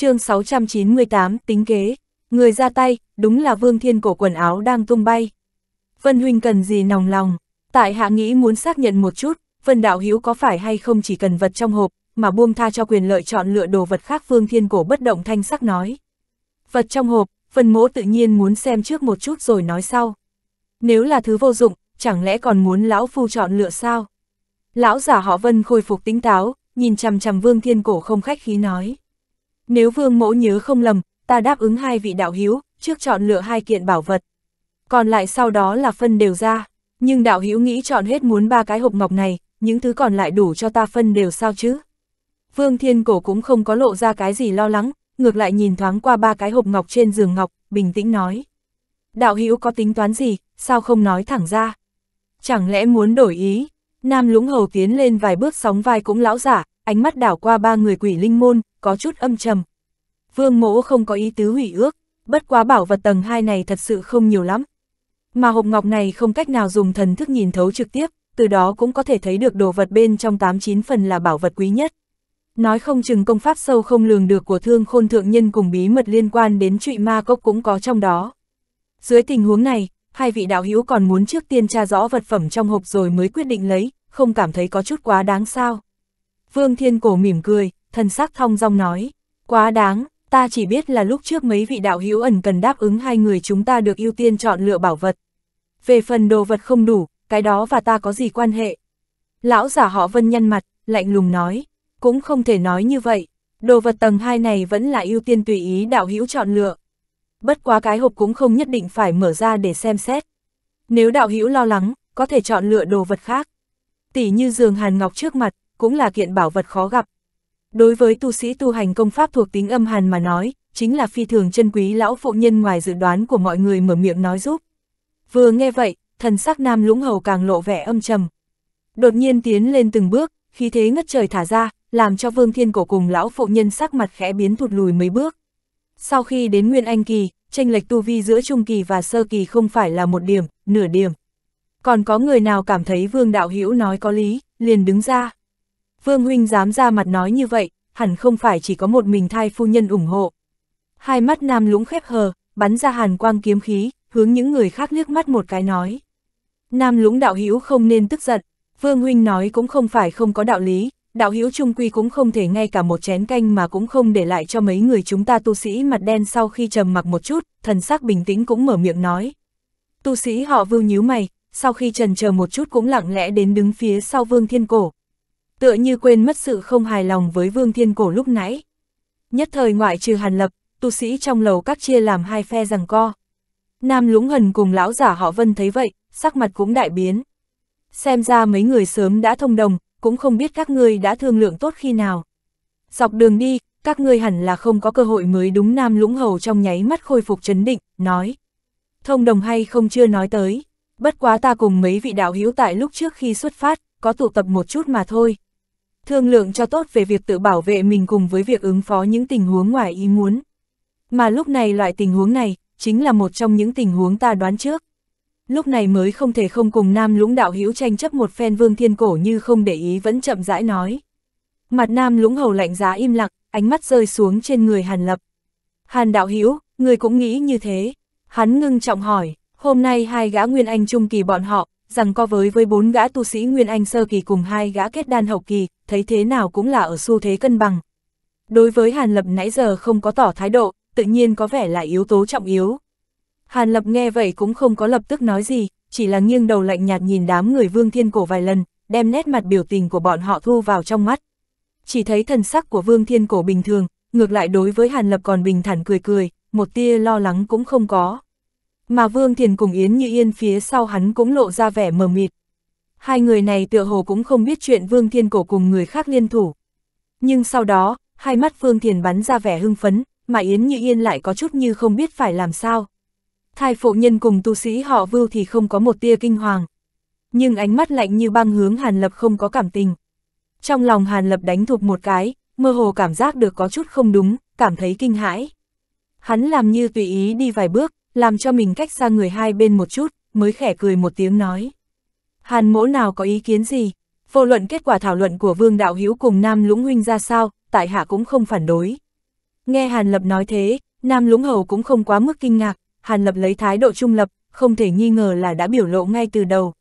chương 698, tính kế. Người ra tay, đúng là Vương Thiên cổ quần áo đang tung bay. Vân Huynh cần gì nòng lòng, tại hạ nghĩ muốn xác nhận một chút, Vân Đạo Hiếu có phải hay không chỉ cần vật trong hộp, mà buông tha cho quyền lợi chọn lựa đồ vật khác Vương Thiên cổ bất động thanh sắc nói. Vật trong hộp, Vân Mỗ tự nhiên muốn xem trước một chút rồi nói sau. Nếu là thứ vô dụng, chẳng lẽ còn muốn lão phu chọn lựa sao? Lão giả họ Vân khôi phục tính táo, nhìn chằm chằm Vương Thiên Cổ không khách khí nói. Nếu Vương mẫu nhớ không lầm, ta đáp ứng hai vị đạo hiếu, trước chọn lựa hai kiện bảo vật. Còn lại sau đó là phân đều ra, nhưng đạo hiếu nghĩ chọn hết muốn ba cái hộp ngọc này, những thứ còn lại đủ cho ta phân đều sao chứ? Vương Thiên Cổ cũng không có lộ ra cái gì lo lắng, ngược lại nhìn thoáng qua ba cái hộp ngọc trên giường ngọc, bình tĩnh nói. Đạo hữu có tính toán gì, sao không nói thẳng ra? Chẳng lẽ muốn đổi ý? Nam lũng hầu tiến lên vài bước sóng vai cũng lão giả, ánh mắt đảo qua ba người quỷ linh môn, có chút âm trầm. Vương mỗ không có ý tứ hủy ước, bất quá bảo vật tầng 2 này thật sự không nhiều lắm. Mà hộp ngọc này không cách nào dùng thần thức nhìn thấu trực tiếp, từ đó cũng có thể thấy được đồ vật bên trong 89 phần là bảo vật quý nhất. Nói không chừng công pháp sâu không lường được của thương khôn thượng nhân cùng bí mật liên quan đến trụy ma cốc cũng có trong đó. Dưới tình huống này, hai vị đạo hữu còn muốn trước tiên tra rõ vật phẩm trong hộp rồi mới quyết định lấy, không cảm thấy có chút quá đáng sao. Vương Thiên Cổ mỉm cười, thần sắc thong dong nói, quá đáng, ta chỉ biết là lúc trước mấy vị đạo hữu ẩn cần đáp ứng hai người chúng ta được ưu tiên chọn lựa bảo vật. Về phần đồ vật không đủ, cái đó và ta có gì quan hệ? Lão giả họ vân nhăn mặt, lạnh lùng nói, cũng không thể nói như vậy, đồ vật tầng 2 này vẫn là ưu tiên tùy ý đạo hữu chọn lựa. Bất quá cái hộp cũng không nhất định phải mở ra để xem xét. Nếu đạo hữu lo lắng, có thể chọn lựa đồ vật khác. Tỷ như giường hàn ngọc trước mặt, cũng là kiện bảo vật khó gặp. Đối với tu sĩ tu hành công pháp thuộc tính âm hàn mà nói, chính là phi thường chân quý lão phụ nhân ngoài dự đoán của mọi người mở miệng nói giúp. Vừa nghe vậy, thần sắc nam lũng hầu càng lộ vẻ âm trầm. Đột nhiên tiến lên từng bước, khí thế ngất trời thả ra, làm cho Vương Thiên Cổ cùng lão phụ nhân sắc mặt khẽ biến thụt lùi mấy bước. Sau khi đến Nguyên Anh Kỳ, tranh lệch tu vi giữa Trung Kỳ và Sơ Kỳ không phải là một điểm, nửa điểm. Còn có người nào cảm thấy Vương Đạo Hữu nói có lý, liền đứng ra. Vương Huynh dám ra mặt nói như vậy, hẳn không phải chỉ có một mình thai phu nhân ủng hộ. Hai mắt nam lũng khép hờ, bắn ra hàn quang kiếm khí, hướng những người khác liếc mắt một cái nói. Nam lũng đạo hữu không nên tức giận, Vương Huynh nói cũng không phải không có đạo lý, đạo hữu trung quy cũng không thể ngay cả một chén canh mà cũng không để lại cho mấy người chúng ta tu sĩ mặt đen sau khi trầm mặc một chút, thần sắc bình tĩnh cũng mở miệng nói. Tu sĩ họ vưu nhíu mày, sau khi trần chờ một chút cũng lặng lẽ đến đứng phía sau vương thiên cổ. Tựa như quên mất sự không hài lòng với vương thiên cổ lúc nãy. Nhất thời ngoại trừ hàn lập, tu sĩ trong lầu các chia làm hai phe rằng co. Nam lũng hần cùng lão giả họ vân thấy vậy, sắc mặt cũng đại biến. Xem ra mấy người sớm đã thông đồng, cũng không biết các ngươi đã thương lượng tốt khi nào. Dọc đường đi, các ngươi hẳn là không có cơ hội mới đúng nam lũng hầu trong nháy mắt khôi phục chấn định, nói. Thông đồng hay không chưa nói tới, bất quá ta cùng mấy vị đạo hữu tại lúc trước khi xuất phát, có tụ tập một chút mà thôi. Thương lượng cho tốt về việc tự bảo vệ mình cùng với việc ứng phó những tình huống ngoài ý muốn. Mà lúc này loại tình huống này, chính là một trong những tình huống ta đoán trước lúc này mới không thể không cùng nam lũng đạo hữu tranh chấp một phen vương thiên cổ như không để ý vẫn chậm rãi nói. Mặt nam lũng hầu lạnh giá im lặng, ánh mắt rơi xuống trên người hàn lập. Hàn đạo hữu người cũng nghĩ như thế. Hắn ngưng trọng hỏi, hôm nay hai gã Nguyên Anh trung kỳ bọn họ, rằng co với với bốn gã tu sĩ Nguyên Anh sơ kỳ cùng hai gã kết đan hậu kỳ, thấy thế nào cũng là ở xu thế cân bằng. Đối với Hàn Lập nãy giờ không có tỏ thái độ, tự nhiên có vẻ là yếu tố trọng yếu. Hàn Lập nghe vậy cũng không có lập tức nói gì, chỉ là nghiêng đầu lạnh nhạt nhìn đám người Vương Thiên Cổ vài lần, đem nét mặt biểu tình của bọn họ thu vào trong mắt. Chỉ thấy thần sắc của Vương Thiên Cổ bình thường, ngược lại đối với Hàn Lập còn bình thản cười cười, một tia lo lắng cũng không có. Mà Vương Thiền cùng Yến Như Yên phía sau hắn cũng lộ ra vẻ mờ mịt. Hai người này tựa hồ cũng không biết chuyện Vương Thiên Cổ cùng người khác liên thủ. Nhưng sau đó, hai mắt Vương Thiền bắn ra vẻ hưng phấn, mà Yến Như Yên lại có chút như không biết phải làm sao. Thai phụ nhân cùng tu sĩ họ vưu thì không có một tia kinh hoàng. Nhưng ánh mắt lạnh như băng hướng Hàn Lập không có cảm tình. Trong lòng Hàn Lập đánh thục một cái, mơ hồ cảm giác được có chút không đúng, cảm thấy kinh hãi. Hắn làm như tùy ý đi vài bước, làm cho mình cách xa người hai bên một chút, mới khẽ cười một tiếng nói. Hàn mỗ nào có ý kiến gì? Vô luận kết quả thảo luận của Vương Đạo Hiếu cùng Nam Lũng Huynh ra sao, tại hạ cũng không phản đối. Nghe Hàn Lập nói thế, Nam Lũng Hầu cũng không quá mức kinh ngạc, Hàn Lập lấy thái độ trung lập, không thể nghi ngờ là đã biểu lộ ngay từ đầu.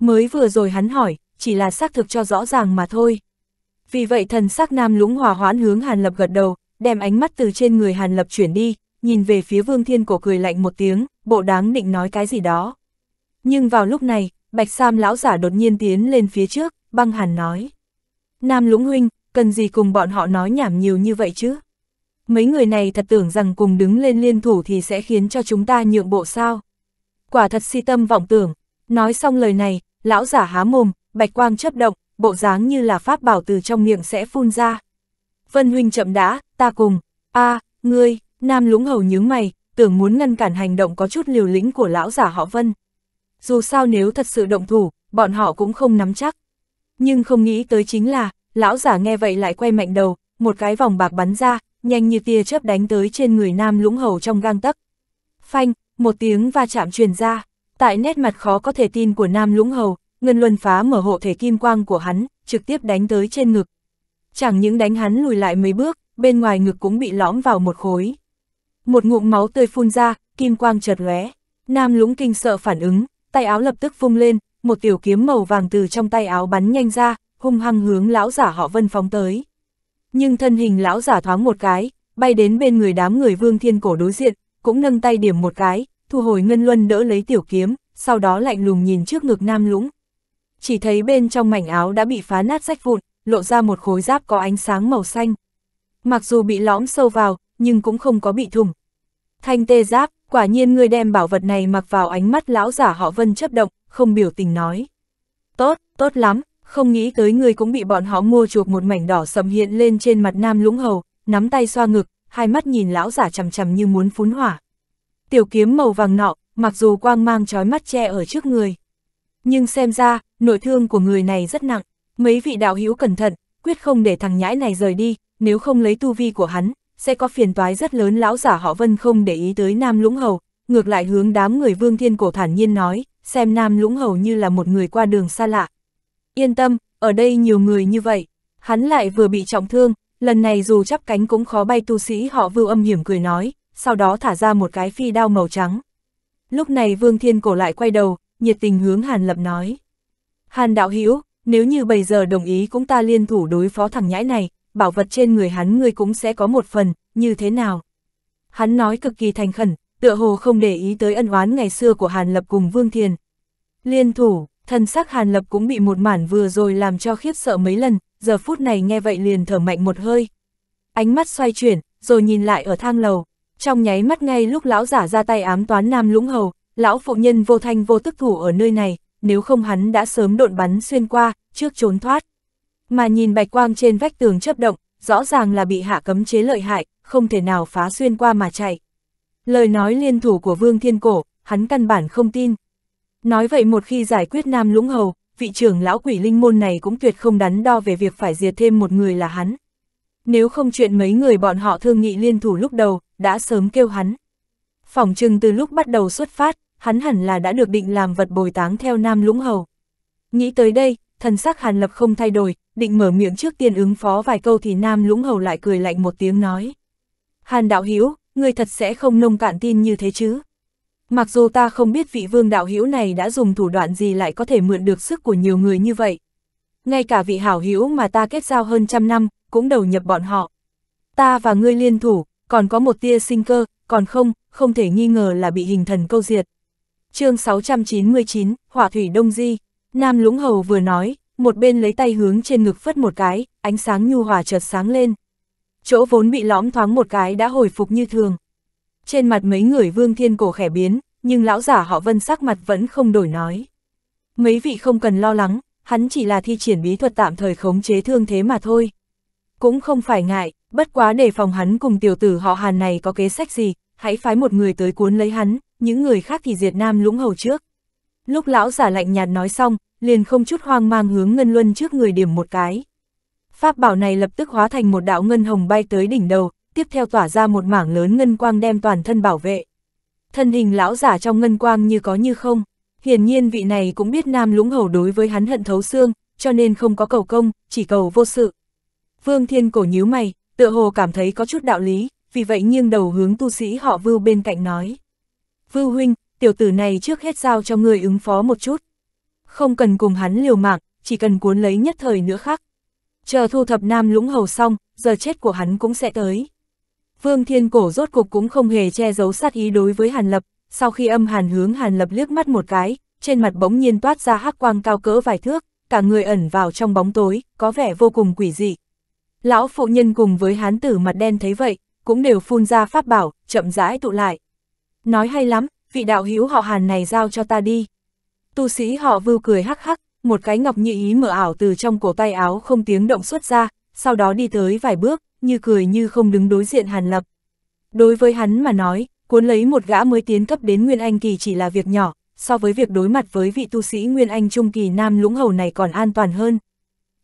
Mới vừa rồi hắn hỏi, chỉ là xác thực cho rõ ràng mà thôi. Vì vậy thần sắc Nam Lũng hòa hoãn hướng Hàn Lập gật đầu, đem ánh mắt từ trên người Hàn Lập chuyển đi, nhìn về phía Vương Thiên Cổ cười lạnh một tiếng, bộ đáng định nói cái gì đó. Nhưng vào lúc này, Bạch Sam lão giả đột nhiên tiến lên phía trước, băng hàn nói. Nam Lũng huynh, cần gì cùng bọn họ nói nhảm nhiều như vậy chứ? Mấy người này thật tưởng rằng cùng đứng lên liên thủ thì sẽ khiến cho chúng ta nhượng bộ sao? Quả thật si tâm vọng tưởng. Nói xong lời này, lão giả há mồm, bạch quang chấp động, bộ dáng như là pháp bảo từ trong miệng sẽ phun ra. Vân huynh chậm đã, ta cùng. a ngươi, Nam Lũng hầu nhướng mày, tưởng muốn ngăn cản hành động có chút liều lĩnh của lão giả họ Vân. Dù sao nếu thật sự động thủ, bọn họ cũng không nắm chắc. Nhưng không nghĩ tới chính là, lão giả nghe vậy lại quay mạnh đầu, một cái vòng bạc bắn ra, nhanh như tia chớp đánh tới trên người Nam Lũng hầu trong gang tấc. Phanh, một tiếng va chạm truyền ra, tại nét mặt khó có thể tin của Nam Lũng hầu, Ngân Luân phá mở hộ thể kim quang của hắn, trực tiếp đánh tới trên ngực. Chẳng những đánh hắn lùi lại mấy bước, bên ngoài ngực cũng bị lõm vào một khối. Một ngụm máu tươi phun ra, kim quang chợt lóe. Nam lũng kinh sợ phản ứng, tay áo lập tức vung lên, một tiểu kiếm màu vàng từ trong tay áo bắn nhanh ra, hung hăng hướng lão giả họ vân phóng tới. Nhưng thân hình lão giả thoáng một cái, bay đến bên người đám người vương thiên cổ đối diện, cũng nâng tay điểm một cái, thu hồi ngân luân đỡ lấy tiểu kiếm, sau đó lạnh lùng nhìn trước ngực nam lũng. Chỉ thấy bên trong mảnh áo đã bị phá nát rách vụn, lộ ra một khối giáp có ánh sáng màu xanh. Mặc dù bị lõm sâu vào, nhưng cũng không có bị thủng. Thanh tê giáp, quả nhiên người đem bảo vật này mặc vào ánh mắt lão giả họ vân chấp động, không biểu tình nói. Tốt, tốt lắm, không nghĩ tới người cũng bị bọn họ mua chuộc một mảnh đỏ sầm hiện lên trên mặt nam lũng hầu, nắm tay xoa ngực, hai mắt nhìn lão giả chằm chằm như muốn phún hỏa. Tiểu kiếm màu vàng nọ, mặc dù quang mang trói mắt che ở trước người. Nhưng xem ra, nội thương của người này rất nặng, mấy vị đạo hữu cẩn thận, quyết không để thằng nhãi này rời đi, nếu không lấy tu vi của hắn, sẽ có phiền toái rất lớn lão giả họ Vân không để ý tới Nam Lũng Hầu, ngược lại hướng đám người Vương Thiên Cổ thản nhiên nói, xem Nam Lũng Hầu như là một người qua đường xa lạ. Yên tâm, ở đây nhiều người như vậy, hắn lại vừa bị trọng thương, lần này dù chắp cánh cũng khó bay tu sĩ họ vưu âm hiểm cười nói, sau đó thả ra một cái phi đao màu trắng. Lúc này Vương Thiên Cổ lại quay đầu, nhiệt tình hướng Hàn Lập nói. Hàn đạo hữu nếu như bây giờ đồng ý cũng ta liên thủ đối phó thằng nhãi này, bảo vật trên người hắn ngươi cũng sẽ có một phần, như thế nào? Hắn nói cực kỳ thành khẩn, tựa hồ không để ý tới ân oán ngày xưa của Hàn Lập cùng Vương Thiền. Liên thủ, thân sắc Hàn Lập cũng bị một mản vừa rồi làm cho khiếp sợ mấy lần, giờ phút này nghe vậy liền thở mạnh một hơi. Ánh mắt xoay chuyển, rồi nhìn lại ở thang lầu, trong nháy mắt ngay lúc lão giả ra tay ám toán Nam Lũng Hầu, lão phụ nhân vô thanh vô tức thủ ở nơi này, nếu không hắn đã sớm độn bắn xuyên qua, trước trốn thoát. Mà nhìn bạch quang trên vách tường chấp động, rõ ràng là bị hạ cấm chế lợi hại, không thể nào phá xuyên qua mà chạy. Lời nói liên thủ của Vương Thiên Cổ, hắn căn bản không tin. Nói vậy một khi giải quyết Nam Lũng Hầu, vị trưởng lão quỷ linh môn này cũng tuyệt không đắn đo về việc phải diệt thêm một người là hắn. Nếu không chuyện mấy người bọn họ thương nghị liên thủ lúc đầu, đã sớm kêu hắn. Phỏng chừng từ lúc bắt đầu xuất phát, hắn hẳn là đã được định làm vật bồi táng theo Nam Lũng Hầu. Nghĩ tới đây, thần sắc Hàn Lập không thay đổi, định mở miệng trước tiên ứng phó vài câu thì Nam Lũng Hầu lại cười lạnh một tiếng nói. Hàn đạo hữu người thật sẽ không nông cạn tin như thế chứ. Mặc dù ta không biết vị vương đạo hữu này đã dùng thủ đoạn gì lại có thể mượn được sức của nhiều người như vậy. Ngay cả vị hảo hữu mà ta kết giao hơn trăm năm, cũng đầu nhập bọn họ. Ta và ngươi liên thủ, còn có một tia sinh cơ, còn không, không thể nghi ngờ là bị hình thần câu diệt chương 699, Hỏa Thủy Đông Di, Nam Lũng Hầu vừa nói, một bên lấy tay hướng trên ngực phất một cái, ánh sáng nhu hòa chợt sáng lên. Chỗ vốn bị lõm thoáng một cái đã hồi phục như thường. Trên mặt mấy người vương thiên cổ khẽ biến, nhưng lão giả họ vân sắc mặt vẫn không đổi nói. Mấy vị không cần lo lắng, hắn chỉ là thi triển bí thuật tạm thời khống chế thương thế mà thôi. Cũng không phải ngại, bất quá để phòng hắn cùng tiểu tử họ hàn này có kế sách gì, hãy phái một người tới cuốn lấy hắn, những người khác thì diệt nam lũng hầu trước. Lúc lão giả lạnh nhạt nói xong, liền không chút hoang mang hướng ngân luân trước người điểm một cái. Pháp bảo này lập tức hóa thành một đạo ngân hồng bay tới đỉnh đầu, tiếp theo tỏa ra một mảng lớn ngân quang đem toàn thân bảo vệ. Thân hình lão giả trong ngân quang như có như không, hiển nhiên vị này cũng biết nam lũng hầu đối với hắn hận thấu xương, cho nên không có cầu công, chỉ cầu vô sự. Vương Thiên cổ nhíu mày, tựa hồ cảm thấy có chút đạo lý, vì vậy nghiêng đầu hướng tu sĩ họ Vưu bên cạnh nói. Vưu huynh, tiểu tử này trước hết giao cho người ứng phó một chút. Không cần cùng hắn liều mạng, chỉ cần cuốn lấy nhất thời nữa khác. Chờ thu thập nam lũng hầu xong, giờ chết của hắn cũng sẽ tới. Vương Thiên Cổ rốt cục cũng không hề che giấu sát ý đối với Hàn Lập, sau khi âm Hàn hướng Hàn Lập liếc mắt một cái, trên mặt bỗng nhiên toát ra hắc quang cao cỡ vài thước, cả người ẩn vào trong bóng tối, có vẻ vô cùng quỷ dị. Lão phụ nhân cùng với hán tử mặt đen thấy vậy, cũng đều phun ra pháp bảo, chậm rãi tụ lại. Nói hay lắm, vị đạo hữu họ Hàn này giao cho ta đi. Tu sĩ họ vưu cười hắc hắc, một cái ngọc như ý mở ảo từ trong cổ tay áo không tiếng động xuất ra, sau đó đi tới vài bước, như cười như không đứng đối diện Hàn Lập. Đối với hắn mà nói, cuốn lấy một gã mới tiến cấp đến Nguyên Anh Kỳ chỉ là việc nhỏ, so với việc đối mặt với vị tu sĩ Nguyên Anh Trung Kỳ Nam Lũng Hầu này còn an toàn hơn.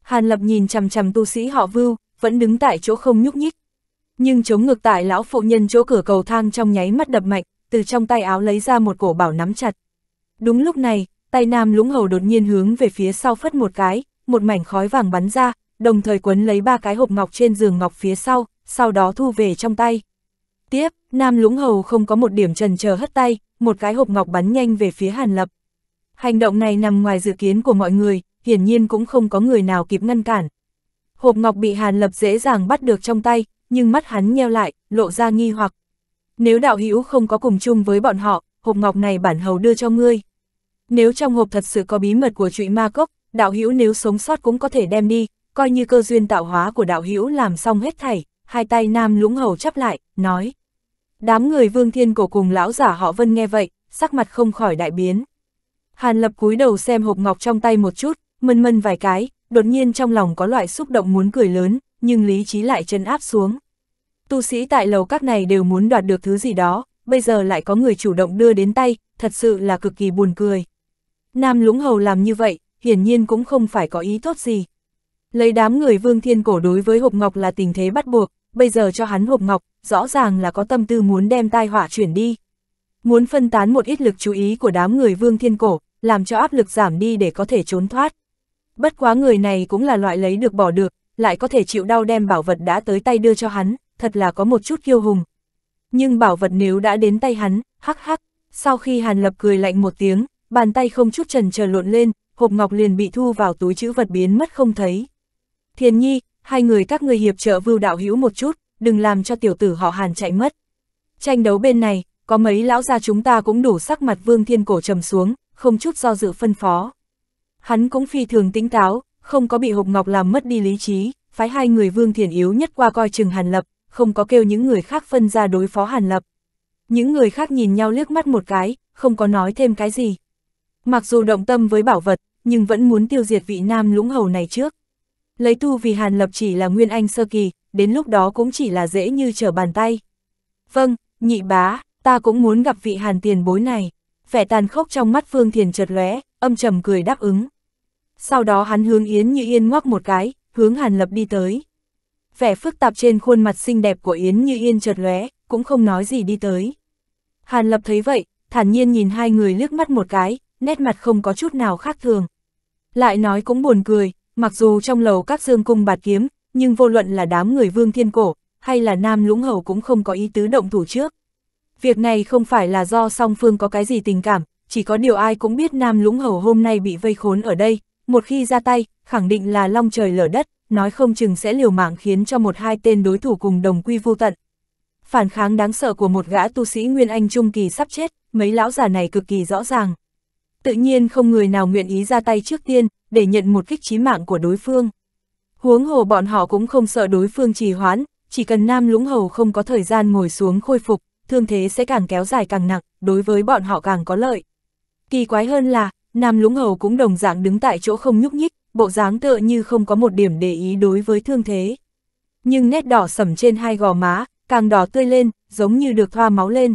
Hàn Lập nhìn chằm chằm tu sĩ họ Vưu, vẫn đứng tại chỗ không nhúc nhích. Nhưng chống ngược tại lão phụ nhân chỗ cửa cầu thang trong nháy mắt đập mạnh, từ trong tay áo lấy ra một cổ bảo nắm chặt. Đúng lúc này, tay Nam Lũng Hầu đột nhiên hướng về phía sau phất một cái, một mảnh khói vàng bắn ra, đồng thời quấn lấy ba cái hộp ngọc trên giường ngọc phía sau, sau đó thu về trong tay. Tiếp, Nam Lũng Hầu không có một điểm trần chờ hất tay, một cái hộp ngọc bắn nhanh về phía Hàn Lập. Hành động này nằm ngoài dự kiến của mọi người, hiển nhiên cũng không có người nào kịp ngăn cản. Hộp ngọc bị Hàn Lập dễ dàng bắt được trong tay, nhưng mắt hắn nheo lại, lộ ra nghi hoặc. Nếu đạo hữu không có cùng chung với bọn họ, hộp ngọc này bản hầu đưa cho ngươi. Nếu trong hộp thật sự có bí mật của trụy ma cốc, đạo hữu nếu sống sót cũng có thể đem đi, coi như cơ duyên tạo hóa của đạo hữu làm xong hết thảy, hai tay nam lũng hầu chắp lại, nói. Đám người vương thiên cổ cùng lão giả họ vân nghe vậy, sắc mặt không khỏi đại biến. Hàn lập cúi đầu xem hộp ngọc trong tay một chút, mân mân vài cái, đột nhiên trong lòng có loại xúc động muốn cười lớn, nhưng lý trí lại chân áp xuống. Tu sĩ tại lầu các này đều muốn đoạt được thứ gì đó, bây giờ lại có người chủ động đưa đến tay, thật sự là cực kỳ buồn cười. Nam lũng hầu làm như vậy, hiển nhiên cũng không phải có ý tốt gì. Lấy đám người vương thiên cổ đối với hộp ngọc là tình thế bắt buộc, bây giờ cho hắn hộp ngọc, rõ ràng là có tâm tư muốn đem tai họa chuyển đi. Muốn phân tán một ít lực chú ý của đám người vương thiên cổ, làm cho áp lực giảm đi để có thể trốn thoát. Bất quá người này cũng là loại lấy được bỏ được, lại có thể chịu đau đem bảo vật đã tới tay đưa cho hắn, thật là có một chút kiêu hùng. Nhưng bảo vật nếu đã đến tay hắn, hắc hắc, sau khi Hàn Lập cười lạnh một tiếng, bàn tay không chút trần chờ lộn lên, hộp ngọc liền bị thu vào túi chữ vật biến mất không thấy. Thiền nhi, hai người các người hiệp trợ vưu đạo hữu một chút, đừng làm cho tiểu tử họ Hàn chạy mất. Tranh đấu bên này, có mấy lão gia chúng ta cũng đủ sắc mặt vương thiên cổ trầm xuống, không chút do dự phân phó. Hắn cũng phi thường tính táo, không có bị hộp ngọc làm mất đi lý trí, phái hai người vương thiền yếu nhất qua coi chừng Hàn Lập, không có kêu những người khác phân ra đối phó Hàn Lập. Những người khác nhìn nhau liếc mắt một cái, không có nói thêm cái gì. Mặc dù động tâm với bảo vật, nhưng vẫn muốn tiêu diệt vị nam lũng hầu này trước. Lấy tu vì Hàn Lập chỉ là Nguyên Anh sơ kỳ, đến lúc đó cũng chỉ là dễ như trở bàn tay. Vâng, nhị bá, ta cũng muốn gặp vị Hàn tiền bối này. Vẻ tàn khốc trong mắt Phương Thiền chợt lóe, âm trầm cười đáp ứng. Sau đó hắn hướng Yến Như Yên ngoắc một cái, hướng Hàn Lập đi tới. Vẻ phức tạp trên khuôn mặt xinh đẹp của Yến Như Yên chợt lóe, cũng không nói gì đi tới. Hàn Lập thấy vậy, thản nhiên nhìn hai người liếc mắt một cái, nét mặt không có chút nào khác thường. Lại nói cũng buồn cười, mặc dù trong lầu các dương cung bạt kiếm, nhưng vô luận là đám người vương thiên cổ, hay là nam lũng hầu cũng không có ý tứ động thủ trước. Việc này không phải là do song phương có cái gì tình cảm, chỉ có điều ai cũng biết nam lũng hầu hôm nay bị vây khốn ở đây, một khi ra tay, khẳng định là long trời lở đất, nói không chừng sẽ liều mạng khiến cho một hai tên đối thủ cùng đồng quy vô tận. Phản kháng đáng sợ của một gã tu sĩ Nguyên Anh Trung Kỳ sắp chết, mấy lão già này cực kỳ rõ ràng. Tự nhiên không người nào nguyện ý ra tay trước tiên, để nhận một kích chí mạng của đối phương. Huống hồ bọn họ cũng không sợ đối phương trì hoãn, chỉ cần Nam Lũng Hầu không có thời gian ngồi xuống khôi phục, thương thế sẽ càng kéo dài càng nặng, đối với bọn họ càng có lợi. Kỳ quái hơn là, Nam Lũng Hầu cũng đồng dạng đứng tại chỗ không nhúc nhích, bộ dáng tựa như không có một điểm để ý đối với thương thế. Nhưng nét đỏ sẩm trên hai gò má, càng đỏ tươi lên, giống như được thoa máu lên.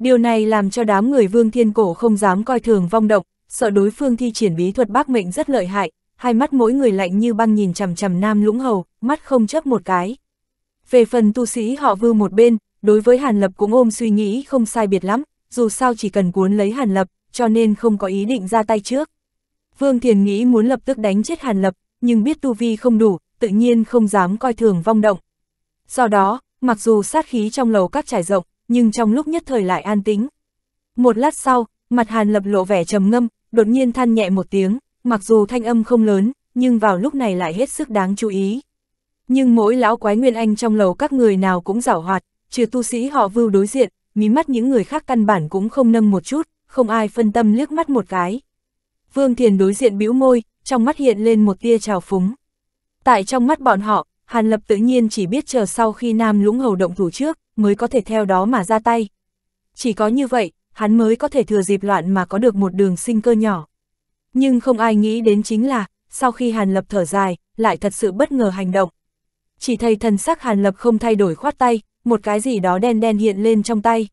Điều này làm cho đám người vương thiên cổ không dám coi thường vong động, sợ đối phương thi triển bí thuật bác mệnh rất lợi hại, hai mắt mỗi người lạnh như băng nhìn chằm chằm nam lũng hầu, mắt không chấp một cái. Về phần tu sĩ họ vưu một bên, đối với Hàn Lập cũng ôm suy nghĩ không sai biệt lắm, dù sao chỉ cần cuốn lấy Hàn Lập, cho nên không có ý định ra tay trước. Vương Thiền nghĩ muốn lập tức đánh chết Hàn Lập, nhưng biết tu vi không đủ, tự nhiên không dám coi thường vong động. do đó, mặc dù sát khí trong lầu các trải rộng, nhưng trong lúc nhất thời lại an tĩnh. Một lát sau, mặt Hàn Lập lộ vẻ trầm ngâm, đột nhiên than nhẹ một tiếng, mặc dù thanh âm không lớn, nhưng vào lúc này lại hết sức đáng chú ý. Nhưng mỗi lão quái nguyên anh trong lầu các người nào cũng giảo hoạt, trừ tu sĩ họ vưu đối diện, mí mắt những người khác căn bản cũng không nâng một chút, không ai phân tâm liếc mắt một cái. Vương Thiền đối diện bĩu môi, trong mắt hiện lên một tia trào phúng. Tại trong mắt bọn họ, Hàn Lập tự nhiên chỉ biết chờ sau khi Nam Lũng Hầu động thủ trước, mới có thể theo đó mà ra tay. Chỉ có như vậy, hắn mới có thể thừa dịp loạn mà có được một đường sinh cơ nhỏ. Nhưng không ai nghĩ đến chính là, sau khi Hàn Lập thở dài, lại thật sự bất ngờ hành động. Chỉ thấy thần sắc Hàn Lập không thay đổi khoát tay, một cái gì đó đen đen hiện lên trong tay.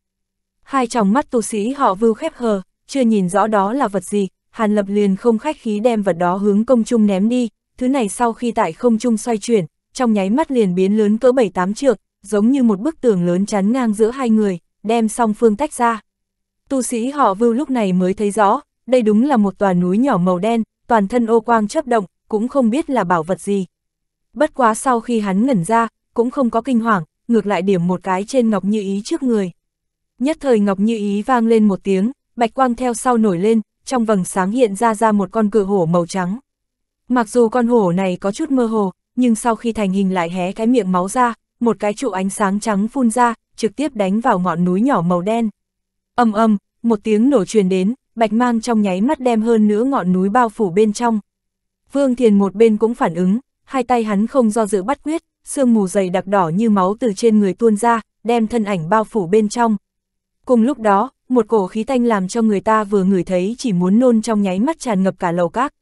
Hai tròng mắt tu sĩ họ vưu khép hờ, chưa nhìn rõ đó là vật gì, Hàn Lập liền không khách khí đem vật đó hướng công trung ném đi, thứ này sau khi tại không trung xoay chuyển, trong nháy mắt liền biến lớn cỡ 7-8 trượng, giống như một bức tường lớn chắn ngang giữa hai người, đem song phương tách ra. Tu sĩ họ vưu lúc này mới thấy rõ, đây đúng là một tòa núi nhỏ màu đen, toàn thân ô quang chấp động, cũng không biết là bảo vật gì. Bất quá sau khi hắn ngẩn ra, cũng không có kinh hoàng, ngược lại điểm một cái trên Ngọc Như Ý trước người. Nhất thời Ngọc Như Ý vang lên một tiếng, bạch quang theo sau nổi lên, trong vầng sáng hiện ra ra một con cự hổ màu trắng. Mặc dù con hổ này có chút mơ hồ, nhưng sau khi thành hình lại hé cái miệng máu ra, một cái trụ ánh sáng trắng phun ra, trực tiếp đánh vào ngọn núi nhỏ màu đen. Âm âm, một tiếng nổ truyền đến, bạch mang trong nháy mắt đem hơn nữa ngọn núi bao phủ bên trong. Vương Thiền một bên cũng phản ứng, hai tay hắn không do dự bắt quyết, sương mù dày đặc đỏ như máu từ trên người tuôn ra, đem thân ảnh bao phủ bên trong. Cùng lúc đó, một cổ khí tanh làm cho người ta vừa ngửi thấy chỉ muốn nôn trong nháy mắt tràn ngập cả lầu các.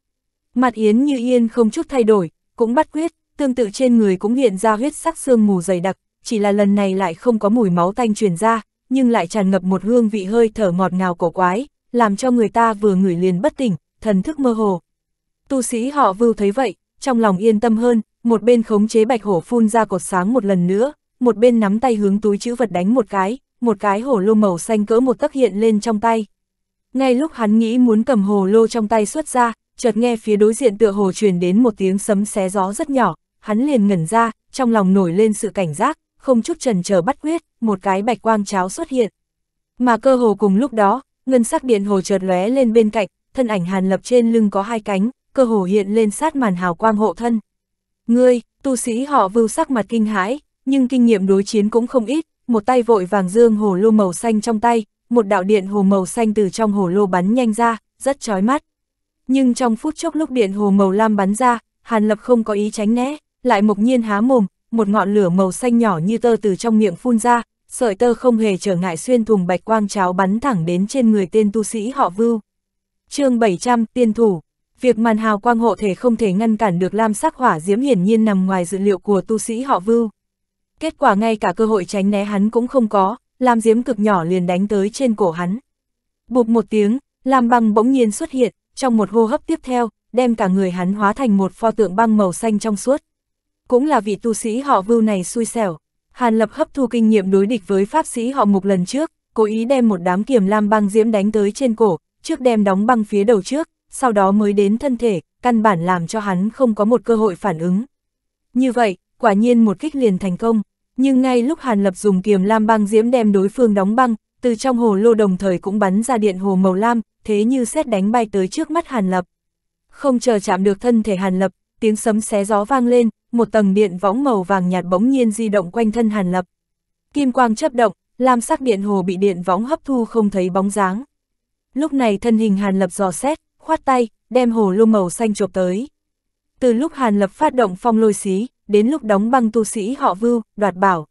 Mặt Yến như yên không chút thay đổi, cũng bắt quyết, tương tự trên người cũng hiện ra huyết sắc sương mù dày đặc, chỉ là lần này lại không có mùi máu tanh truyền ra, nhưng lại tràn ngập một hương vị hơi thở ngọt ngào cổ quái, làm cho người ta vừa ngửi liền bất tỉnh, thần thức mơ hồ. Tu sĩ họ vưu thấy vậy, trong lòng yên tâm hơn, một bên khống chế bạch hổ phun ra cột sáng một lần nữa, một bên nắm tay hướng túi chữ vật đánh một cái, một cái hổ lô màu xanh cỡ một tấc hiện lên trong tay. Ngay lúc hắn nghĩ muốn cầm hồ lô trong tay xuất ra, chợt nghe phía đối diện tựa hồ truyền đến một tiếng sấm xé gió rất nhỏ, hắn liền ngẩn ra, trong lòng nổi lên sự cảnh giác, không chút trần chờ bắt quyết, một cái bạch quang cháo xuất hiện. Mà cơ hồ cùng lúc đó, ngân sắc điện hồ chợt lóe lên bên cạnh, thân ảnh hàn lập trên lưng có hai cánh, cơ hồ hiện lên sát màn hào quang hộ thân. Ngươi, tu sĩ họ vưu sắc mặt kinh hãi, nhưng kinh nghiệm đối chiến cũng không ít, một tay vội vàng dương hồ lô màu xanh trong tay, một đạo điện hồ màu xanh từ trong hồ lô bắn nhanh ra, rất chói mắt. Nhưng trong phút chốc lúc điện hồ màu lam bắn ra, Hàn Lập không có ý tránh né, lại mộc nhiên há mồm, một ngọn lửa màu xanh nhỏ như tơ từ trong miệng phun ra, sợi tơ không hề trở ngại xuyên thùng bạch quang cháo bắn thẳng đến trên người tên tu sĩ họ Vưu. chương 700, tiên thủ. Việc màn hào quang hộ thể không thể ngăn cản được lam sắc hỏa diễm hiển nhiên nằm ngoài dự liệu của tu sĩ họ Vưu. Kết quả ngay cả cơ hội tránh né hắn cũng không có, lam diễm cực nhỏ liền đánh tới trên cổ hắn. Bụp một tiếng, lam băng bỗng nhiên xuất hiện, trong một hô hấp tiếp theo, đem cả người hắn hóa thành một pho tượng băng màu xanh trong suốt. Cũng là vị tu sĩ họ Vưu này xui xẻo. Hàn Lập hấp thu kinh nghiệm đối địch với pháp sĩ họ Mục lần trước, cố ý đem một đám kiềm lam băng diễm đánh tới trên cổ, trước đem đóng băng phía đầu trước, sau đó mới đến thân thể, căn bản làm cho hắn không có một cơ hội phản ứng. Như vậy, quả nhiên một kích liền thành công, nhưng ngay lúc Hàn Lập dùng kiềm lam băng diễm đem đối phương đóng băng, từ trong hồ lô đồng thời cũng bắn ra điện hồ màu lam, thế như xét đánh bay tới trước mắt Hàn Lập. Không chờ chạm được thân thể Hàn Lập, tiếng sấm xé gió vang lên, một tầng điện võng màu vàng nhạt bỗng nhiên di động quanh thân Hàn Lập. Kim quang chấp động, lam sắc điện hồ bị điện võng hấp thu không thấy bóng dáng. Lúc này thân hình Hàn Lập dò xét, khoát tay, đem hồ lô màu xanh chộp tới. Từ lúc Hàn Lập phát động phong lôi xí, đến lúc đóng băng tu sĩ họ vưu, đoạt bảo.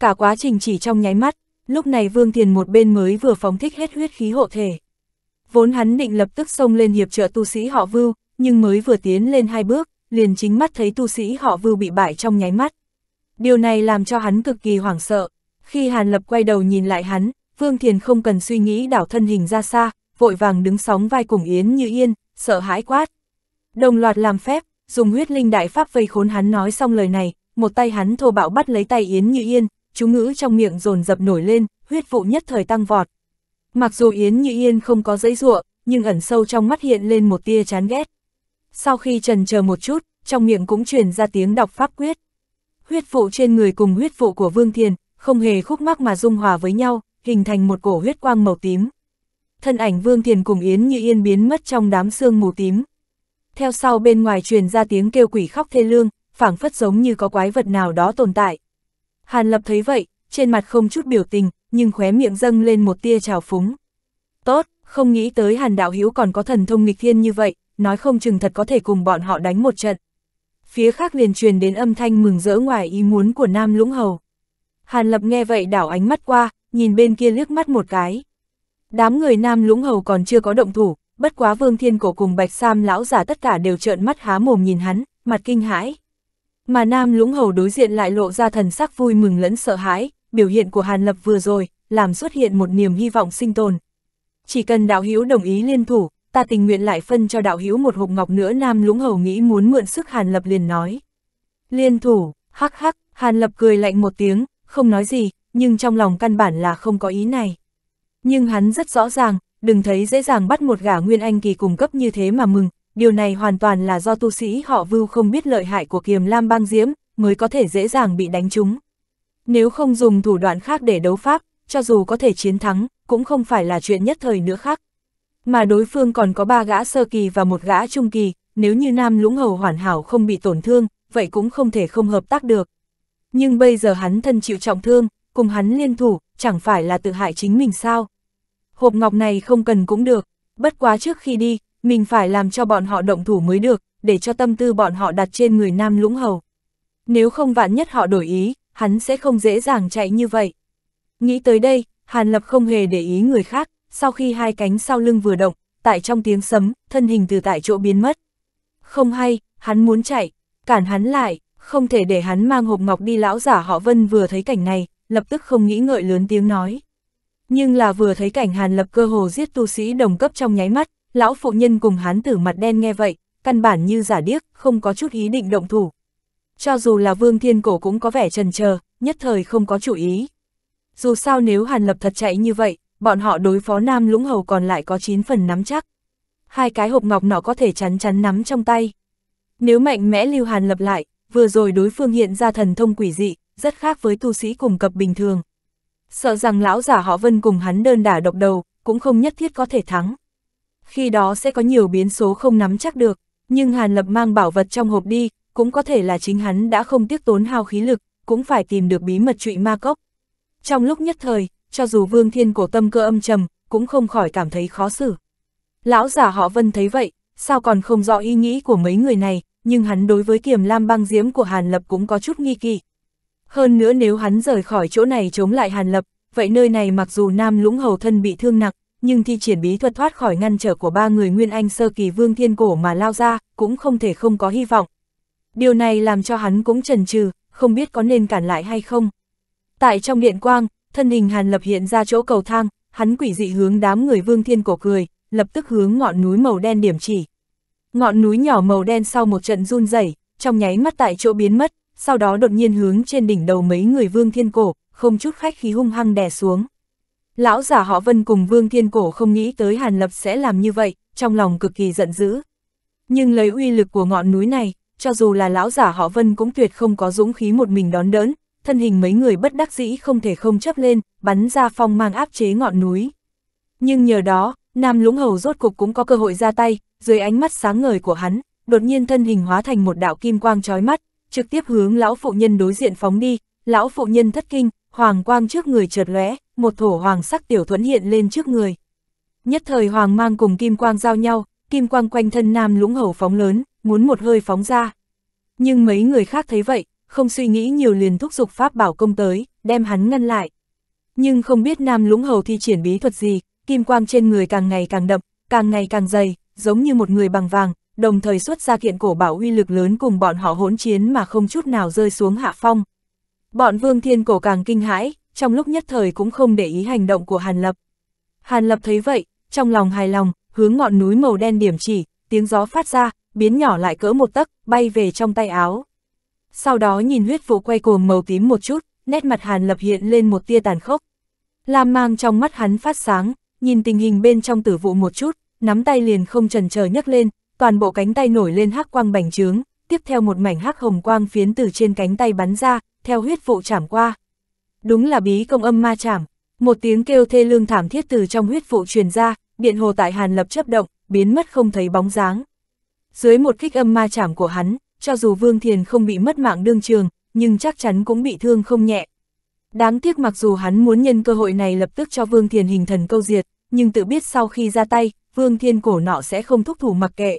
Cả quá trình chỉ trong nháy mắt, lúc này Vương Thiền một bên mới vừa phóng thích hết huyết khí hộ thể. Vốn hắn định lập tức xông lên hiệp trợ tu sĩ họ vưu, nhưng mới vừa tiến lên hai bước, liền chính mắt thấy tu sĩ họ vưu bị bại trong nháy mắt. Điều này làm cho hắn cực kỳ hoảng sợ. Khi Hàn Lập quay đầu nhìn lại hắn, Vương Thiền không cần suy nghĩ đảo thân hình ra xa, vội vàng đứng sóng vai cùng Yến như yên, sợ hãi quát. Đồng loạt làm phép, dùng huyết linh đại pháp vây khốn hắn nói xong lời này, một tay hắn thô bạo bắt lấy tay Yến như yên, chú ngữ trong miệng dồn dập nổi lên, huyết vụ nhất thời tăng vọt. Mặc dù Yến như yên không có dãy ruộng, nhưng ẩn sâu trong mắt hiện lên một tia chán ghét. Sau khi trần chờ một chút, trong miệng cũng truyền ra tiếng đọc pháp quyết. huyết vụ trên người cùng huyết vụ của Vương Thiền, không hề khúc mắc mà dung hòa với nhau, hình thành một cổ huyết quang màu tím. Thân ảnh Vương Thiền cùng Yến Như Yên biến mất trong đám sương mù tím. Theo sau bên ngoài truyền ra tiếng kêu quỷ khóc thê lương, phảng phất giống như có quái vật nào đó tồn tại. Hàn Lập thấy vậy, trên mặt không chút biểu tình, nhưng khóe miệng dâng lên một tia trào phúng. Tốt, không nghĩ tới Hàn Đạo Hiếu còn có thần thông nghịch thiên như vậy, nói không chừng thật có thể cùng bọn họ đánh một trận. Phía khác liền truyền đến âm thanh mừng rỡ ngoài ý muốn của Nam Lũng Hầu. Hàn Lập nghe vậy đảo ánh mắt qua, nhìn bên kia liếc mắt một cái. Đám người Nam Lũng Hầu còn chưa có động thủ, bất quá Vương Thiên Cổ cùng Bạch Sam lão giả tất cả đều trợn mắt há mồm nhìn hắn, mặt kinh hãi. Mà Nam Lũng Hầu đối diện lại lộ ra thần sắc vui mừng lẫn sợ hãi, biểu hiện của Hàn Lập vừa rồi, làm xuất hiện một niềm hy vọng sinh tồn. Chỉ cần đạo hữu đồng ý liên thủ, ta tình nguyện lại phân cho đạo hữu một hộp ngọc nữa Nam Lũng Hầu nghĩ muốn mượn sức Hàn Lập liền nói. Liên thủ, hắc hắc, Hàn Lập cười lạnh một tiếng, không nói gì, nhưng trong lòng căn bản là không có ý này. Nhưng hắn rất rõ ràng, đừng thấy dễ dàng bắt một gã nguyên anh kỳ cùng cấp như thế mà mừng, điều này hoàn toàn là do tu sĩ họ vưu không biết lợi hại của kiềm lam băng diễm, mới có thể dễ dàng bị đánh trúng. Nếu không dùng thủ đoạn khác để đấu pháp, cho dù có thể chiến thắng, cũng không phải là chuyện nhất thời nữa khác. Mà đối phương còn có ba gã sơ kỳ và một gã trung kỳ, nếu như nam lũng hầu hoàn hảo không bị tổn thương, vậy cũng không thể không hợp tác được. Nhưng bây giờ hắn thân chịu trọng thương, cùng hắn liên thủ, chẳng phải là tự hại chính mình sao? Hộp ngọc này không cần cũng được, bất quá trước khi đi, mình phải làm cho bọn họ động thủ mới được, để cho tâm tư bọn họ đặt trên người nam lũng hầu. Nếu không vạn nhất họ đổi ý, hắn sẽ không dễ dàng chạy như vậy. Nghĩ tới đây, Hàn Lập không hề để ý người khác, sau khi hai cánh sau lưng vừa động, tại trong tiếng sấm, thân hình từ tại chỗ biến mất. Không hay, hắn muốn chạy, cản hắn lại, không thể để hắn mang hộp ngọc đi lão giả họ Vân vừa thấy cảnh này, lập tức không nghĩ ngợi lớn tiếng nói. Nhưng là vừa thấy cảnh Hàn Lập cơ hồ giết tu sĩ đồng cấp trong nháy mắt, lão phụ nhân cùng hắn tử mặt đen nghe vậy, căn bản như giả điếc, không có chút ý định động thủ. Cho dù là Vương Thiên Cổ cũng có vẻ trần chờ nhất thời không có chủ ý. Dù sao nếu Hàn Lập thật chạy như vậy, bọn họ đối phó Nam Lũng Hầu còn lại có 9 phần nắm chắc. Hai cái hộp ngọc nọ có thể chắn chắn nắm trong tay. Nếu mạnh mẽ lưu Hàn Lập lại, vừa rồi đối phương hiện ra thần thông quỷ dị, rất khác với tu sĩ cùng cập bình thường. Sợ rằng lão giả họ Vân cùng hắn đơn đả độc đầu, cũng không nhất thiết có thể thắng. Khi đó sẽ có nhiều biến số không nắm chắc được, nhưng Hàn Lập mang bảo vật trong hộp đi, cũng có thể là chính hắn đã không tiếc tốn hao khí lực, cũng phải tìm được bí mật trụy ma cốc. Trong lúc nhất thời, cho dù Vương Thiên cổ tâm cơ âm trầm, cũng không khỏi cảm thấy khó xử. Lão giả họ Vân thấy vậy, sao còn không rõ ý nghĩ của mấy người này, nhưng hắn đối với kiềm lam băng diễm của Hàn Lập cũng có chút nghi kỳ. Hơn nữa nếu hắn rời khỏi chỗ này chống lại Hàn Lập, vậy nơi này mặc dù Nam Lũng Hầu thân bị thương nặng, nhưng thi triển bí thuật thoát khỏi ngăn trở của ba người Nguyên Anh sơ kỳ Vương Thiên Cổ mà lao ra, cũng không thể không có hy vọng. Điều này làm cho hắn cũng chần chừ, không biết có nên cản lại hay không. Tại trong điện quang, thân hình Hàn Lập hiện ra chỗ cầu thang, hắn quỷ dị hướng đám người Vương Thiên Cổ cười, lập tức hướng ngọn núi màu đen điểm chỉ. Ngọn núi nhỏ màu đen sau một trận run rẩy, trong nháy mắt tại chỗ biến mất, sau đó đột nhiên hướng trên đỉnh đầu mấy người Vương Thiên Cổ, không chút khách khí hung hăng đè xuống. Lão giả họ Vân cùng Vương Thiên Cổ không nghĩ tới Hàn Lập sẽ làm như vậy, trong lòng cực kỳ giận dữ. Nhưng lấy uy lực của ngọn núi này, cho dù là lão giả họ Vân cũng tuyệt không có dũng khí một mình đón đỡn thân hình mấy người bất đắc dĩ không thể không chấp lên, bắn ra phong mang áp chế ngọn núi. Nhưng nhờ đó, Nam Lũng Hầu rốt cục cũng có cơ hội ra tay, dưới ánh mắt sáng ngời của hắn, đột nhiên thân hình hóa thành một đạo kim quang chói mắt, trực tiếp hướng lão phụ nhân đối diện phóng đi, lão phụ nhân thất kinh, hoàng quang trước người chợt lóe, một thổ hoàng sắc tiểu thuẫn hiện lên trước người. Nhất thời hoàng mang cùng kim quang giao nhau, kim quang quanh thân nam lũng hầu phóng lớn, muốn một hơi phóng ra. Nhưng mấy người khác thấy vậy, không suy nghĩ nhiều liền thúc giục pháp bảo công tới, đem hắn ngăn lại. Nhưng không biết nam lũng hầu thi triển bí thuật gì, kim quang trên người càng ngày càng đậm, càng ngày càng dày, giống như một người bằng vàng, đồng thời xuất ra kiện cổ bảo uy lực lớn cùng bọn họ hỗn chiến mà không chút nào rơi xuống hạ phong. Bọn vương thiên cổ càng kinh hãi, trong lúc nhất thời cũng không để ý hành động của Hàn Lập. Hàn Lập thấy vậy, trong lòng hài lòng, hướng ngọn núi màu đen điểm chỉ, tiếng gió phát ra, biến nhỏ lại cỡ một tấc, bay về trong tay áo. Sau đó nhìn huyết vụ quay cuồng màu tím một chút, nét mặt Hàn Lập hiện lên một tia tàn khốc. Lam mang trong mắt hắn phát sáng, nhìn tình hình bên trong tử vụ một chút, nắm tay liền không trần chờ nhấc lên, toàn bộ cánh tay nổi lên hắc quang bành trướng, tiếp theo một mảnh hắc hồng quang phiến từ trên cánh tay bắn ra, theo huyết vụ chảm qua. Đúng là bí công âm ma chảm, một tiếng kêu thê lương thảm thiết từ trong huyết vụ truyền ra, biện hồ tại Hàn Lập chấp động, biến mất không thấy bóng dáng. Dưới một kích âm ma chảm của hắn, cho dù Vương Thiền không bị mất mạng đương trường, nhưng chắc chắn cũng bị thương không nhẹ. Đáng tiếc mặc dù hắn muốn nhân cơ hội này lập tức cho Vương Thiền hình thần câu diệt, nhưng tự biết sau khi ra tay, Vương Thiên Cổ nọ sẽ không thúc thủ mặc kệ.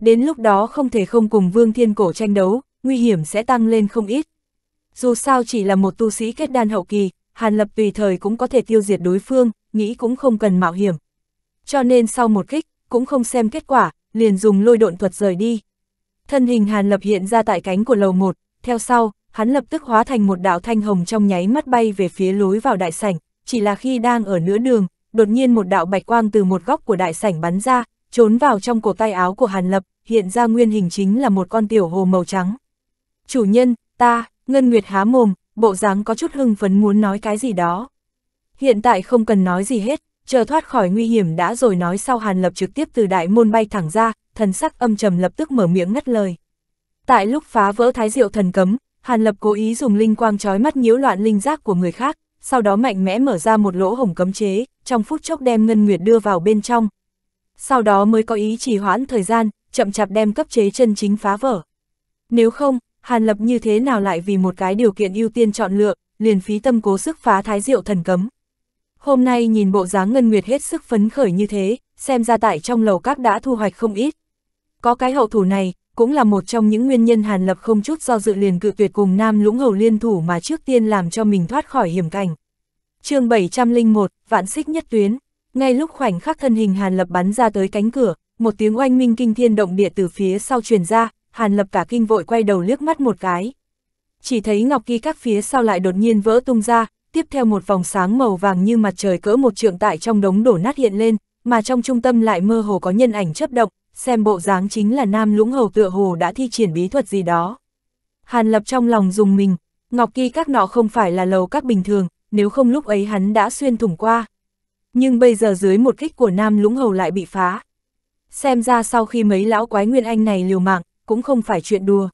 Đến lúc đó không thể không cùng Vương Thiên Cổ tranh đấu, nguy hiểm sẽ tăng lên không ít. Dù sao chỉ là một tu sĩ kết đan hậu kỳ, Hàn Lập tùy thời cũng có thể tiêu diệt đối phương, nghĩ cũng không cần mạo hiểm. Cho nên sau một kích, cũng không xem kết quả, liền dùng lôi độn thuật rời đi. Thân hình Hàn Lập hiện ra tại cánh của lầu 1, theo sau, hắn lập tức hóa thành một đạo thanh hồng trong nháy mắt bay về phía lối vào đại sảnh, chỉ là khi đang ở nửa đường, đột nhiên một đạo bạch quang từ một góc của đại sảnh bắn ra, trốn vào trong cổ tay áo của Hàn Lập, hiện ra nguyên hình chính là một con tiểu hồ màu trắng. Chủ nhân, ta, Ngân Nguyệt há mồm, bộ dáng có chút hưng phấn muốn nói cái gì đó. Hiện tại không cần nói gì hết, chờ thoát khỏi nguy hiểm đã rồi nói sau Hàn Lập trực tiếp từ đại môn bay thẳng ra, thần sắc âm trầm lập tức mở miệng ngắt lời. Tại lúc phá vỡ thái diệu thần cấm, Hàn Lập cố ý dùng linh quang trói mắt nhiễu loạn linh giác của người khác, sau đó mạnh mẽ mở ra một lỗ hổng cấm chế, trong phút chốc đem Ngân Nguyệt đưa vào bên trong. Sau đó mới có ý trì hoãn thời gian, chậm chạp đem cấp chế chân chính phá vỡ. Nếu không, Hàn Lập như thế nào lại vì một cái điều kiện ưu tiên chọn lựa, liền phí tâm cố sức phá thái diệu thần cấm. Hôm nay nhìn bộ dáng Ngân Nguyệt hết sức phấn khởi như thế, xem ra tại trong lầu các đã thu hoạch không ít. Có cái hậu thủ này, cũng là một trong những nguyên nhân Hàn Lập không chút do dự liền cự tuyệt cùng Nam Lũng Hầu liên thủ mà trước tiên làm cho mình thoát khỏi hiểm cảnh. chương 701, Vạn Xích Nhất Tuyến, ngay lúc khoảnh khắc thân hình Hàn Lập bắn ra tới cánh cửa, một tiếng oanh minh kinh thiên động địa từ phía sau truyền ra, Hàn Lập cả kinh vội quay đầu liếc mắt một cái. Chỉ thấy ngọc kỳ các phía sau lại đột nhiên vỡ tung ra, tiếp theo một vòng sáng màu vàng như mặt trời cỡ một trượng tại trong đống đổ nát hiện lên, mà trong trung tâm lại mơ hồ có nhân ảnh chấp động, xem bộ dáng chính là nam lũng hầu tựa hồ đã thi triển bí thuật gì đó. Hàn lập trong lòng dùng mình, ngọc kỳ các nọ không phải là lầu các bình thường, nếu không lúc ấy hắn đã xuyên thủng qua. Nhưng bây giờ dưới một kích của nam lũng hầu lại bị phá. Xem ra sau khi mấy lão quái nguyên anh này liều mạng, cũng không phải chuyện đùa.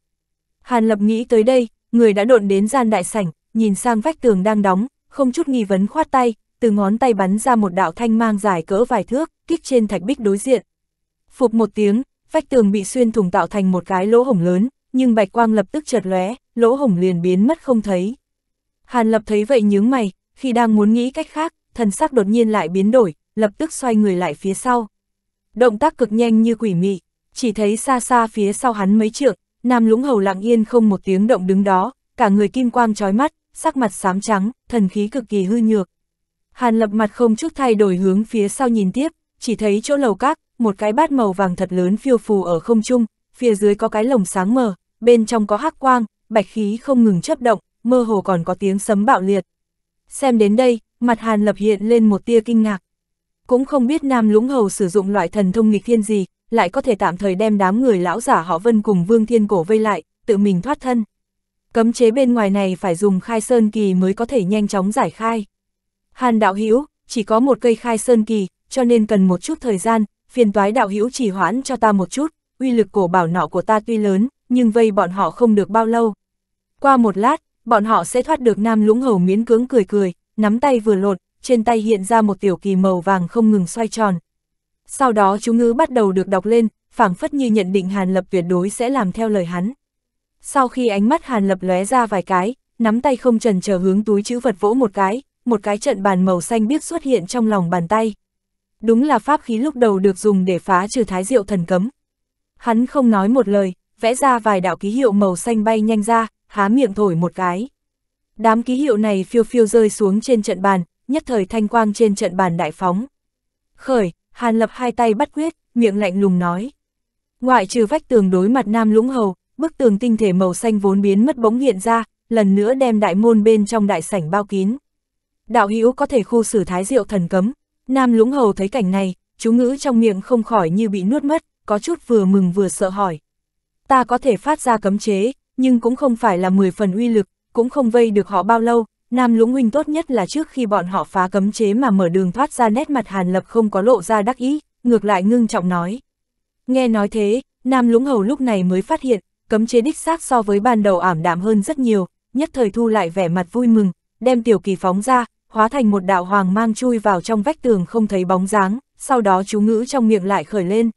Hàn lập nghĩ tới đây, người đã độn đến gian đại sảnh, nhìn sang vách tường đang đóng, không chút nghi vấn khoát tay, từ ngón tay bắn ra một đạo thanh mang dài cỡ vài thước, kích trên thạch bích đối diện. Phục một tiếng, vách tường bị xuyên thủng tạo thành một cái lỗ hổng lớn, nhưng bạch quang lập tức chợt lóe, lỗ hổng liền biến mất không thấy. Hàn Lập thấy vậy nhướng mày, khi đang muốn nghĩ cách khác, thần sắc đột nhiên lại biến đổi, lập tức xoay người lại phía sau. Động tác cực nhanh như quỷ mị, chỉ thấy xa xa phía sau hắn mấy trượng, Nam Lũng Hầu lặng yên không một tiếng động đứng đó, cả người kim quang trói mắt, sắc mặt xám trắng, thần khí cực kỳ hư nhược. Hàn Lập mặt không chút thay đổi hướng phía sau nhìn tiếp, chỉ thấy chỗ lầu các, một cái bát màu vàng thật lớn phiêu phù ở không trung, phía dưới có cái lồng sáng mờ, bên trong có hắc quang, bạch khí không ngừng chấp động, mơ hồ còn có tiếng sấm bạo liệt. Xem đến đây, mặt Hàn Lập hiện lên một tia kinh ngạc. Cũng không biết Nam Lũng Hầu sử dụng loại thần thông nghịch thiên gì, lại có thể tạm thời đem đám người lão giả họ Vân cùng Vương Thiên Cổ vây lại, tự mình thoát thân. Cấm chế bên ngoài này phải dùng khai sơn kỳ mới có thể nhanh chóng giải khai. Hàn đạo hữu chỉ có một cây khai sơn kỳ, cho nên cần một chút thời gian, phiền toái đạo hữu chỉ hoãn cho ta một chút, uy lực cổ bảo nọ của ta tuy lớn, nhưng vây bọn họ không được bao lâu. Qua một lát, bọn họ sẽ thoát được nam lũng hầu miễn cưỡng cười cười, nắm tay vừa lột, trên tay hiện ra một tiểu kỳ màu vàng không ngừng xoay tròn. Sau đó chú ngữ bắt đầu được đọc lên, phảng phất như nhận định Hàn Lập tuyệt đối sẽ làm theo lời hắn. Sau khi ánh mắt Hàn Lập lóe ra vài cái, nắm tay không trần chờ hướng túi chữ vật vỗ một cái, một cái trận bàn màu xanh biếc xuất hiện trong lòng bàn tay. Đúng là pháp khí lúc đầu được dùng để phá trừ thái diệu thần cấm. Hắn không nói một lời, vẽ ra vài đạo ký hiệu màu xanh bay nhanh ra, há miệng thổi một cái. Đám ký hiệu này phiêu phiêu rơi xuống trên trận bàn, nhất thời thanh quang trên trận bàn đại phóng. Khởi, Hàn Lập hai tay bắt quyết, miệng lạnh lùng nói. Ngoại trừ vách tường đối mặt Nam Lũng Hầu, bức tường tinh thể màu xanh vốn biến mất bỗng hiện ra, lần nữa đem đại môn bên trong đại sảnh bao kín. Đạo hữu có thể khu xử thái diệu thần cấm, Nam Lũng Hầu thấy cảnh này, chú ngữ trong miệng không khỏi như bị nuốt mất, có chút vừa mừng vừa sợ hỏi. Ta có thể phát ra cấm chế, nhưng cũng không phải là 10 phần uy lực, cũng không vây được họ bao lâu, Nam Lũng Huynh tốt nhất là trước khi bọn họ phá cấm chế mà mở đường thoát ra nét mặt Hàn Lập không có lộ ra đắc ý, ngược lại ngưng trọng nói. Nghe nói thế, Nam Lũng Hầu lúc này mới phát hiện, cấm chế đích xác so với ban đầu ảm đạm hơn rất nhiều, nhất thời thu lại vẻ mặt vui mừng, đem tiểu kỳ phóng ra, hóa thành một đạo hoàng mang chui vào trong vách tường không thấy bóng dáng, sau đó chú ngữ trong miệng lại khởi lên.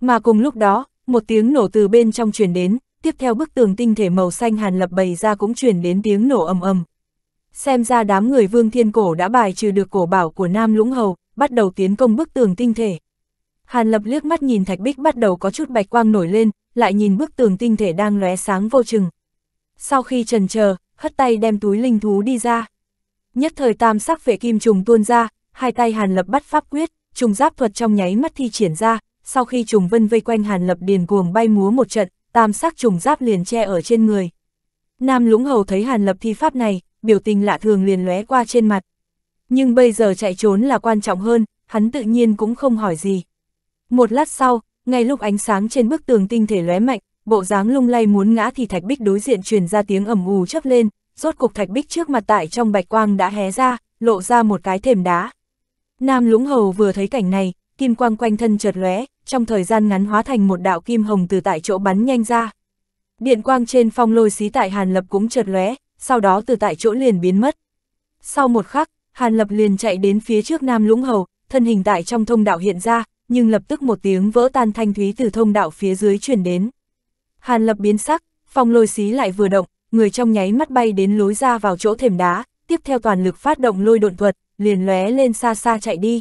Mà cùng lúc đó, một tiếng nổ từ bên trong truyền đến, tiếp theo bức tường tinh thể màu xanh hàn lập bày ra cũng truyền đến tiếng nổ ầm ầm. Xem ra đám người vương thiên cổ đã bài trừ được cổ bảo của Nam Lũng Hầu, bắt đầu tiến công bức tường tinh thể. Hàn lập liếc mắt nhìn thạch bích bắt đầu có chút bạch quang nổi lên, lại nhìn bức tường tinh thể đang lóe sáng vô chừng. Sau khi trần chờ, hất tay đem túi linh thú đi ra. Nhất thời tam sắc vệ kim trùng tuôn ra, hai tay Hàn Lập bắt pháp quyết, trùng giáp thuật trong nháy mắt thi triển ra, sau khi trùng vân vây quanh Hàn Lập điền cuồng bay múa một trận, tam sắc trùng giáp liền che ở trên người. Nam lũng hầu thấy Hàn Lập thi pháp này, biểu tình lạ thường liền lóe qua trên mặt. Nhưng bây giờ chạy trốn là quan trọng hơn, hắn tự nhiên cũng không hỏi gì. Một lát sau, ngay lúc ánh sáng trên bức tường tinh thể lóe mạnh, bộ dáng lung lay muốn ngã thì thạch bích đối diện truyền ra tiếng ầm ù chớp lên, rốt cục thạch bích trước mặt tại trong bạch quang đã hé ra, lộ ra một cái thềm đá. Nam lũng hầu vừa thấy cảnh này, kim quang quanh thân chợt lóe, trong thời gian ngắn hóa thành một đạo kim hồng từ tại chỗ bắn nhanh ra. Điện quang trên phong lôi xí tại Hàn Lập cũng chợt lóe, sau đó từ tại chỗ liền biến mất. Sau một khắc, Hàn Lập liền chạy đến phía trước Nam Lũng Hầu, thân hình tại trong thông đạo hiện ra, nhưng lập tức một tiếng vỡ tan thanh thúy từ thông đạo phía dưới truyền đến. Hàn Lập biến sắc, phong lôi xí lại vừa động, người trong nháy mắt bay đến lối ra vào chỗ thềm đá, tiếp theo toàn lực phát động lôi độn thuật, liền lóe lên xa xa chạy đi.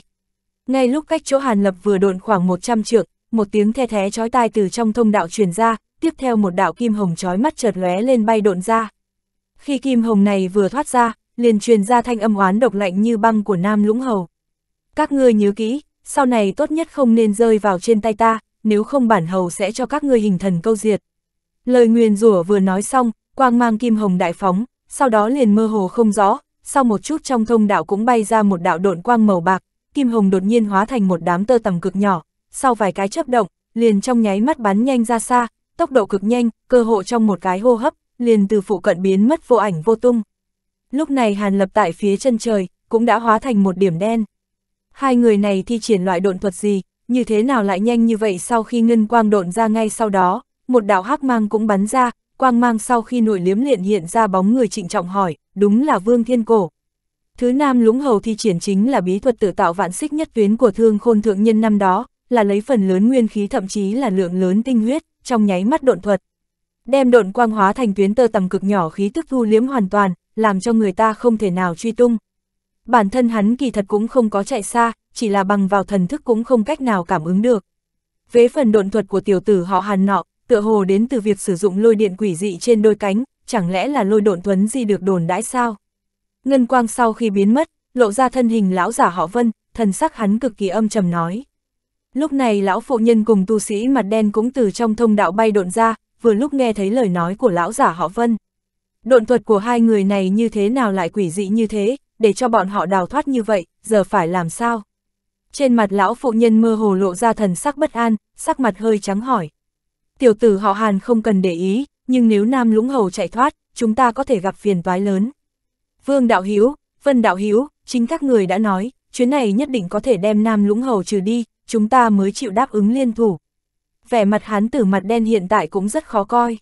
Ngay lúc cách chỗ Hàn Lập vừa độn khoảng 100 trượng, một tiếng the thé chói tai từ trong thông đạo truyền ra, tiếp theo một đạo kim hồng chói mắt chợt lóe lên bay độn ra. Khi kim hồng này vừa thoát ra, liền truyền ra thanh âm oán độc lạnh như băng của Nam Lũng Hầu. Các ngươi nhớ kỹ, sau này tốt nhất không nên rơi vào trên tay ta, nếu không bản hầu sẽ cho các ngươi hình thần câu diệt. Lời nguyền rủa vừa nói xong, quang mang kim hồng đại phóng, sau đó liền mơ hồ không rõ, sau một chút trong thông đạo cũng bay ra một đạo độn quang màu bạc, kim hồng đột nhiên hóa thành một đám tơ tầm cực nhỏ, sau vài cái chấp động, liền trong nháy mắt bắn nhanh ra xa, tốc độ cực nhanh, cơ hội trong một cái hô hấp, liền từ phụ cận biến mất vô ảnh vô tung. Lúc này Hàn Lập tại phía chân trời, cũng đã hóa thành một điểm đen. Hai người này thi triển loại độn thuật gì, như thế nào lại nhanh như vậy sau khi ngân quang độn ra ngay sau đó, một đạo hắc mang cũng bắn ra, quang mang sau khi nổi liếm liện hiện ra bóng người trịnh trọng hỏi, đúng là Vương Thiên Cổ. Thứ Nam lũng hầu thi triển chính là bí thuật tự tạo vạn xích nhất tuyến của thương khôn thượng nhân năm đó, là lấy phần lớn nguyên khí thậm chí là lượng lớn tinh huyết, trong nháy mắt độn thuật. Đem độn quang hóa thành tuyến tơ tầm cực nhỏ khí tức thu liếm hoàn toàn, làm cho người ta không thể nào truy tung. Bản thân hắn kỳ thật cũng không có chạy xa, chỉ là bằng vào thần thức cũng không cách nào cảm ứng được. Vế phần độn thuật của tiểu tử họ hàn nọ, tựa hồ đến từ việc sử dụng lôi điện quỷ dị trên đôi cánh, chẳng lẽ là lôi độn thuấn di được đồn đãi sao? Ngân quang sau khi biến mất, lộ ra thân hình lão giả họ Vân, thần sắc hắn cực kỳ âm trầm nói. Lúc này lão phụ nhân cùng tu sĩ mặt đen cũng từ trong thông đạo bay độn ra, vừa lúc nghe thấy lời nói của lão giả họ Vân. Độn thuật của hai người này như thế nào lại quỷ dị như thế, để cho bọn họ đào thoát như vậy, giờ phải làm sao? Trên mặt lão phụ nhân mơ hồ lộ ra thần sắc bất an, sắc mặt hơi trắng hỏi. Tiểu tử họ Hàn không cần để ý, nhưng nếu Nam Lũng Hầu chạy thoát, chúng ta có thể gặp phiền toái lớn. Vương Đạo Hiếu, Vân Đạo Hiếu, chính các người đã nói, chuyến này nhất định có thể đem Nam Lũng Hầu trừ đi, chúng ta mới chịu đáp ứng liên thủ. Vẻ mặt hắn tử mặt đen hiện tại cũng rất khó coi.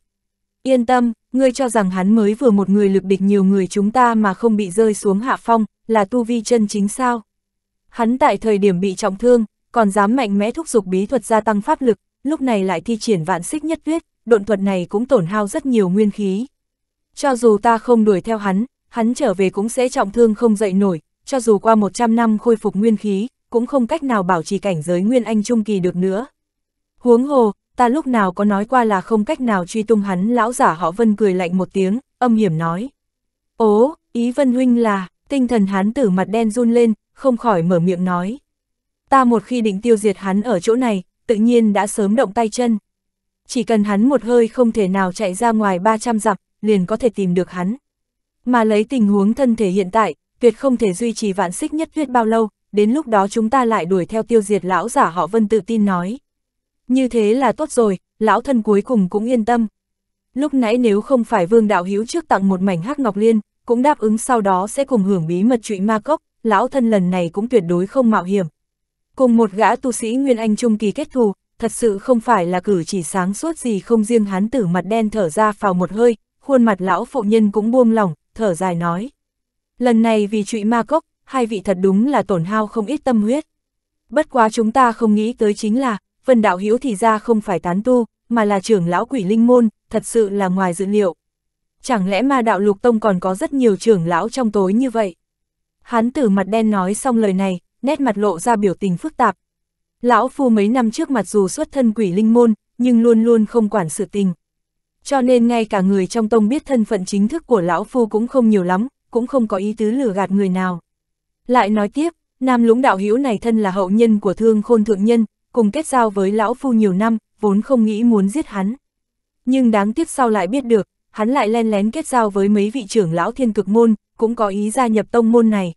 Yên tâm, ngươi cho rằng hắn mới vừa một người lực địch nhiều người chúng ta mà không bị rơi xuống hạ phong, là tu vi chân chính sao. Hắn tại thời điểm bị trọng thương, còn dám mạnh mẽ thúc giục bí thuật gia tăng pháp lực, lúc này lại thi triển vạn xích nhất tuyết, độn thuật này cũng tổn hao rất nhiều nguyên khí. Cho dù ta không đuổi theo hắn, hắn trở về cũng sẽ trọng thương không dậy nổi, cho dù qua 100 năm khôi phục nguyên khí, cũng không cách nào bảo trì cảnh giới nguyên anh trung kỳ được nữa. Huống hồ, ta lúc nào có nói qua là không cách nào truy tung hắn lão giả họ Vân cười lạnh một tiếng, âm hiểm nói. Ố, ý Vân Huynh là, tinh thần hắn tử mặt đen run lên, không khỏi mở miệng nói. Ta một khi định tiêu diệt hắn ở chỗ này, tự nhiên đã sớm động tay chân. Chỉ cần hắn một hơi không thể nào chạy ra ngoài 300 dặm, liền có thể tìm được hắn. Mà lấy tình huống thân thể hiện tại, tuyệt không thể duy trì vạn xích nhất tuyết bao lâu, đến lúc đó chúng ta lại đuổi theo tiêu diệt lão giả họ Vân tự tin nói. Như thế là tốt rồi, lão thân cuối cùng cũng yên tâm. Lúc nãy nếu không phải vương đạo hiếu trước tặng một mảnh hắc ngọc liên, cũng đáp ứng sau đó sẽ cùng hưởng bí mật trụy ma cốc, lão thân lần này cũng tuyệt đối không mạo hiểm. Cùng một gã tu sĩ Nguyên Anh Trung Kỳ kết thù, thật sự không phải là cử chỉ sáng suốt gì không riêng hán tử mặt đen thở ra phào một hơi, khuôn mặt lão phụ nhân cũng buông lỏng, thở dài nói. Lần này vì trụy ma cốc, hai vị thật đúng là tổn hao không ít tâm huyết. Bất quá chúng ta không nghĩ tới chính là, Vân Đạo Hiếu thì ra không phải tán tu, mà là trưởng lão quỷ linh môn, thật sự là ngoài dự liệu. Chẳng lẽ ma đạo lục tông còn có rất nhiều trưởng lão trong tối như vậy? Hán tử mặt đen nói xong lời này, nét mặt lộ ra biểu tình phức tạp. Lão Phu mấy năm trước mặt dù xuất thân quỷ linh môn, nhưng luôn luôn không quản sự tình. Cho nên ngay cả người trong tông biết thân phận chính thức của Lão Phu cũng không nhiều lắm, cũng không có ý tứ lừa gạt người nào. Lại nói tiếp, Nam lũng đạo hữu này thân là hậu nhân của thương khôn thượng nhân, cùng kết giao với Lão Phu nhiều năm, vốn không nghĩ muốn giết hắn. Nhưng đáng tiếc sau lại biết được, hắn lại len lén kết giao với mấy vị trưởng lão thiên cực môn, cũng có ý gia nhập tông môn này.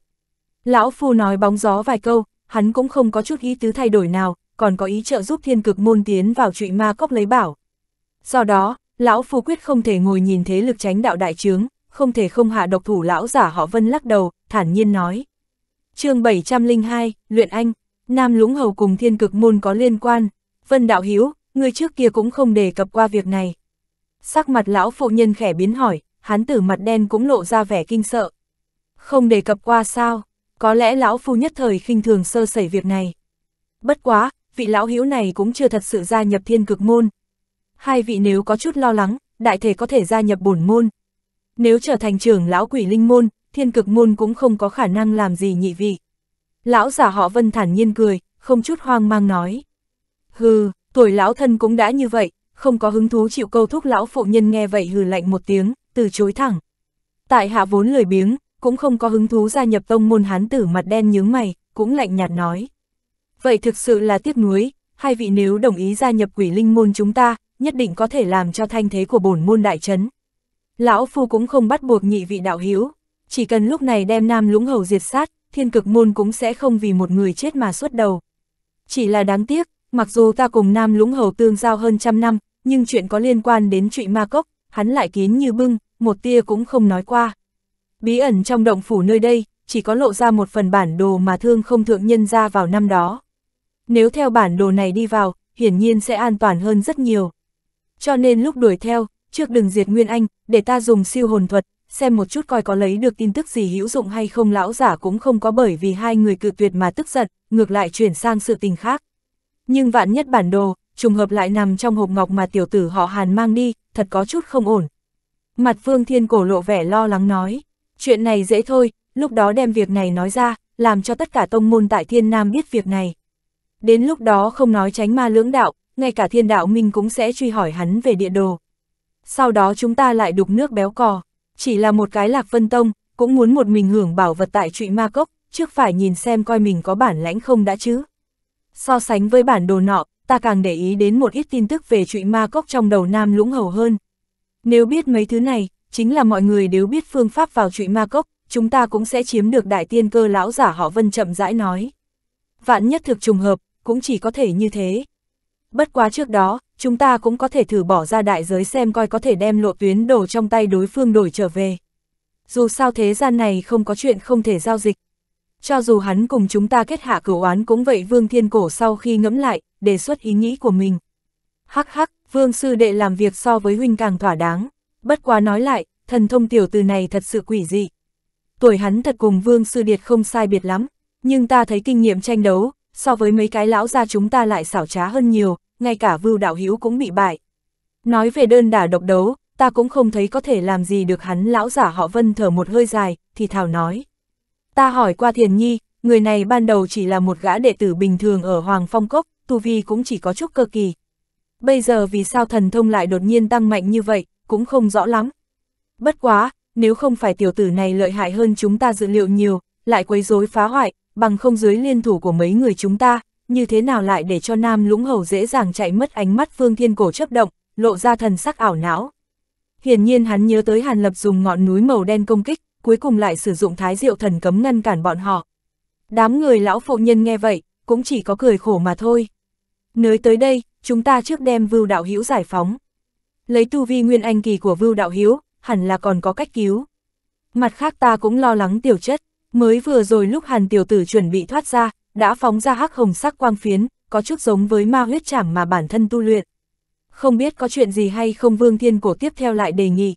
Lão Phu nói bóng gió vài câu, hắn cũng không có chút ý tứ thay đổi nào, còn có ý trợ giúp thiên cực môn tiến vào trụy ma cốc lấy bảo. Do đó, lão Phu quyết không thể ngồi nhìn thế lực tránh đạo đại trướng, không thể không hạ độc thủ lão giả họ Vân lắc đầu, thản nhiên nói. chương 702, Luyện Anh, Nam Lũng Hầu cùng thiên cực môn có liên quan, Vân Đạo Hiếu, người trước kia cũng không đề cập qua việc này. Sắc mặt lão phụ nhân khẽ biến hỏi, hắn tử mặt đen cũng lộ ra vẻ kinh sợ. Không đề cập qua sao, có lẽ lão phu nhất thời khinh thường sơ sẩy việc này. Bất quá, vị lão hiếu này cũng chưa thật sự gia nhập thiên cực môn. Hai vị nếu có chút lo lắng, đại thể có thể gia nhập bổn môn. Nếu trở thành trưởng lão quỷ linh môn, thiên cực môn cũng không có khả năng làm gì nhị vị. Lão giả họ vân thản nhiên cười, không chút hoang mang nói. Hừ, tuổi lão thân cũng đã như vậy, không có hứng thú chịu câu thúc lão phụ nhân nghe vậy hừ lạnh một tiếng, từ chối thẳng. Tại hạ vốn lười biếng, cũng không có hứng thú gia nhập tông môn hán tử mặt đen nhướng mày, cũng lạnh nhạt nói. Vậy thực sự là tiếc nuối, hai vị nếu đồng ý gia nhập quỷ linh môn chúng ta, nhất định có thể làm cho thanh thế của bổn môn đại chấn. Lão Phu cũng không bắt buộc nhị vị đạo hiếu, chỉ cần lúc này đem nam lũng hầu diệt sát, thiên cực môn cũng sẽ không vì một người chết mà xuất đầu. Chỉ là đáng tiếc, mặc dù ta cùng nam lũng hầu tương giao hơn trăm năm, nhưng chuyện có liên quan đến trụy ma cốc, hắn lại kín như bưng, một tia cũng không nói qua. Bí ẩn trong động phủ nơi đây, chỉ có lộ ra một phần bản đồ mà thương không thượng nhân ra vào năm đó. Nếu theo bản đồ này đi vào, hiển nhiên sẽ an toàn hơn rất nhiều. Cho nên lúc đuổi theo, trước đừng diệt Nguyên Anh, để ta dùng siêu hồn thuật, xem một chút coi có lấy được tin tức gì hữu dụng hay không lão giả cũng không có bởi vì hai người cự tuyệt mà tức giận, ngược lại chuyển sang sự tình khác. Nhưng vạn nhất bản đồ, trùng hợp lại nằm trong hộp ngọc mà tiểu tử họ Hàn mang đi, thật có chút không ổn. Mặt Vương Thiên Cổ lộ vẻ lo lắng nói. Chuyện này dễ thôi, lúc đó đem việc này nói ra, làm cho tất cả tông môn tại thiên nam biết việc này. Đến lúc đó không nói tránh ma lưỡng đạo, ngay cả thiên đạo minh cũng sẽ truy hỏi hắn về địa đồ. Sau đó chúng ta lại đục nước béo cò, chỉ là một cái lạc vân tông, cũng muốn một mình hưởng bảo vật tại trụy ma cốc, trước phải nhìn xem coi mình có bản lãnh không đã chứ. So sánh với bản đồ nọ, ta càng để ý đến một ít tin tức về trụy ma cốc trong đầu nam lũng hầu hơn. Nếu biết mấy thứ này, chính là mọi người đều biết phương pháp vào trụy ma cốc, chúng ta cũng sẽ chiếm được đại tiên cơ lão giả họ vân chậm rãi nói. Vạn nhất thực trùng hợp, cũng chỉ có thể như thế. Bất quá trước đó, chúng ta cũng có thể thử bỏ ra đại giới xem coi có thể đem lộ tuyến đồ trong tay đối phương đổi trở về. Dù sao thế gian này không có chuyện không thể giao dịch. Cho dù hắn cùng chúng ta kết hạ cửu oán cũng vậy Vương Thiên Cổ sau khi ngẫm lại, đề xuất ý nghĩ của mình. Hắc hắc, Vương Sư Đệ làm việc so với huynh càng thỏa đáng. Bất quá nói lại, thần thông tiểu từ này thật sự quỷ dị. Tuổi hắn thật cùng Vương Sư Điệt không sai biệt lắm, nhưng ta thấy kinh nghiệm tranh đấu, so với mấy cái lão gia chúng ta lại xảo trá hơn nhiều, ngay cả Vưu Đạo Hữu cũng bị bại. Nói về đơn đả độc đấu, ta cũng không thấy có thể làm gì được hắn lão giả họ Vân thở một hơi dài, thì thảo nói. Ta hỏi qua Thiền Nhi, người này ban đầu chỉ là một gã đệ tử bình thường ở Hoàng Phong Cốc, tu vi cũng chỉ có chút cơ kỳ. Bây giờ vì sao thần thông lại đột nhiên tăng mạnh như vậy, cũng không rõ lắm. Bất quá, nếu không phải tiểu tử này lợi hại hơn chúng ta dự liệu nhiều, lại quấy rối phá hoại, bằng không dưới liên thủ của mấy người chúng ta, như thế nào lại để cho Nam Lũng Hầu dễ dàng chạy mất ánh mắt Phương Thiên Cổ chấp động, lộ ra thần sắc ảo não. Hiển nhiên hắn nhớ tới Hàn Lập dùng ngọn núi màu đen công kích, cuối cùng lại sử dụng thái diệu thần cấm ngăn cản bọn họ. Đám người lão phụ nhân nghe vậy, cũng chỉ có cười khổ mà thôi. Nới tới đây, chúng ta trước đem Vưu Đạo Hữu giải phóng. Lấy tu vi nguyên anh kỳ của Vưu Đạo Hiếu, hẳn là còn có cách cứu. Mặt khác ta cũng lo lắng tiểu chất, mới vừa rồi lúc hàn tiểu tử chuẩn bị thoát ra, đã phóng ra hắc hồng sắc quang phiến, có chút giống với ma huyết chảm mà bản thân tu luyện. Không biết có chuyện gì hay không Vương Thiên Cổ tiếp theo lại đề nghị.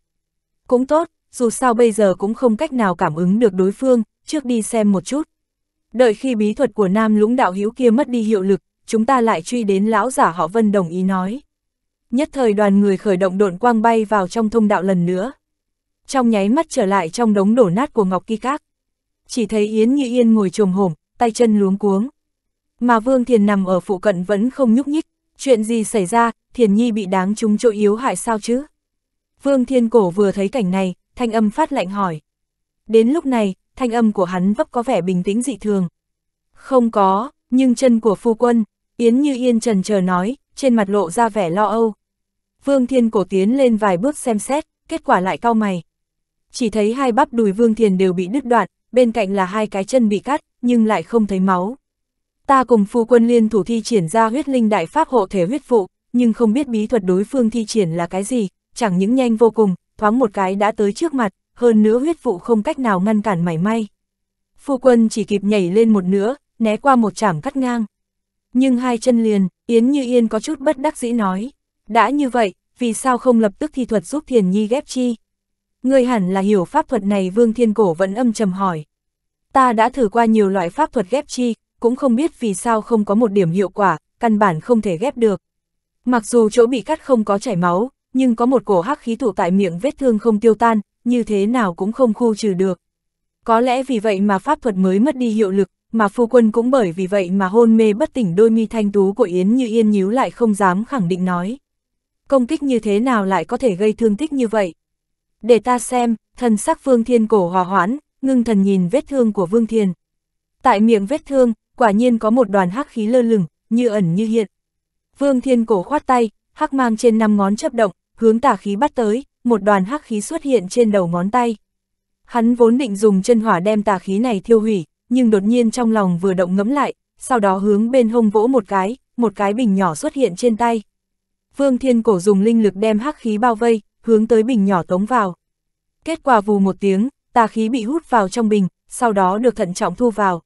Cũng tốt, dù sao bây giờ cũng không cách nào cảm ứng được đối phương, trước đi xem một chút. Đợi khi bí thuật của nam lũng đạo hữu kia mất đi hiệu lực, chúng ta lại truy đến lão giả họ Vân đồng ý nói. Nhất thời đoàn người khởi động độn quang bay vào trong thông đạo lần nữa. Trong nháy mắt trở lại trong đống đổ nát của Ngọc Kỳ Các. Chỉ thấy Yến Như Yên ngồi trồm hổm, tay chân luống cuống. Mà Vương Thiền nằm ở phụ cận vẫn không nhúc nhích, chuyện gì xảy ra, Thiền Nhi bị đáng trúng chỗ yếu hại sao chứ? Vương Thiên Cổ vừa thấy cảnh này, thanh âm phát lạnh hỏi. Đến lúc này, thanh âm của hắn vấp có vẻ bình tĩnh dị thường. Không có, nhưng chân của phu quân, Yến Như Yên trần chờ nói, trên mặt lộ ra vẻ lo âu. Vương Thiên cổ tiến lên vài bước xem xét, kết quả lại cau mày. Chỉ thấy hai bắp đùi Vương Thiền đều bị đứt đoạn, bên cạnh là hai cái chân bị cắt, nhưng lại không thấy máu. Ta cùng phu quân liên thủ thi triển ra huyết linh đại pháp hộ thể huyết phụ, nhưng không biết bí thuật đối phương thi triển là cái gì, chẳng những nhanh vô cùng, thoáng một cái đã tới trước mặt, hơn nữa huyết vụ không cách nào ngăn cản mảy may. Phu quân chỉ kịp nhảy lên một nữa, né qua một chảm cắt ngang. Nhưng hai chân liền, Yến Như Yên có chút bất đắc dĩ nói. Đã như vậy, vì sao không lập tức thi thuật giúp Thiền Nhi ghép chi? Người hẳn là hiểu pháp thuật này Vương Thiên Cổ vẫn âm trầm hỏi. Ta đã thử qua nhiều loại pháp thuật ghép chi, cũng không biết vì sao không có một điểm hiệu quả, căn bản không thể ghép được. Mặc dù chỗ bị cắt không có chảy máu, nhưng có một cổ hắc khí tụ tại miệng vết thương không tiêu tan, như thế nào cũng không khu trừ được. Có lẽ vì vậy mà pháp thuật mới mất đi hiệu lực, mà phu quân cũng bởi vì vậy mà hôn mê bất tỉnh đôi mi thanh tú của Yến như yên nhíu lại không dám khẳng định nói. Công kích như thế nào lại có thể gây thương tích như vậy? Để ta xem, thần sắc Vương Thiên cổ hòa hoãn, ngưng thần nhìn vết thương của Vương Thiên. Tại miệng vết thương, quả nhiên có một đoàn hắc khí lơ lửng, như ẩn như hiện. Vương Thiên cổ khoát tay, hắc mang trên năm ngón chấp động, hướng tả khí bắt tới, một đoàn hắc khí xuất hiện trên đầu ngón tay. Hắn vốn định dùng chân hỏa đem tà khí này thiêu hủy, nhưng đột nhiên trong lòng vừa động ngẫm lại, sau đó hướng bên hông vỗ một cái, một cái bình nhỏ xuất hiện trên tay. Vương Thiên Cổ dùng linh lực đem hắc khí bao vây, hướng tới bình nhỏ tống vào. Kết quả vù một tiếng, tà khí bị hút vào trong bình, sau đó được thận trọng thu vào.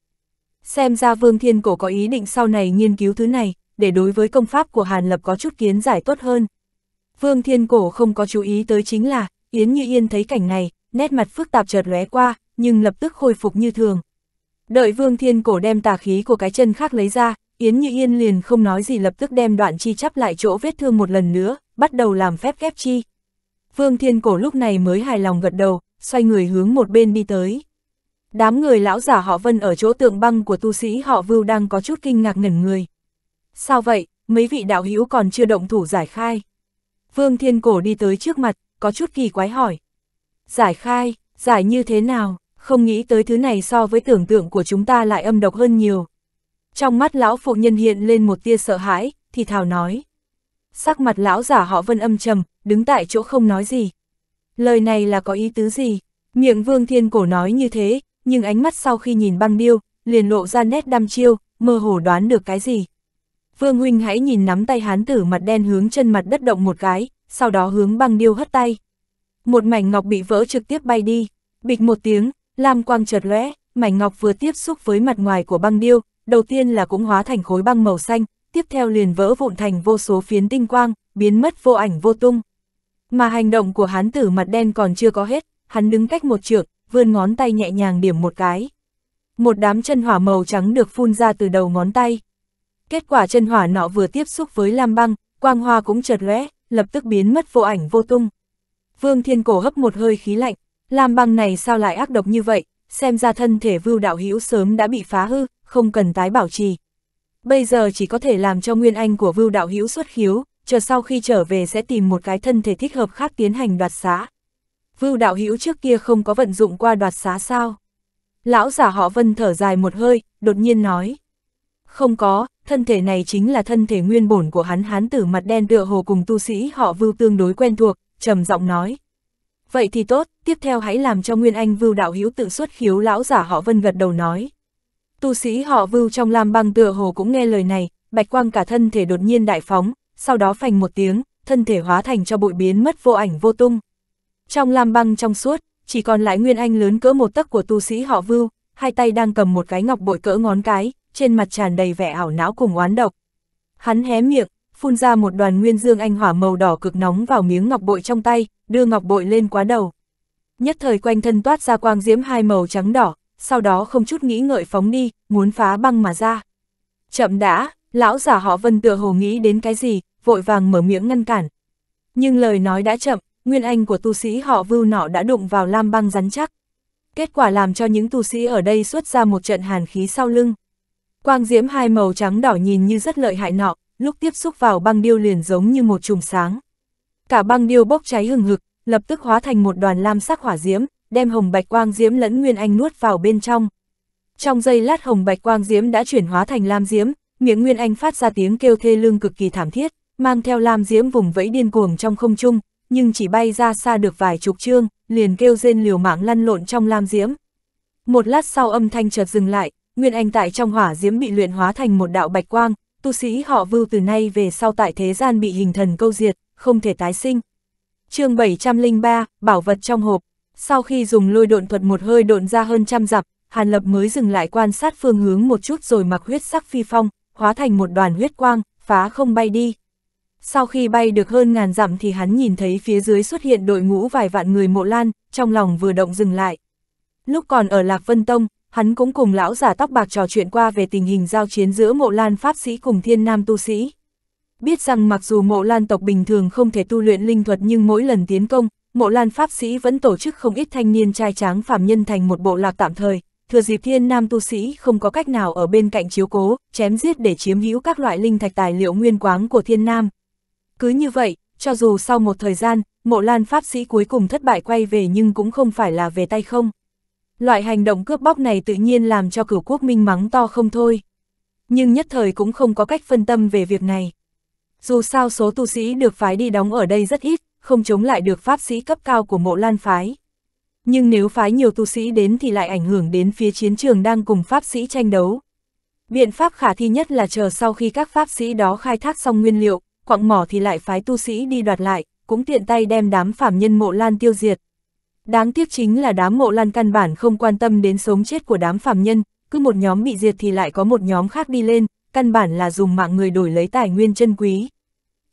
Xem ra Vương Thiên Cổ có ý định sau này nghiên cứu thứ này, để đối với công pháp của Hàn Lập có chút kiến giải tốt hơn. Vương Thiên Cổ không có chú ý tới chính là, Yến Như Yên thấy cảnh này, nét mặt phức tạp chợt lóe qua, nhưng lập tức khôi phục như thường. Đợi Vương Thiên Cổ đem tà khí của cái chân khác lấy ra, Yến Như Yên liền không nói gì lập tức đem đoạn chi chắp lại chỗ vết thương một lần nữa, bắt đầu làm phép ghép chi. Vương Thiên Cổ lúc này mới hài lòng gật đầu, xoay người hướng một bên đi tới. Đám người lão giả họ Vân ở chỗ tượng băng của tu sĩ họ Vưu đang có chút kinh ngạc ngẩn người. Sao vậy, mấy vị đạo hữu còn chưa động thủ giải khai? Vương Thiên Cổ đi tới trước mặt, có chút kỳ quái hỏi. Giải khai, giải như thế nào, không nghĩ tới thứ này so với tưởng tượng của chúng ta lại âm độc hơn nhiều. Trong mắt lão phụ nhân hiện lên một tia sợ hãi, thì thào nói. Sắc mặt lão giả họ vân âm trầm, đứng tại chỗ không nói gì. Lời này là có ý tứ gì? Miệng vương thiên cổ nói như thế, nhưng ánh mắt sau khi nhìn băng điêu, liền lộ ra nét đăm chiêu, mơ hồ đoán được cái gì. Vương huynh hãy nhìn nắm tay hán tử mặt đen hướng chân mặt đất động một cái, sau đó hướng băng điêu hất tay. Một mảnh ngọc bị vỡ trực tiếp bay đi, bịch một tiếng, lam quang chợt lóe, mảnh ngọc vừa tiếp xúc với mặt ngoài của băng điêu, đầu tiên là cũng hóa thành khối băng màu xanh, tiếp theo liền vỡ vụn thành vô số phiến tinh quang, biến mất vô ảnh vô tung. Mà hành động của hán tử mặt đen còn chưa có hết, hắn đứng cách một trượng, vươn ngón tay nhẹ nhàng điểm một cái. Một đám chân hỏa màu trắng được phun ra từ đầu ngón tay. Kết quả chân hỏa nọ vừa tiếp xúc với lam băng, quang hoa cũng chợt lóe, lập tức biến mất vô ảnh vô tung. Vương Thiên Cổ hấp một hơi khí lạnh, lam băng này sao lại ác độc như vậy, xem ra thân thể vưu đạo hữu sớm đã bị phá hư, không cần tái bảo trì. Bây giờ chỉ có thể làm cho nguyên anh của vưu đạo hữu xuất khiếu, chờ sau khi trở về sẽ tìm một cái thân thể thích hợp khác tiến hành đoạt xá. Vưu đạo hữu trước kia không có vận dụng qua đoạt xá sao? Lão giả họ vân thở dài một hơi, đột nhiên nói. Không có, thân thể này chính là thân thể nguyên bổn của hắn hán tử mặt đen tựa hồ cùng tu sĩ họ vưu tương đối quen thuộc, trầm giọng nói. Vậy thì tốt, tiếp theo hãy làm cho Nguyên Anh vưu đạo hữu tự xuất khiếu lão giả họ vân gật đầu nói. Tu sĩ họ vưu trong lam băng tựa hồ cũng nghe lời này, bạch quang cả thân thể đột nhiên đại phóng, sau đó phành một tiếng, thân thể hóa thành cho bụi biến mất vô ảnh vô tung. Trong lam băng trong suốt, chỉ còn lại Nguyên Anh lớn cỡ một tấc của tu sĩ họ vưu, hai tay đang cầm một cái ngọc bội cỡ ngón cái, trên mặt tràn đầy vẻ ảo não cùng oán độc. Hắn hé miệng, phun ra một đoàn nguyên dương anh hỏa màu đỏ cực nóng vào miếng ngọc bội trong tay, đưa ngọc bội lên quá đầu. Nhất thời quanh thân toát ra quang diễm hai màu trắng đỏ, sau đó không chút nghĩ ngợi phóng đi, muốn phá băng mà ra. Chậm đã, lão giả họ vân tựa hồ nghĩ đến cái gì, vội vàng mở miệng ngăn cản. Nhưng lời nói đã chậm, nguyên anh của tu sĩ họ vưu nọ đã đụng vào lam băng rắn chắc. Kết quả làm cho những tu sĩ ở đây xuất ra một trận hàn khí sau lưng. Quang diễm hai màu trắng đỏ nhìn như rất lợi hại nọ, lúc tiếp xúc vào băng điêu liền giống như một chùm sáng. Cả băng điêu bốc cháy hừng hực, lập tức hóa thành một đoàn lam sắc hỏa diễm, đem hồng bạch quang diễm lẫn nguyên anh nuốt vào bên trong. Trong giây lát hồng bạch quang diễm đã chuyển hóa thành lam diễm, miệng nguyên anh phát ra tiếng kêu thê lương cực kỳ thảm thiết, mang theo lam diễm vùng vẫy điên cuồng trong không trung, nhưng chỉ bay ra xa được vài chục chương, liền kêu rên liều mạng lăn lộn trong lam diễm. Một lát sau âm thanh chợt dừng lại, nguyên anh tại trong hỏa diễm bị luyện hóa thành một đạo bạch quang, tu sĩ họ vưu từ nay về sau tại thế gian bị hình thần câu diệt, không thể tái sinh. chương 703, bảo vật trong hộp, sau khi dùng lôi độn thuật một hơi độn ra hơn trăm dặm, Hàn Lập mới dừng lại quan sát phương hướng một chút rồi mặc huyết sắc phi phong, hóa thành một đoàn huyết quang, phá không bay đi. Sau khi bay được hơn ngàn dặm thì hắn nhìn thấy phía dưới xuất hiện đội ngũ vài vạn người mộ lan, trong lòng vừa động dừng lại. Lúc còn ở Lạc Vân Tông, hắn cũng cùng lão giả tóc bạc trò chuyện qua về tình hình giao chiến giữa mộ lan pháp sĩ cùng thiên nam tu sĩ. Biết rằng mặc dù mộ lan tộc bình thường không thể tu luyện linh thuật nhưng mỗi lần tiến công, mộ lan pháp sĩ vẫn tổ chức không ít thanh niên trai tráng phạm nhân thành một bộ lạc tạm thời, thừa dịp thiên nam tu sĩ không có cách nào ở bên cạnh chiếu cố, chém giết để chiếm hữu các loại linh thạch tài liệu nguyên quáng của thiên nam. Cứ như vậy, cho dù sau một thời gian, mộ lan pháp sĩ cuối cùng thất bại quay về nhưng cũng không phải là về tay không. Loại hành động cướp bóc này tự nhiên làm cho cửu quốc minh mắng to không thôi. Nhưng nhất thời cũng không có cách phân tâm về việc này. Dù sao số tu sĩ được phái đi đóng ở đây rất ít, không chống lại được pháp sĩ cấp cao của mộ lan phái. Nhưng nếu phái nhiều tu sĩ đến thì lại ảnh hưởng đến phía chiến trường đang cùng pháp sĩ tranh đấu. Biện pháp khả thi nhất là chờ sau khi các pháp sĩ đó khai thác xong nguyên liệu, quặng mỏ thì lại phái tu sĩ đi đoạt lại, cũng tiện tay đem đám phạm nhân mộ lan tiêu diệt. Đáng tiếc chính là đám mộ lan căn bản không quan tâm đến sống chết của đám phạm nhân, cứ một nhóm bị diệt thì lại có một nhóm khác đi lên, căn bản là dùng mạng người đổi lấy tài nguyên chân quý.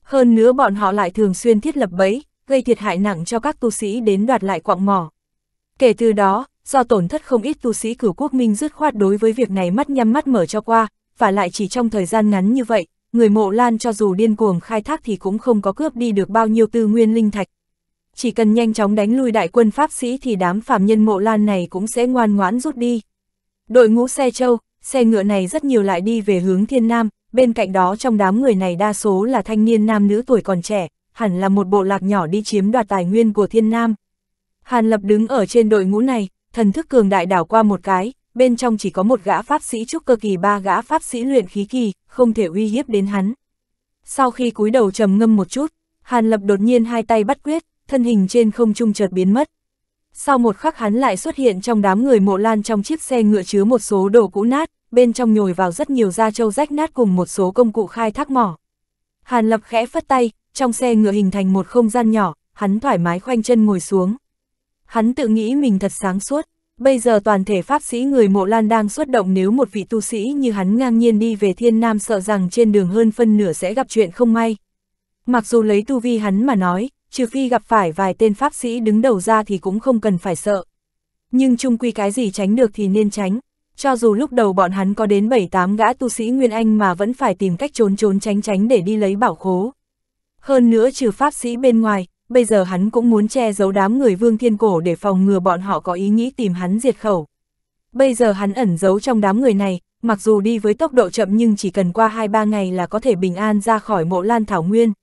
Hơn nữa bọn họ lại thường xuyên thiết lập bẫy, gây thiệt hại nặng cho các tu sĩ đến đoạt lại quạng mỏ. Kể từ đó, do tổn thất không ít tu sĩ cửu quốc minh dứt khoát đối với việc này mắt nhắm mắt mở cho qua, và lại chỉ trong thời gian ngắn như vậy, người mộ lan cho dù điên cuồng khai thác thì cũng không có cướp đi được bao nhiêu tư nguyên linh thạch. Chỉ cần nhanh chóng đánh lui đại quân pháp sĩ thì đám phàm nhân mộ lan này cũng sẽ ngoan ngoãn rút đi. Đội ngũ xe châu, xe ngựa này rất nhiều lại đi về hướng thiên nam, bên cạnh đó trong đám người này đa số là thanh niên nam nữ tuổi còn trẻ, hẳn là một bộ lạc nhỏ đi chiếm đoạt tài nguyên của thiên nam. Hàn Lập đứng ở trên đội ngũ này, thần thức cường đại đảo qua một cái, bên trong chỉ có một gã pháp sĩ trúc cơ kỳ ba gã pháp sĩ luyện khí kỳ, không thể uy hiếp đến hắn. Sau khi cúi đầu trầm ngâm một chút, Hàn Lập đột nhiên hai tay bắt quyết, thân hình trên không trung chợt biến mất. Sau một khắc hắn lại xuất hiện trong đám người mộ lan trong chiếc xe ngựa chứa một số đồ cũ nát, bên trong nhồi vào rất nhiều da trâu rách nát cùng một số công cụ khai thác mỏ. Hàn Lập khẽ phất tay, trong xe ngựa hình thành một không gian nhỏ, hắn thoải mái khoanh chân ngồi xuống. Hắn tự nghĩ mình thật sáng suốt, bây giờ toàn thể pháp sĩ người mộ lan đang xuất động nếu một vị tu sĩ như hắn ngang nhiên đi về thiên nam sợ rằng trên đường hơn phân nửa sẽ gặp chuyện không may. Mặc dù lấy tu vi hắn mà nói, trừ phi gặp phải vài tên pháp sĩ đứng đầu ra thì cũng không cần phải sợ. Nhưng chung quy cái gì tránh được thì nên tránh, cho dù lúc đầu bọn hắn có đến 7-8 gã tu sĩ Nguyên Anh mà vẫn phải tìm cách trốn trốn tránh tránh để đi lấy bảo khố. Hơn nữa trừ pháp sĩ bên ngoài, bây giờ hắn cũng muốn che giấu đám người vương thiên cổ để phòng ngừa bọn họ có ý nghĩ tìm hắn diệt khẩu. Bây giờ hắn ẩn giấu trong đám người này, mặc dù đi với tốc độ chậm nhưng chỉ cần qua 2-3 ngày là có thể bình an ra khỏi mộ lan thảo nguyên.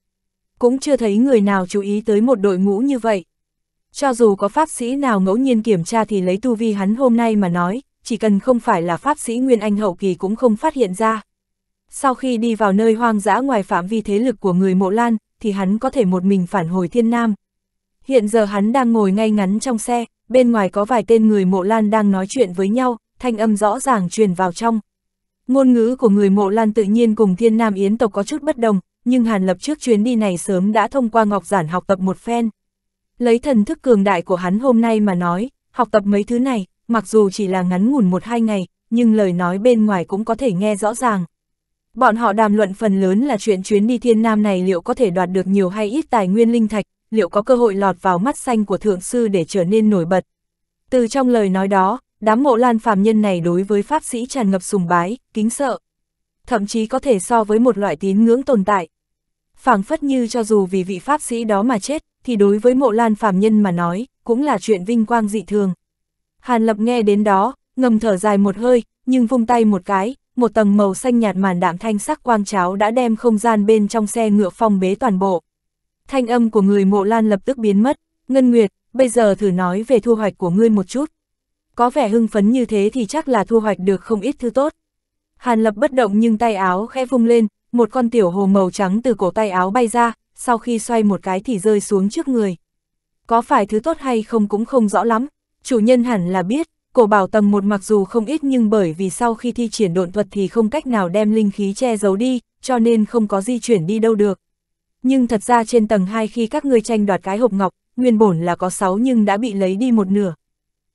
Cũng chưa thấy người nào chú ý tới một đội ngũ như vậy. Cho dù có pháp sĩ nào ngẫu nhiên kiểm tra thì lấy tu vi hắn hôm nay mà nói, chỉ cần không phải là pháp sĩ Nguyên Anh hậu kỳ cũng không phát hiện ra. Sau khi đi vào nơi hoang dã ngoài phạm vi thế lực của người mộ lan, thì hắn có thể một mình phản hồi thiên nam. Hiện giờ hắn đang ngồi ngay ngắn trong xe, bên ngoài có vài tên người mộ lan đang nói chuyện với nhau, thanh âm rõ ràng truyền vào trong. Ngôn ngữ của người mộ lan tự nhiên cùng thiên nam yến tộc có chút bất đồng, nhưng Hàn Lập trước chuyến đi này sớm đã thông qua Ngọc Giản học tập một phen. Lấy thần thức cường đại của hắn hôm nay mà nói, học tập mấy thứ này, mặc dù chỉ là ngắn ngủn một hai ngày, nhưng lời nói bên ngoài cũng có thể nghe rõ ràng. Bọn họ đàm luận phần lớn là chuyện chuyến đi thiên nam này liệu có thể đoạt được nhiều hay ít tài nguyên linh thạch, liệu có cơ hội lọt vào mắt xanh của thượng sư để trở nên nổi bật. Từ trong lời nói đó, đám mộ lan phàm nhân này đối với pháp sĩ tràn ngập sùng bái, kính sợ. Thậm chí có thể so với một loại tín ngưỡng tồn tại phảng phất như cho dù vì vị pháp sĩ đó mà chết, thì đối với mộ lan phàm nhân mà nói, cũng là chuyện vinh quang dị thường. Hàn Lập nghe đến đó, ngầm thở dài một hơi, nhưng vung tay một cái, một tầng màu xanh nhạt màn đạm thanh sắc quang cháo đã đem không gian bên trong xe ngựa phong bế toàn bộ. Thanh âm của người mộ lan lập tức biến mất, Ngân Nguyệt, bây giờ thử nói về thu hoạch của ngươi một chút. Có vẻ hưng phấn như thế thì chắc là thu hoạch được không ít thứ tốt. Hàn Lập bất động nhưng tay áo khẽ vung lên, một con tiểu hồ màu trắng từ cổ tay áo bay ra, sau khi xoay một cái thì rơi xuống trước người. Có phải thứ tốt hay không cũng không rõ lắm, chủ nhân hẳn là biết, cổ bảo tầng một mặc dù không ít nhưng bởi vì sau khi thi triển độn thuật thì không cách nào đem linh khí che giấu đi, cho nên không có di chuyển đi đâu được. Nhưng thật ra trên tầng 2 khi các ngươi tranh đoạt cái hộp ngọc, nguyên bổn là có 6 nhưng đã bị lấy đi một nửa.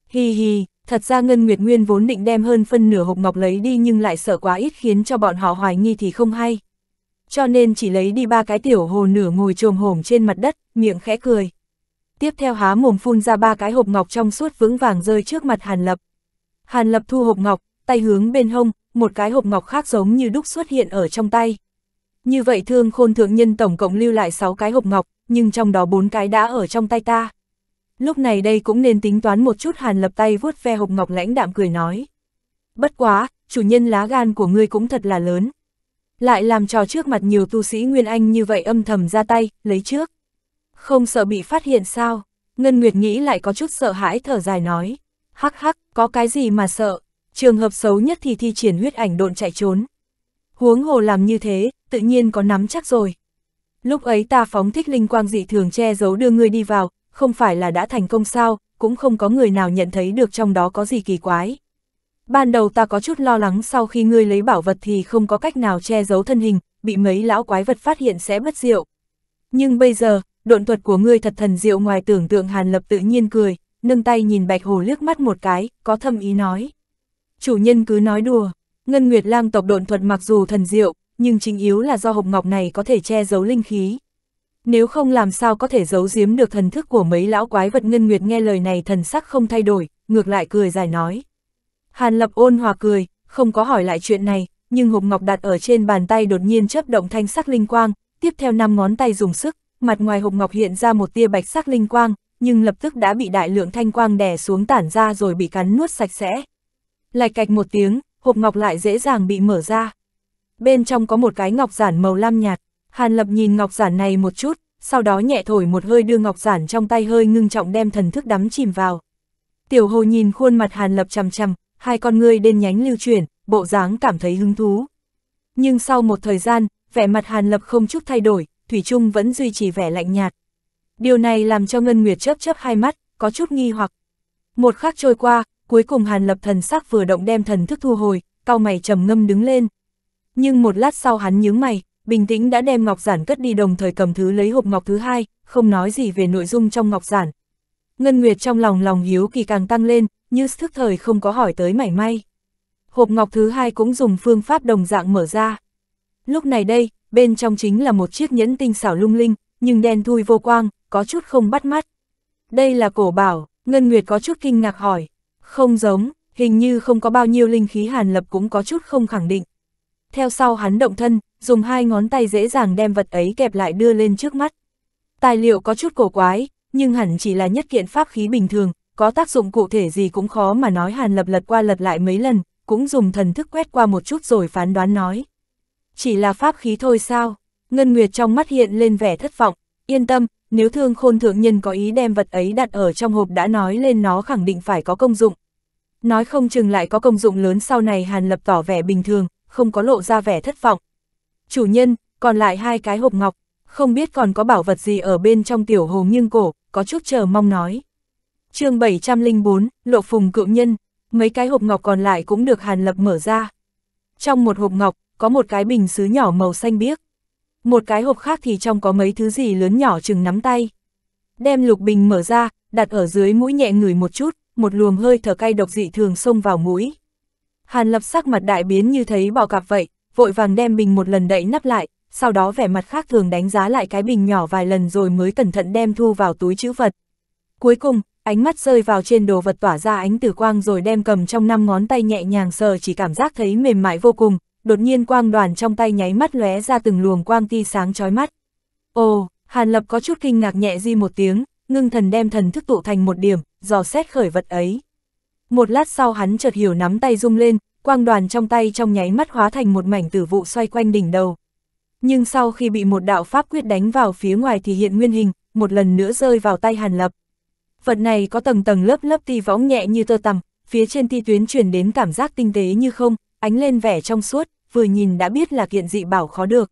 Hi hi, thật ra Ngân Nguyệt Nguyên vốn định đem hơn phân nửa hộp ngọc lấy đi nhưng lại sợ quá ít khiến cho bọn họ hoài nghi thì không hay. Cho nên chỉ lấy đi ba cái tiểu hồ nửa ngồi trồm hổm trên mặt đất, miệng khẽ cười. Tiếp theo há mồm phun ra ba cái hộp ngọc trong suốt vững vàng rơi trước mặt Hàn Lập. Hàn Lập thu hộp ngọc, tay hướng bên hông, một cái hộp ngọc khác giống như đúc xuất hiện ở trong tay. Như vậy thương khôn thượng nhân tổng cộng lưu lại 6 cái hộp ngọc, nhưng trong đó 4 cái đã ở trong tay ta. Lúc này đây cũng nên tính toán một chút hàn lập tay vuốt ve hộp ngọc lãnh đạm cười nói. Bất quá, chủ nhân lá gan của ngươi cũng thật là lớn. Lại làm trò trước mặt nhiều tu sĩ Nguyên Anh như vậy âm thầm ra tay, lấy trước. Không sợ bị phát hiện sao? Ngân Nguyệt nghĩ lại có chút sợ hãi thở dài nói. Hắc hắc, có cái gì mà sợ? Trường hợp xấu nhất thì thi triển huyết ảnh độn chạy trốn. Huống hồ làm như thế, tự nhiên có nắm chắc rồi. Lúc ấy ta phóng thích linh quang dị thường che giấu đưa ngươi đi vào, không phải là đã thành công sao, cũng không có người nào nhận thấy được trong đó có gì kỳ quái. Ban đầu ta có chút lo lắng sau khi ngươi lấy bảo vật thì không có cách nào che giấu thân hình, bị mấy lão quái vật phát hiện sẽ bất diệu. Nhưng bây giờ, độn thuật của ngươi thật thần diệu ngoài tưởng tượng Hàn Lập tự nhiên cười, nâng tay nhìn Bạch Hồ liếc mắt một cái, có thâm ý nói. Chủ nhân cứ nói đùa, Ngân Nguyệt Lang tộc độn thuật mặc dù thần diệu, nhưng chính yếu là do hộp ngọc này có thể che giấu linh khí. Nếu không làm sao có thể giấu giếm được thần thức của mấy lão quái vật Ngân Nguyệt nghe lời này thần sắc không thay đổi, ngược lại cười dài nói. Hàn Lập ôn hòa cười, không có hỏi lại chuyện này, nhưng hộp ngọc đặt ở trên bàn tay đột nhiên chấp động thanh sắc linh quang, tiếp theo năm ngón tay dùng sức, mặt ngoài hộp ngọc hiện ra một tia bạch sắc linh quang, nhưng lập tức đã bị đại lượng thanh quang đè xuống tản ra rồi bị cắn nuốt sạch sẽ. Lại cạch một tiếng, hộp ngọc lại dễ dàng bị mở ra. Bên trong có một cái ngọc giản màu lam nhạt, Hàn Lập nhìn ngọc giản này một chút, sau đó nhẹ thổi một hơi đưa ngọc giản trong tay hơi ngưng trọng đem thần thức đắm chìm vào. Tiểu hồ nhìn khuôn mặt Hàn Lập chằm chằm, hai con ngươi đen nhánh lưu chuyển, bộ dáng cảm thấy hứng thú. Nhưng sau một thời gian, vẻ mặt Hàn Lập không chút thay đổi, Thủy Trung vẫn duy trì vẻ lạnh nhạt. Điều này làm cho Ngân Nguyệt chớp chớp hai mắt, có chút nghi hoặc. Một khắc trôi qua, cuối cùng Hàn Lập thần sắc vừa động đem thần thức thu hồi, cao mày trầm ngâm đứng lên. Nhưng một lát sau hắn nhướng mày, bình tĩnh đã đem ngọc giản cất đi đồng thời cầm thứ lấy hộp ngọc thứ hai, không nói gì về nội dung trong ngọc giản. Ngân Nguyệt trong lòng lòng hiếu kỳ càng tăng lên, như thức thời không có hỏi tới mảy may. Hộp ngọc thứ hai cũng dùng phương pháp đồng dạng mở ra. Lúc này đây, bên trong chính là một chiếc nhẫn tinh xảo lung linh, nhưng đen thui vô quang, có chút không bắt mắt. Đây là cổ bảo, Ngân Nguyệt có chút kinh ngạc hỏi. Không giống, hình như không có bao nhiêu linh khí hàn lập cũng có chút không khẳng định. Theo sau hắn động thân, dùng hai ngón tay dễ dàng đem vật ấy kẹp lại đưa lên trước mắt. Tài liệu có chút cổ quái, nhưng hẳn chỉ là nhất kiện pháp khí bình thường, có tác dụng cụ thể gì cũng khó mà nói hàn lập lật qua lật lại mấy lần, cũng dùng thần thức quét qua một chút rồi phán đoán nói. Chỉ là pháp khí thôi sao? Ngân Nguyệt trong mắt hiện lên vẻ thất vọng, yên tâm, nếu thương khôn thượng nhân có ý đem vật ấy đặt ở trong hộp đã nói lên nó khẳng định phải có công dụng. Nói không chừng lại có công dụng lớn sau này Hàn Lập tỏ vẻ bình thường, không có lộ ra vẻ thất vọng. Chủ nhân, còn lại hai cái hộp ngọc, không biết còn có bảo vật gì ở bên trong tiểu hồ nghiêng cổ, có chút chờ mong nói chương 704, Lộ Phùng Cựu Nhân, mấy cái hộp ngọc còn lại cũng được Hàn Lập mở ra. Trong một hộp ngọc, có một cái bình sứ nhỏ màu xanh biếc. Một cái hộp khác thì trong có mấy thứ gì lớn nhỏ chừng nắm tay. Đem lục bình mở ra, đặt ở dưới mũi nhẹ ngửi một chút, một luồng hơi thở cay độc dị thường xông vào mũi. Hàn lập sắc mặt đại biến như thấy bò cạp vậy, vội vàng đem bình một lần đậy nắp lại, sau đó vẻ mặt khác thường đánh giá lại cái bình nhỏ vài lần rồi mới cẩn thận đem thu vào túi chữ vật. Cuối cùng, ánh mắt rơi vào trên đồ vật tỏa ra ánh tử quang rồi đem cầm trong năm ngón tay nhẹ nhàng sờ chỉ cảm giác thấy mềm mại vô cùng, đột nhiên quang đoàn trong tay nháy mắt lóe ra từng luồng quang ti sáng chói mắt. Ồ, Hàn Lập có chút kinh ngạc nhẹ di một tiếng, ngưng thần đem thần thức tụ thành một điểm, dò xét khởi vật ấy. Một lát sau hắn chợt hiểu nắm tay rung lên, quang đoàn trong tay trong nháy mắt hóa thành một mảnh tử vụ xoay quanh đỉnh đầu. Nhưng sau khi bị một đạo pháp quyết đánh vào phía ngoài thì hiện nguyên hình, một lần nữa rơi vào tay Hàn Lập. Vật này có tầng tầng lớp lớp ti võng nhẹ như tơ tằm, phía trên ti tuyến truyền đến cảm giác tinh tế như không, ánh lên vẻ trong suốt, vừa nhìn đã biết là kiện dị bảo khó được.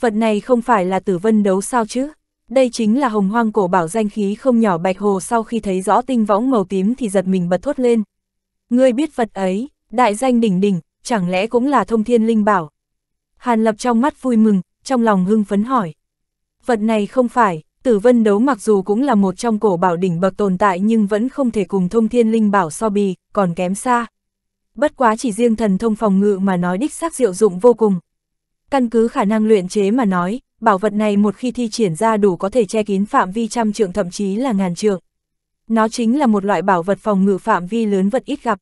Vật này không phải là tử vân đấu sao chứ? Đây chính là hồng hoang cổ bảo danh khí không nhỏ bạch hồ sau khi thấy rõ tinh võng màu tím thì giật mình bật thốt lên. Ngươi biết vật ấy, đại danh đỉnh đỉnh, chẳng lẽ cũng là thông thiên linh bảo? Hàn lập trong mắt vui mừng, trong lòng hưng phấn hỏi. Vật này không phải, tử vân đấu mặc dù cũng là một trong cổ bảo đỉnh bậc tồn tại nhưng vẫn không thể cùng thông thiên linh bảo so bì, còn kém xa. Bất quá chỉ riêng thần thông phòng ngự mà nói đích xác diệu dụng vô cùng. Căn cứ khả năng luyện chế mà nói, bảo vật này một khi thi triển ra đủ có thể che kín phạm vi trăm trượng thậm chí là ngàn trượng. Nó chính là một loại bảo vật phòng ngự phạm vi lớn vật ít gặp.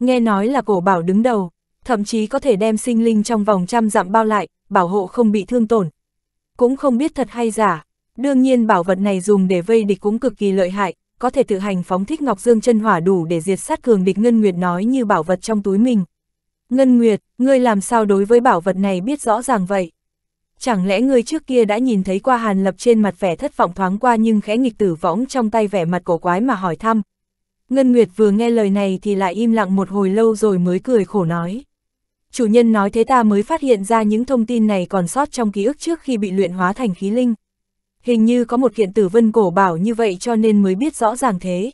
Nghe nói là cổ bảo đứng đầu, thậm chí có thể đem sinh linh trong vòng trăm dặm bao lại, bảo hộ không bị thương tổn. Cũng không biết thật hay giả, đương nhiên bảo vật này dùng để vây địch cũng cực kỳ lợi hại, có thể tự hành phóng thích Ngọc Dương chân hỏa đủ để diệt sát cường địch Ngân Nguyệt nói như bảo vật trong túi mình. Ngân Nguyệt, ngươi làm sao đối với bảo vật này biết rõ ràng vậy? Chẳng lẽ ngươi trước kia đã nhìn thấy qua Hàn Lập trên mặt vẻ thất vọng thoáng qua nhưng khẽ nghịch tử võng trong tay vẻ mặt cổ quái mà hỏi thăm. Ngân Nguyệt vừa nghe lời này thì lại im lặng một hồi lâu rồi mới cười khổ nói. Chủ nhân nói thế ta mới phát hiện ra những thông tin này còn sót trong ký ức trước khi bị luyện hóa thành khí linh. Hình như có một kiện tử vân cổ bảo như vậy cho nên mới biết rõ ràng thế.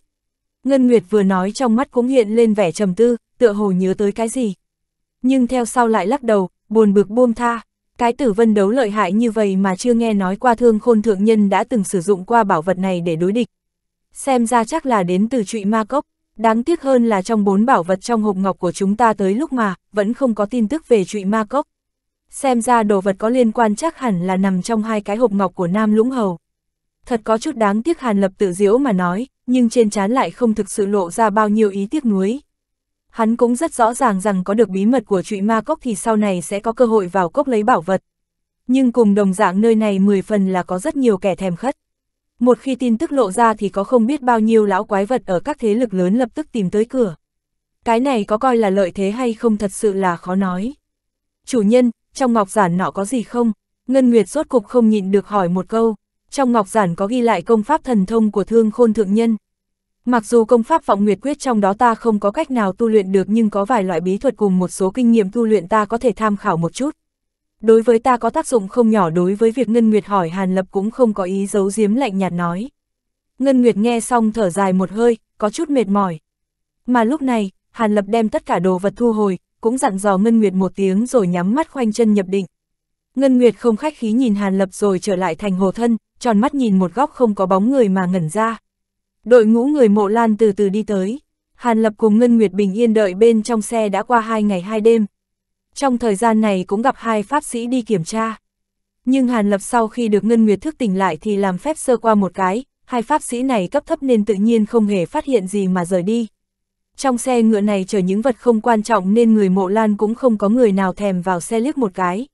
Ngân Nguyệt vừa nói trong mắt cũng hiện lên vẻ trầm tư, tựa hồ nhớ tới cái gì. Nhưng theo sau lại lắc đầu, buồn bực buông tha. Cái tử vân đấu lợi hại như vậy mà chưa nghe nói qua thương khôn thượng nhân đã từng sử dụng qua bảo vật này để đối địch. Xem ra chắc là đến từ trụy ma cốc, đáng tiếc hơn là trong bốn bảo vật trong hộp ngọc của chúng ta tới lúc mà, vẫn không có tin tức về trụy ma cốc. Xem ra đồ vật có liên quan chắc hẳn là nằm trong hai cái hộp ngọc của Nam Lũng Hầu. Thật có chút đáng tiếc Hàn Lập tự diễu mà nói, nhưng trên trán lại không thực sự lộ ra bao nhiêu ý tiếc nuối. Hắn cũng rất rõ ràng rằng có được bí mật của trụy ma cốc thì sau này sẽ có cơ hội vào cốc lấy bảo vật. Nhưng cùng đồng dạng nơi này 10 phần là có rất nhiều kẻ thèm khất. Một khi tin tức lộ ra thì có không biết bao nhiêu lão quái vật ở các thế lực lớn lập tức tìm tới cửa. Cái này có coi là lợi thế hay không thật sự là khó nói. Chủ nhân, trong ngọc giản nọ có gì không? Ngân Nguyệt rốt cục không nhịn được hỏi một câu. Trong ngọc giản có ghi lại công pháp thần thông của thương khôn thượng nhân. Mặc dù công pháp vọng nguyệt quyết trong đó ta không có cách nào tu luyện được nhưng có vài loại bí thuật cùng một số kinh nghiệm tu luyện ta có thể tham khảo một chút. Đối với ta có tác dụng không nhỏ đối với việc Ngân Nguyệt hỏi Hàn Lập cũng không có ý giấu giếm lạnh nhạt nói. Ngân Nguyệt nghe xong thở dài một hơi, có chút mệt mỏi. Mà lúc này, Hàn Lập đem tất cả đồ vật thu hồi, cũng dặn dò Ngân Nguyệt một tiếng rồi nhắm mắt khoanh chân nhập định. Ngân Nguyệt không khách khí nhìn Hàn Lập rồi trở lại thành hồ thân, tròn mắt nhìn một góc không có bóng người mà ngẩn ra. Đội ngũ người mộ lan từ từ đi tới. Hàn Lập cùng Ngân Nguyệt bình yên đợi bên trong xe đã qua hai ngày hai đêm. Trong thời gian này cũng gặp hai pháp sĩ đi kiểm tra. Nhưng Hàn Lập sau khi được Ngân Nguyệt thức tỉnh lại thì làm phép sơ qua một cái, hai pháp sĩ này cấp thấp nên tự nhiên không hề phát hiện gì mà rời đi. Trong xe ngựa này chở những vật không quan trọng nên người mộ lan cũng không có người nào thèm vào xe liếc một cái.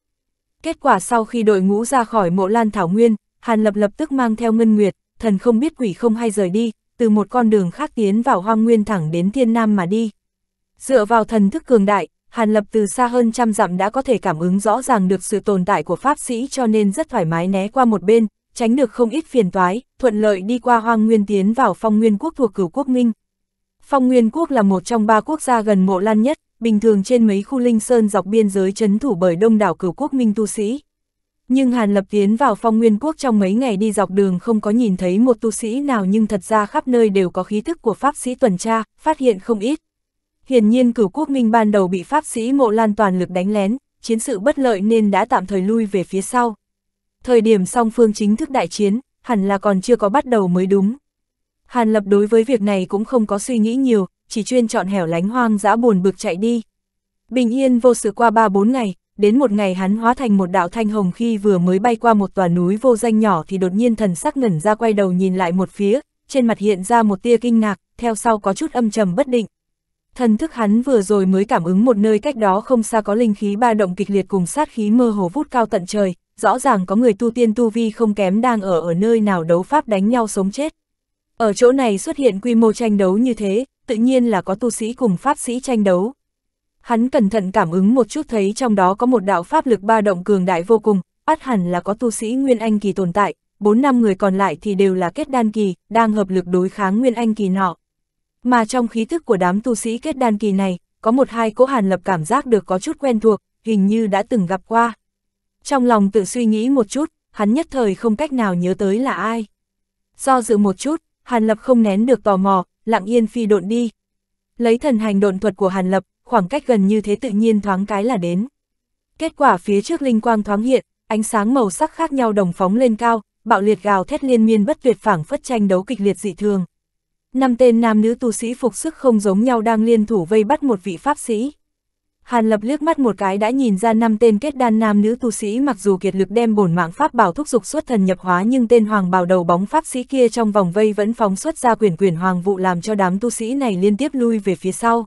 Kết quả sau khi đội ngũ ra khỏi mộ lan thảo nguyên, Hàn Lập lập tức mang theo Ngân Nguyệt, thần không biết quỷ không hay rời đi, từ một con đường khác tiến vào hoang nguyên thẳng đến thiên nam mà đi. Dựa vào thần thức cường đại, Hàn Lập từ xa hơn trăm dặm đã có thể cảm ứng rõ ràng được sự tồn tại của Pháp sĩ cho nên rất thoải mái né qua một bên, tránh được không ít phiền toái, thuận lợi đi qua hoang nguyên tiến vào phong nguyên quốc thuộc cửu quốc minh. Phong Nguyên Quốc là một trong ba quốc gia gần mộ lan nhất, bình thường trên mấy khu linh sơn dọc biên giới chấn thủ bởi đông đảo cửu quốc minh tu sĩ. Nhưng Hàn Lập tiến vào Phong Nguyên Quốc trong mấy ngày đi dọc đường không có nhìn thấy một tu sĩ nào nhưng thật ra khắp nơi đều có khí thức của Pháp sĩ tuần tra, phát hiện không ít. Hiển nhiên cửu quốc minh ban đầu bị Pháp sĩ mộ lan toàn lực đánh lén, chiến sự bất lợi nên đã tạm thời lui về phía sau. Thời điểm song phương chính thức đại chiến, hẳn là còn chưa có bắt đầu mới đúng. Hàn Lập đối với việc này cũng không có suy nghĩ nhiều, chỉ chuyên chọn hẻo lánh hoang dã buồn bực chạy đi. Bình yên vô sự qua 3-4 ngày, đến một ngày hắn hóa thành một đạo thanh hồng khi vừa mới bay qua một tòa núi vô danh nhỏ thì đột nhiên thần sắc ngẩn ra quay đầu nhìn lại một phía, trên mặt hiện ra một tia kinh ngạc, theo sau có chút âm trầm bất định. Thần thức hắn vừa rồi mới cảm ứng một nơi cách đó không xa có linh khí ba động kịch liệt cùng sát khí mơ hồ vút cao tận trời, rõ ràng có người tu tiên tu vi không kém đang ở ở nơi nào đấu pháp đánh nhau sống chết. Ở chỗ này xuất hiện quy mô tranh đấu như thế, tự nhiên là có tu sĩ cùng pháp sĩ tranh đấu. Hắn cẩn thận cảm ứng một chút thấy trong đó có một đạo pháp lực ba động cường đại vô cùng, át hẳn là có tu sĩ Nguyên Anh kỳ tồn tại, bốn năm người còn lại thì đều là kết đan kỳ, đang hợp lực đối kháng Nguyên Anh kỳ nọ. Mà trong khí thức của đám tu sĩ kết đan kỳ này, có một hai cỗ hàn lập cảm giác được có chút quen thuộc, hình như đã từng gặp qua. Trong lòng tự suy nghĩ một chút, hắn nhất thời không cách nào nhớ tới là ai. Do dự một chút, Hàn Lập không nén được tò mò, lặng yên phi độn đi. Lấy thần hành độn thuật của Hàn Lập, khoảng cách gần như thế tự nhiên thoáng cái là đến. Kết quả phía trước linh quang thoáng hiện, ánh sáng màu sắc khác nhau đồng phóng lên cao, bạo liệt gào thét liên miên bất tuyệt phảng phất tranh đấu kịch liệt dị thường. Năm tên nam nữ tu sĩ phục sức không giống nhau đang liên thủ vây bắt một vị pháp sĩ. Hàn Lập liếc mắt một cái đã nhìn ra năm tên kết đan nam nữ tu sĩ mặc dù kiệt lực đem bổn mạng pháp bảo thúc dục xuất thần nhập hóa nhưng tên hoàng bào đầu bóng pháp sĩ kia trong vòng vây vẫn phóng xuất ra quyển quyển hoàng vụ làm cho đám tu sĩ này liên tiếp lui về phía sau.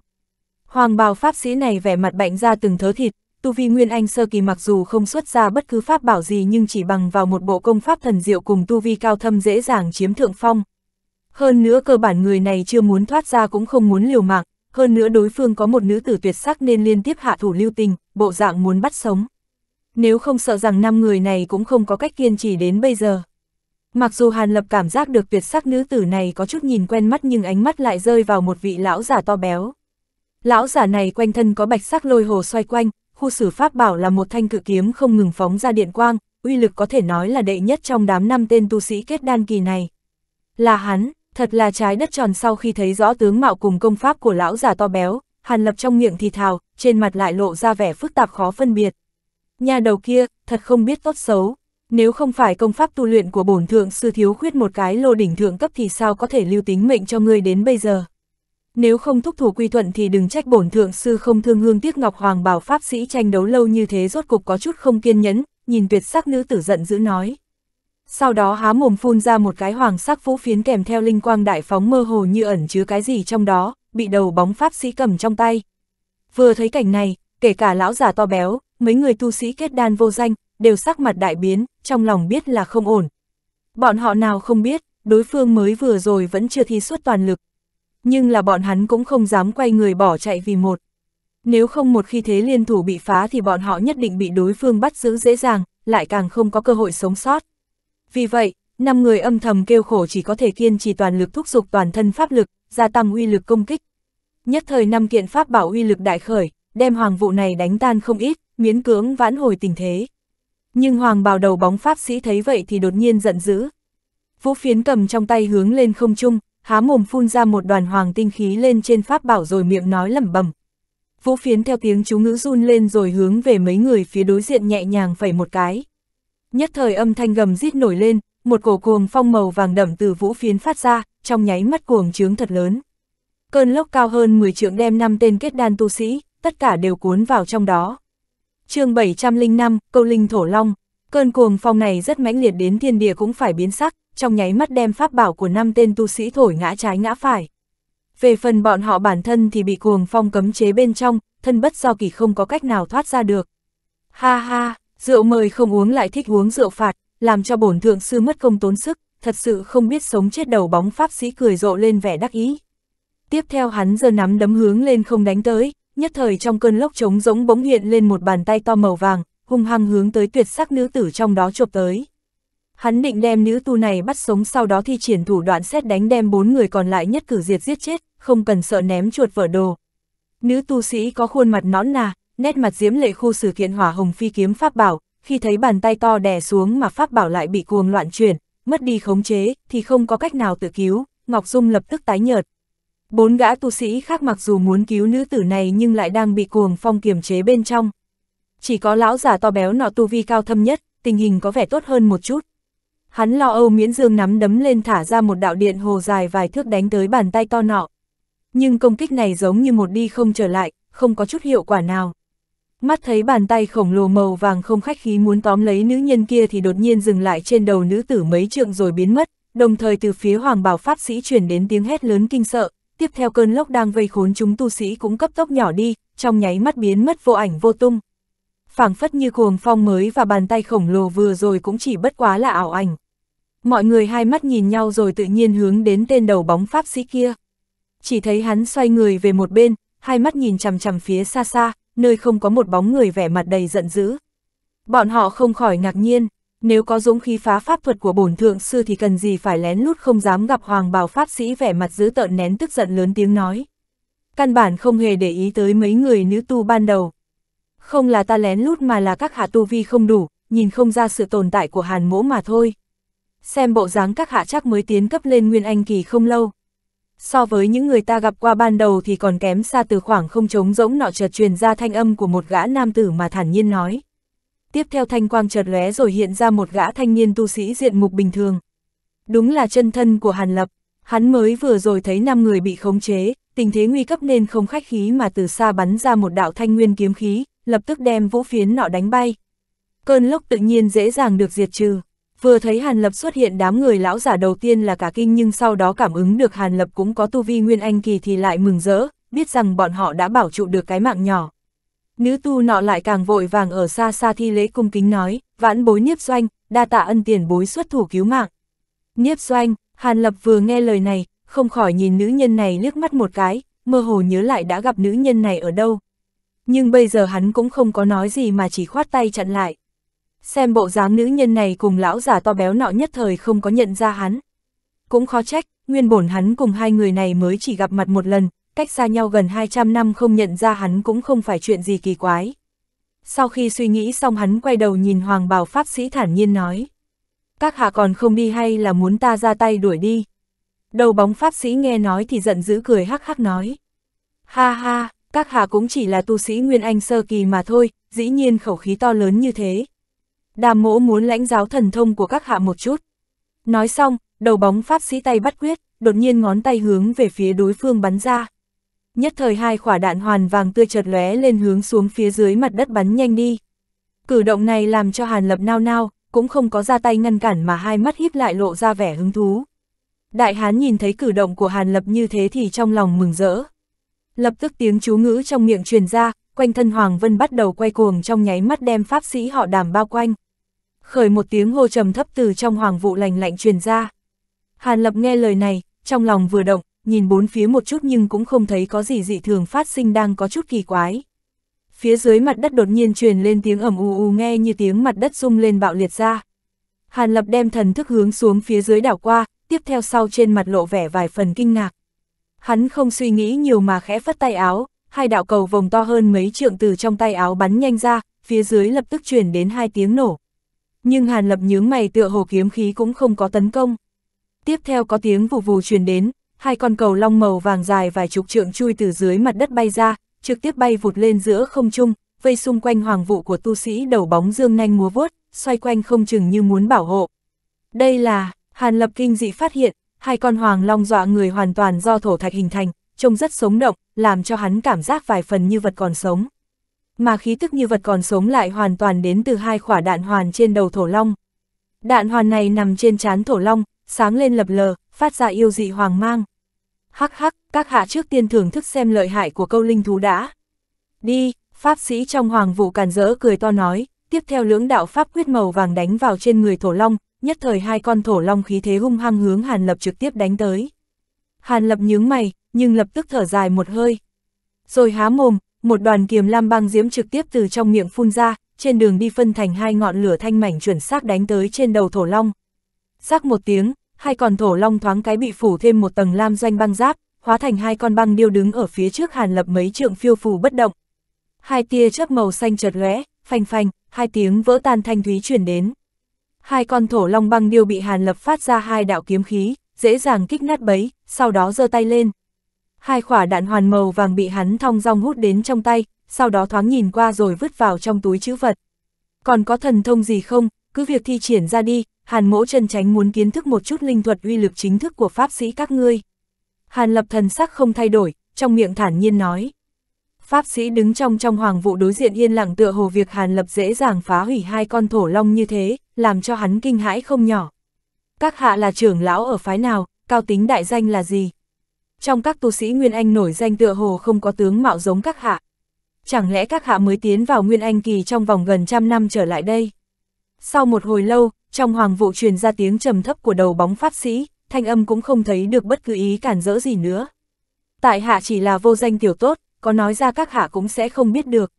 Hoàng bào pháp sĩ này vẻ mặt bệnh ra từng thớ thịt, tu vi nguyên anh sơ kỳ mặc dù không xuất ra bất cứ pháp bảo gì nhưng chỉ bằng vào một bộ công pháp thần diệu cùng tu vi cao thâm dễ dàng chiếm thượng phong. Hơn nữa cơ bản người này chưa muốn thoát ra cũng không muốn liều mạng, hơn nữa đối phương có một nữ tử tuyệt sắc nên liên tiếp hạ thủ lưu tình, bộ dạng muốn bắt sống. Nếu không sợ rằng năm người này cũng không có cách kiên trì đến bây giờ. Mặc dù Hàn Lập cảm giác được tuyệt sắc nữ tử này có chút nhìn quen mắt nhưng ánh mắt lại rơi vào một vị lão giả to béo. Lão giả này quanh thân có bạch sắc lôi hồ xoay quanh, khu sử pháp bảo là một thanh cự kiếm không ngừng phóng ra điện quang, uy lực có thể nói là đệ nhất trong đám năm tên tu sĩ kết đan kỳ này. Là hắn, thật là trái đất tròn sau khi thấy rõ tướng mạo cùng công pháp của lão già to béo, Hàn Lập trong miệng thì thào, trên mặt lại lộ ra vẻ phức tạp khó phân biệt. Nhà đầu kia, thật không biết tốt xấu, nếu không phải công pháp tu luyện của bổn thượng sư thiếu khuyết một cái lô đỉnh thượng cấp thì sao có thể lưu tính mệnh cho ngươi đến bây giờ. Nếu không thúc thủ quy thuận thì đừng trách bổn thượng sư không thương hương tiếc ngọc hoàng bảo pháp sĩ tranh đấu lâu như thế rốt cục có chút không kiên nhẫn, nhìn tuyệt sắc nữ tử giận dữ nói sau đó há mồm phun ra một cái hoàng sắc vũ phiến kèm theo linh quang đại phóng mơ hồ như ẩn chứa cái gì trong đó, bị đầu bóng pháp sĩ cầm trong tay. Vừa thấy cảnh này, kể cả lão già to béo, mấy người tu sĩ kết đan vô danh, đều sắc mặt đại biến, trong lòng biết là không ổn. Bọn họ nào không biết, đối phương mới vừa rồi vẫn chưa thi suốt toàn lực. Nhưng là bọn hắn cũng không dám quay người bỏ chạy vì một. Nếu không một khi thế liên thủ bị phá thì bọn họ nhất định bị đối phương bắt giữ dễ dàng, lại càng không có cơ hội sống sót. Vì vậy, năm người âm thầm kêu khổ chỉ có thể kiên trì toàn lực thúc giục toàn thân pháp lực, gia tăng uy lực công kích. Nhất thời năm kiện pháp bảo uy lực đại khởi, đem hoàng vụ này đánh tan không ít, miễn cưỡng vãn hồi tình thế. Nhưng hoàng bào đầu bóng pháp sĩ thấy vậy thì đột nhiên giận dữ. Vũ phiến cầm trong tay hướng lên không trung, há mồm phun ra một đoàn hoàng tinh khí lên trên pháp bảo rồi miệng nói lẩm bẩm. Vũ phiến theo tiếng chú ngữ run lên rồi hướng về mấy người phía đối diện nhẹ nhàng phẩy một cái. Nhất thời âm thanh gầm rít nổi lên, một cổ cuồng phong màu vàng đậm từ vũ phiến phát ra, trong nháy mắt cuồng trướng thật lớn. Cơn lốc cao hơn 10 trượng đem năm tên kết đan tu sĩ, tất cả đều cuốn vào trong đó. chương 705, câu linh thổ long, cơn cuồng phong này rất mãnh liệt đến thiên địa cũng phải biến sắc, trong nháy mắt đem pháp bảo của năm tên tu sĩ thổi ngã trái ngã phải. Về phần bọn họ bản thân thì bị cuồng phong cấm chế bên trong, thân bất do kỳ không có cách nào thoát ra được. Ha ha, Rượu mời không uống lại thích uống rượu phạt, làm cho bổn thượng sư mất công tốn sức, thật sự không biết sống chết đầu bóng pháp sĩ cười rộ lên vẻ đắc ý. Tiếp theo hắn giơ nắm đấm hướng lên không đánh tới, nhất thời trong cơn lốc trống rỗng bỗng hiện lên một bàn tay to màu vàng, hung hăng hướng tới tuyệt sắc nữ tử trong đó chộp tới. Hắn định đem nữ tu này bắt sống sau đó thi triển thủ đoạn xét đánh đem bốn người còn lại nhất cử diệt giết chết, không cần sợ ném chuột vỡ đồ. Nữ tu sĩ có khuôn mặt nõn nà, nét mặt diễm lệ khu sử kiện hỏa hồng phi kiếm pháp bảo, khi thấy bàn tay to đè xuống mà pháp bảo lại bị cuồng loạn chuyển, mất đi khống chế, thì không có cách nào tự cứu, Ngọc Dung lập tức tái nhợt. Bốn gã tu sĩ khác mặc dù muốn cứu nữ tử này nhưng lại đang bị cuồng phong kiềm chế bên trong. Chỉ có lão già to béo nọ tu vi cao thâm nhất, tình hình có vẻ tốt hơn một chút. Hắn lo âu miễn dương nắm đấm lên thả ra một đạo điện hồ dài vài thước đánh tới bàn tay to nọ. Nhưng công kích này giống như một đi không trở lại, không có chút hiệu quả nào. Mắt thấy bàn tay khổng lồ màu vàng không khách khí muốn tóm lấy nữ nhân kia thì đột nhiên dừng lại trên đầu nữ tử mấy trượng rồi biến mất, đồng thời từ phía hoàng bảo pháp sĩ truyền đến tiếng hét lớn kinh sợ, tiếp theo cơn lốc đang vây khốn chúng tu sĩ cũng cấp tốc nhỏ đi, trong nháy mắt biến mất vô ảnh vô tung. phảng phất như cuồng phong mới và bàn tay khổng lồ vừa rồi cũng chỉ bất quá là ảo ảnh. Mọi người hai mắt nhìn nhau rồi tự nhiên hướng đến tên đầu bóng pháp sĩ kia. Chỉ thấy hắn xoay người về một bên, hai mắt nhìn chằm chằm phía xa xa, nơi không có một bóng người vẻ mặt đầy giận dữ. Bọn họ không khỏi ngạc nhiên, nếu có dũng khí phá pháp thuật của bổn thượng sư thì cần gì phải lén lút không dám gặp hoàng bào pháp sĩ vẻ mặt dữ tợn nén tức giận lớn tiếng nói. Căn bản không hề để ý tới mấy người nữ tu ban đầu. Không là ta lén lút mà là các hạ tu vi không đủ, nhìn không ra sự tồn tại của hàn mỗ mà thôi. Xem bộ dáng các hạ chắc mới tiến cấp lên nguyên anh kỳ không lâu. So với những người ta gặp qua ban đầu thì còn kém xa từ khoảng không trống rỗng nọ chợt truyền ra thanh âm của một gã nam tử mà thản nhiên nói. Tiếp theo thanh quang chợt lóe rồi hiện ra một gã thanh niên tu sĩ diện mục bình thường. Đúng là chân thân của Hàn Lập, hắn mới vừa rồi thấy năm người bị khống chế, tình thế nguy cấp nên không khách khí mà từ xa bắn ra một đạo thanh nguyên kiếm khí, lập tức đem vũ phiến nọ đánh bay. Cơn lốc tự nhiên dễ dàng được diệt trừ. Vừa thấy Hàn Lập xuất hiện đám người lão giả đầu tiên là cả kinh nhưng sau đó cảm ứng được Hàn Lập cũng có tu vi nguyên anh kỳ thì lại mừng rỡ, biết rằng bọn họ đã bảo trụ được cái mạng nhỏ. Nữ tu nọ lại càng vội vàng ở xa xa thi lễ cung kính nói, vãn bối Niếp Doanh, đa tạ ân tiền bối xuất thủ cứu mạng. Niếp Doanh, Hàn Lập vừa nghe lời này, không khỏi nhìn nữ nhân này liếc mắt một cái, mơ hồ nhớ lại đã gặp nữ nhân này ở đâu. Nhưng bây giờ hắn cũng không có nói gì mà chỉ khoát tay chặn lại. Xem bộ dáng nữ nhân này cùng lão giả to béo nọ nhất thời không có nhận ra hắn. Cũng khó trách, nguyên bổn hắn cùng hai người này mới chỉ gặp mặt một lần, cách xa nhau gần 200 năm không nhận ra hắn cũng không phải chuyện gì kỳ quái. Sau khi suy nghĩ xong hắn quay đầu nhìn hoàng bào pháp sĩ thản nhiên nói. Các hạ còn không đi hay là muốn ta ra tay đuổi đi? Đầu bóng pháp sĩ nghe nói thì giận dữ cười hắc hắc nói. Ha ha, các hạ cũng chỉ là tu sĩ Nguyên Anh sơ kỳ mà thôi, dĩ nhiên khẩu khí to lớn như thế. Đàm mỗ muốn lãnh giáo thần thông của các hạ một chút. Nói xong, đầu bóng pháp sĩ tay bắt quyết, đột nhiên ngón tay hướng về phía đối phương bắn ra. Nhất thời hai quả đạn hoàn vàng tươi chợt lóe lên hướng xuống phía dưới mặt đất bắn nhanh đi. Cử động này làm cho Hàn Lập nao nao, cũng không có ra tay ngăn cản mà hai mắt híp lại lộ ra vẻ hứng thú. Đại hán nhìn thấy cử động của Hàn Lập như thế thì trong lòng mừng rỡ. Lập tức tiếng chú ngữ trong miệng truyền ra, quanh thân Hoàng Vân bắt đầu quay cuồng trong nháy mắt đem pháp sĩ họ đàm bao quanh. Khởi một tiếng hô trầm thấp từ trong hoàng vụ lành lạnh truyền ra. Hàn Lập nghe lời này, trong lòng vừa động, nhìn bốn phía một chút nhưng cũng không thấy có gì dị thường phát sinh đang có chút kỳ quái. Phía dưới mặt đất đột nhiên truyền lên tiếng ẩm u u nghe như tiếng mặt đất rung lên bạo liệt ra. Hàn Lập đem thần thức hướng xuống phía dưới đảo qua, tiếp theo sau trên mặt lộ vẻ vài phần kinh ngạc. Hắn không suy nghĩ nhiều mà khẽ phất tay áo, hai đạo cầu vòng to hơn mấy trượng từ trong tay áo bắn nhanh ra, phía dưới lập tức truyền đến hai tiếng nổ. Nhưng Hàn Lập nhướng mày tựa hồ kiếm khí cũng không có tấn công. Tiếp theo có tiếng vù vù truyền đến, hai con cầu long màu vàng dài vài chục trượng chui từ dưới mặt đất bay ra, trực tiếp bay vụt lên giữa không trung, vây xung quanh hoàng vụ của tu sĩ đầu bóng dương nhanh múa vuốt, xoay quanh không chừng như muốn bảo hộ. Đây là, Hàn Lập kinh dị phát hiện, hai con hoàng long dọa người hoàn toàn do thổ thạch hình thành, trông rất sống động, làm cho hắn cảm giác vài phần như vật còn sống. Mà khí tức như vật còn sống lại hoàn toàn đến từ hai quả đạn hoàn trên đầu thổ long. Đạn hoàn này nằm trên trán thổ long, sáng lên lập lờ, phát ra yêu dị hoàng mang. Hắc hắc, các hạ trước tiên thưởng thức xem lợi hại của câu linh thú đã. Đi, pháp sĩ trong hoàng vụ càn rỡ cười to nói, tiếp theo lưỡng đạo pháp quyết màu vàng đánh vào trên người thổ long, nhất thời hai con thổ long khí thế hung hăng hướng Hàn Lập trực tiếp đánh tới. Hàn Lập nhướng mày, nhưng lập tức thở dài một hơi. Rồi há mồm, một đoàn kiềm lam băng diễm trực tiếp từ trong miệng phun ra, trên đường đi phân thành hai ngọn lửa thanh mảnh chuẩn xác đánh tới trên đầu thổ long. Sắc một tiếng, hai con thổ long thoáng cái bị phủ thêm một tầng lam doanh băng giáp, hóa thành hai con băng điêu đứng ở phía trước hàn lập mấy trượng phiêu phù bất động. Hai tia chớp màu xanh chợt lóe, phanh phanh, hai tiếng vỡ tan thanh thúy truyền đến. Hai con thổ long băng điêu bị hàn lập phát ra hai đạo kiếm khí, dễ dàng kích nát bấy, sau đó giơ tay lên. Hai quả đạn hoàn màu vàng bị hắn thong dong hút đến trong tay, sau đó thoáng nhìn qua rồi vứt vào trong túi chữ vật. Còn có thần thông gì không, cứ việc thi triển ra đi, Hàn mỗ chân tránh muốn kiến thức một chút linh thuật uy lực chính thức của pháp sĩ các ngươi. Hàn lập thần sắc không thay đổi, trong miệng thản nhiên nói. Pháp sĩ đứng trong trong hoàng vụ đối diện yên lặng tựa hồ việc Hàn Lập dễ dàng phá hủy hai con thổ long như thế, làm cho hắn kinh hãi không nhỏ. Các hạ là trưởng lão ở phái nào, cao tính đại danh là gì? Trong các tu sĩ Nguyên Anh nổi danh tựa hồ không có tướng mạo giống các hạ. Chẳng lẽ các hạ mới tiến vào Nguyên Anh kỳ trong vòng gần trăm năm trở lại đây? Sau một hồi lâu, trong hoàng vụ truyền ra tiếng trầm thấp của đầu bóng pháp sĩ, thanh âm cũng không thấy được bất cứ ý cản rỡ gì nữa. Tại hạ chỉ là vô danh tiểu tốt, có nói ra các hạ cũng sẽ không biết được.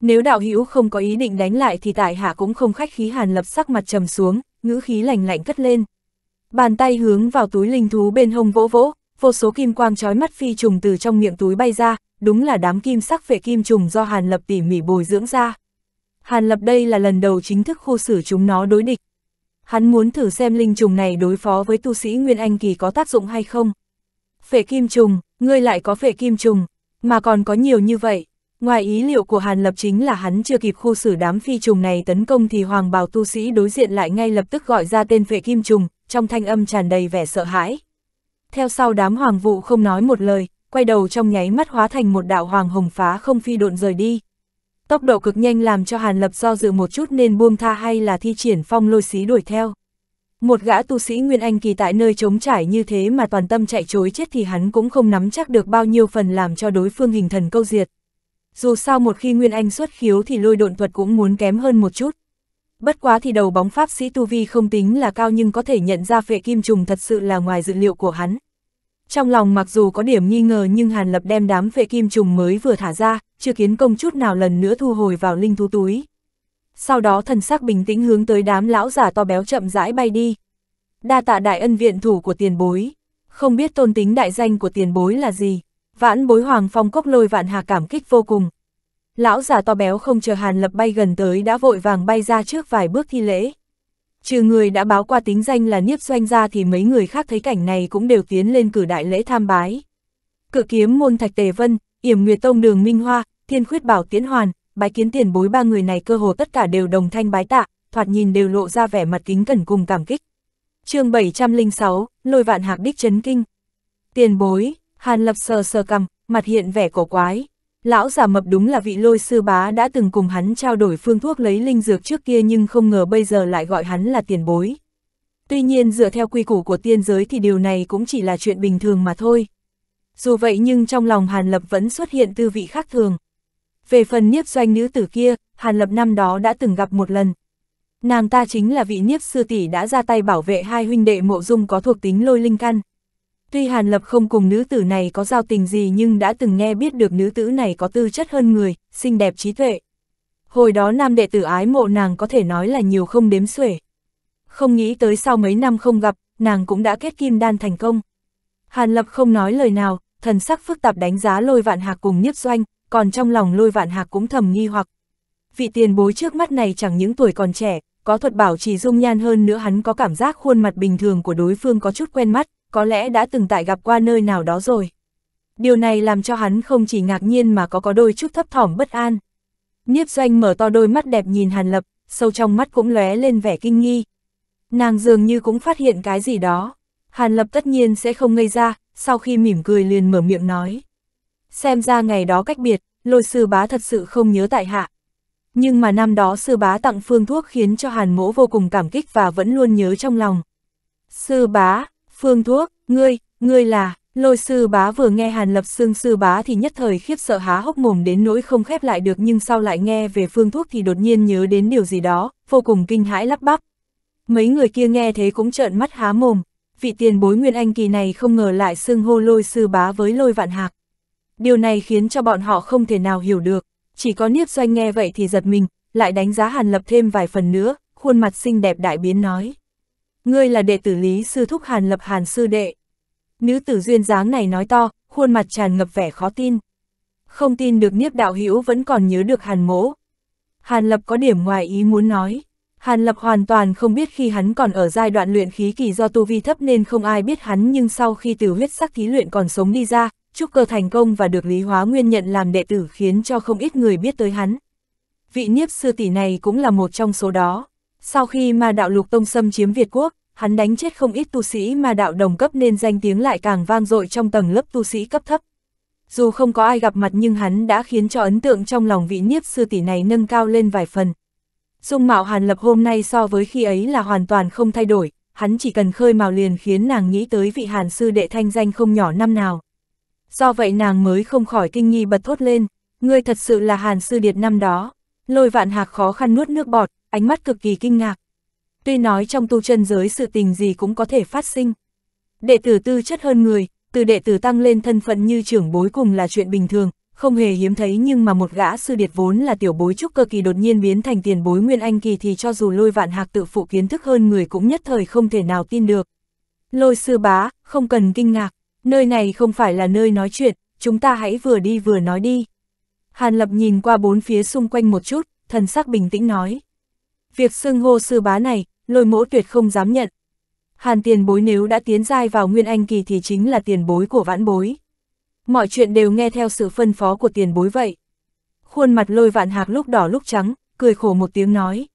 Nếu đạo hữu không có ý định đánh lại thì tại hạ cũng không khách khí hàn lập sắc mặt trầm xuống, ngữ khí lạnh lạnh cất lên. Bàn tay hướng vào túi linh thú bên hông vỗ vỗ, vô số kim quang trói mắt phi trùng từ trong miệng túi bay ra, đúng là đám kim sắc vệ kim trùng do Hàn Lập tỉ mỉ bồi dưỡng ra. Hàn Lập đây là lần đầu chính thức khu xử chúng nó đối địch. Hắn muốn thử xem linh trùng này đối phó với tu sĩ Nguyên Anh Kỳ có tác dụng hay không. Phệ kim trùng, ngươi lại có phệ kim trùng, mà còn có nhiều như vậy. Ngoài ý liệu của Hàn Lập chính là hắn chưa kịp khu xử đám phi trùng này tấn công thì hoàng bào tu sĩ đối diện lại ngay lập tức gọi ra tên phệ kim trùng, trong thanh âm tràn đầy vẻ sợ hãi. Theo sau đám hoàng vụ không nói một lời, quay đầu trong nháy mắt hóa thành một đạo hoàng hồng phá không phi độn rời đi. Tốc độ cực nhanh làm cho Hàn Lập do dự một chút nên buông tha hay là thi triển phong lôi xí đuổi theo. Một gã tu sĩ Nguyên Anh kỳ tại nơi trống trải như thế mà toàn tâm chạy chối chết thì hắn cũng không nắm chắc được bao nhiêu phần làm cho đối phương hình thần câu diệt. Dù sao một khi Nguyên Anh xuất khiếu thì lôi độn thuật cũng muốn kém hơn một chút. Bất quá thì đầu bóng pháp sĩ Tu Vi không tính là cao nhưng có thể nhận ra phệ kim trùng thật sự là ngoài dự liệu của hắn. Trong lòng mặc dù có điểm nghi ngờ nhưng Hàn Lập đem đám phệ kim trùng mới vừa thả ra, chưa kiến công chút nào lần nữa thu hồi vào linh thú túi. Sau đó thần sắc bình tĩnh hướng tới đám lão giả to béo chậm rãi bay đi. Đa tạ đại ân viện thủ của tiền bối. Không biết tôn tính đại danh của tiền bối là gì. Vãn bối hoàng phong cốc lôi vạn hà cảm kích vô cùng. Lão già to béo không chờ Hàn Lập bay gần tới đã vội vàng bay ra trước vài bước thi lễ. Trừ người đã báo qua tính danh là Niếp Doanh ra thì mấy người khác thấy cảnh này cũng đều tiến lên cử đại lễ tham bái. Cự kiếm môn thạch tề vân, yểm nguyệt tông đường minh hoa, thiên khuyết bảo tiến hoàn, bái kiến tiền bối ba người này cơ hồ tất cả đều đồng thanh bái tạ, thoạt nhìn đều lộ ra vẻ mặt kính cẩn cùng cảm kích. chương 706, lôi vạn hạc đích chấn kinh. Tiền bối, hàn lập sờ sờ cầm, mặt hiện vẻ cổ quái. Lão giả mập đúng là vị lôi sư bá đã từng cùng hắn trao đổi phương thuốc lấy linh dược trước kia nhưng không ngờ bây giờ lại gọi hắn là tiền bối. Tuy nhiên dựa theo quy củ của tiên giới thì điều này cũng chỉ là chuyện bình thường mà thôi. Dù vậy nhưng trong lòng Hàn Lập vẫn xuất hiện tư vị khác thường. Về phần nhiếp doanh nữ tử kia, Hàn Lập năm đó đã từng gặp một lần. Nàng ta chính là vị nhiếp sư tỷ đã ra tay bảo vệ hai huynh đệ mộ dung có thuộc tính lôi linh căn. Tuy Hàn Lập không cùng nữ tử này có giao tình gì nhưng đã từng nghe biết được nữ tử này có tư chất hơn người, xinh đẹp trí tuệ. Hồi đó nam đệ tử ái mộ nàng có thể nói là nhiều không đếm xuể. Không nghĩ tới sau mấy năm không gặp, nàng cũng đã kết kim đan thành công. Hàn Lập không nói lời nào, thần sắc phức tạp đánh giá lôi vạn hạc cùng nhiếp doanh, còn trong lòng lôi vạn hạc cũng thầm nghi hoặc. Vị tiền bối trước mắt này chẳng những tuổi còn trẻ, có thuật bảo trì dung nhan hơn nữa hắn có cảm giác khuôn mặt bình thường của đối phương có chút quen mắt, có lẽ đã từng tại gặp qua nơi nào đó rồi. Điều này làm cho hắn không chỉ ngạc nhiên mà có có đôi chút thấp thỏm bất an. Nhiếp doanh mở to đôi mắt đẹp nhìn Hàn Lập, sâu trong mắt cũng lóe lên vẻ kinh nghi. Nàng dường như cũng phát hiện cái gì đó. Hàn Lập tất nhiên sẽ không ngây ra, sau khi mỉm cười liền mở miệng nói. Xem ra ngày đó cách biệt, lôi sư bá thật sự không nhớ tại hạ. Nhưng mà năm đó sư bá tặng phương thuốc khiến cho Hàn mỗ vô cùng cảm kích và vẫn luôn nhớ trong lòng. Sư bá, phương thuốc, ngươi, ngươi là, lôi sư bá vừa nghe Hàn Lập xương sư bá thì nhất thời khiếp sợ há hốc mồm đến nỗi không khép lại được nhưng sau lại nghe về phương thuốc thì đột nhiên nhớ đến điều gì đó, vô cùng kinh hãi lắp bắp. Mấy người kia nghe thế cũng trợn mắt há mồm, vị tiền bối Nguyên Anh kỳ này không ngờ lại xưng hô lôi sư bá với lôi vạn hạc. Điều này khiến cho bọn họ không thể nào hiểu được, chỉ có Niếp Doanh nghe vậy thì giật mình, lại đánh giá Hàn Lập thêm vài phần nữa, khuôn mặt xinh đẹp đại biến nói. Ngươi là đệ tử Lý Sư Thúc Hàn Lập Hàn Sư Đệ. Nữ tử duyên dáng này nói to, khuôn mặt tràn ngập vẻ khó tin. Không tin được Niếp Đạo Hữu vẫn còn nhớ được Hàn Mỗ. Hàn Lập có điểm ngoài ý muốn nói. Hàn Lập hoàn toàn không biết khi hắn còn ở giai đoạn luyện khí kỳ do tu vi thấp nên không ai biết hắn nhưng sau khi từ huyết sắc thí luyện còn sống đi ra, trúc cơ thành công và được Lý Hóa Nguyên nhận làm đệ tử khiến cho không ít người biết tới hắn. Vị niếp sư tỷ này cũng là một trong số đó. Sau khi ma đạo lục tông xâm chiếm Việt Quốc, hắn đánh chết không ít tu sĩ ma đạo đồng cấp nên danh tiếng lại càng vang dội trong tầng lớp tu sĩ cấp thấp. Dù không có ai gặp mặt nhưng hắn đã khiến cho ấn tượng trong lòng vị nhiếp sư tỷ này nâng cao lên vài phần. Dung mạo Hàn Lập hôm nay so với khi ấy là hoàn toàn không thay đổi, hắn chỉ cần khơi mào liền khiến nàng nghĩ tới vị Hàn sư đệ thanh danh không nhỏ năm nào. Do vậy nàng mới không khỏi kinh nghi bật thốt lên, ngươi thật sự là Hàn sư điệt năm đó. Lôi vạn hạc khó khăn nuốt nước bọt, ánh mắt cực kỳ kinh ngạc. Tuy nói trong tu chân giới sự tình gì cũng có thể phát sinh. Đệ tử tư chất hơn người, từ đệ tử tăng lên thân phận như trưởng bối cùng là chuyện bình thường, không hề hiếm thấy nhưng mà một gã sư điệt vốn là tiểu bối trúc cơ kỳ đột nhiên biến thành tiền bối nguyên anh kỳ thì cho dù lôi vạn hạc tự phụ kiến thức hơn người cũng nhất thời không thể nào tin được. Lôi sư bá, không cần kinh ngạc, nơi này không phải là nơi nói chuyện, chúng ta hãy vừa đi vừa nói đi. Hàn Lập nhìn qua bốn phía xung quanh một chút, thần sắc bình tĩnh nói. Việc xưng hô sư bá này, lôi mỗ tuyệt không dám nhận. Hàn tiền bối nếu đã tiến giai vào nguyên anh kỳ thì chính là tiền bối của vãn bối. Mọi chuyện đều nghe theo sự phân phó của tiền bối vậy. Khuôn mặt lôi vạn hạc lúc đỏ lúc trắng, cười khổ một tiếng nói.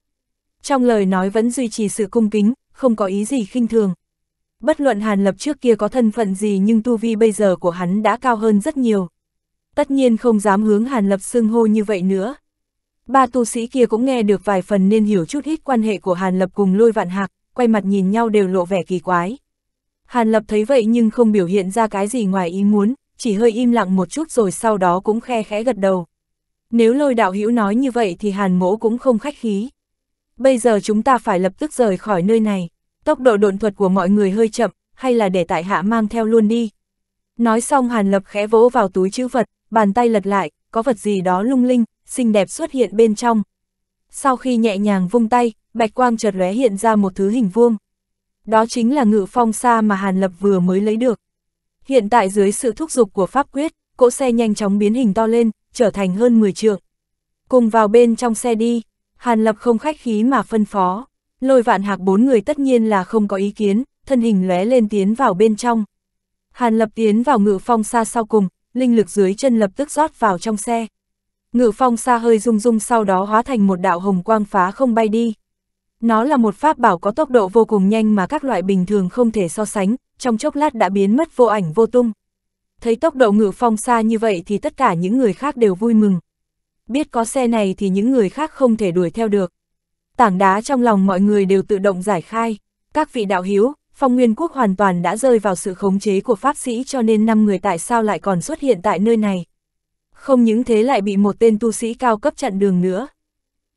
Trong lời nói vẫn duy trì sự cung kính, không có ý gì khinh thường. Bất luận Hàn Lập trước kia có thân phận gì nhưng tu vi bây giờ của hắn đã cao hơn rất nhiều. Tất nhiên không dám hướng Hàn Lập xưng hô như vậy nữa. Ba tu sĩ kia cũng nghe được vài phần nên hiểu chút ít quan hệ của Hàn Lập cùng lôi vạn hạc, quay mặt nhìn nhau đều lộ vẻ kỳ quái. Hàn Lập thấy vậy nhưng không biểu hiện ra cái gì ngoài ý muốn, chỉ hơi im lặng một chút rồi sau đó cũng khe khẽ gật đầu. Nếu lôi đạo hữu nói như vậy thì Hàn mỗ cũng không khách khí. Bây giờ chúng ta phải lập tức rời khỏi nơi này, tốc độ độn thuật của mọi người hơi chậm, hay là để tại hạ mang theo luôn đi. Nói xong Hàn Lập khẽ vỗ vào túi chữ vật, bàn tay lật lại, có vật gì đó lung linh, xinh đẹp xuất hiện bên trong. Sau khi nhẹ nhàng vung tay, bạch quang chợt lóe hiện ra một thứ hình vuông. Đó chính là ngự phong xa mà Hàn Lập vừa mới lấy được. Hiện tại dưới sự thúc giục của pháp quyết, cỗ xe nhanh chóng biến hình to lên, trở thành hơn 10 trượng. Cùng vào bên trong xe đi, Hàn Lập không khách khí mà phân phó. Lôi vạn hạc bốn người tất nhiên là không có ý kiến, thân hình lóe lên tiến vào bên trong. Hàn Lập tiến vào ngự phong xa sau cùng, linh lực dưới chân lập tức rót vào trong xe. Ngự phong xa hơi rung rung sau đó hóa thành một đạo hồng quang phá không bay đi. Nó là một pháp bảo có tốc độ vô cùng nhanh mà các loại bình thường không thể so sánh, trong chốc lát đã biến mất vô ảnh vô tung. Thấy tốc độ ngự phong xa như vậy thì tất cả những người khác đều vui mừng. Biết có xe này thì những người khác không thể đuổi theo được. Tảng đá trong lòng mọi người đều tự động giải khai. Các vị đạo hiếu, phong nguyên quốc hoàn toàn đã rơi vào sự khống chế của pháp sĩ cho nên năm người tại sao lại còn xuất hiện tại nơi này. Không những thế lại bị một tên tu sĩ cao cấp chặn đường nữa.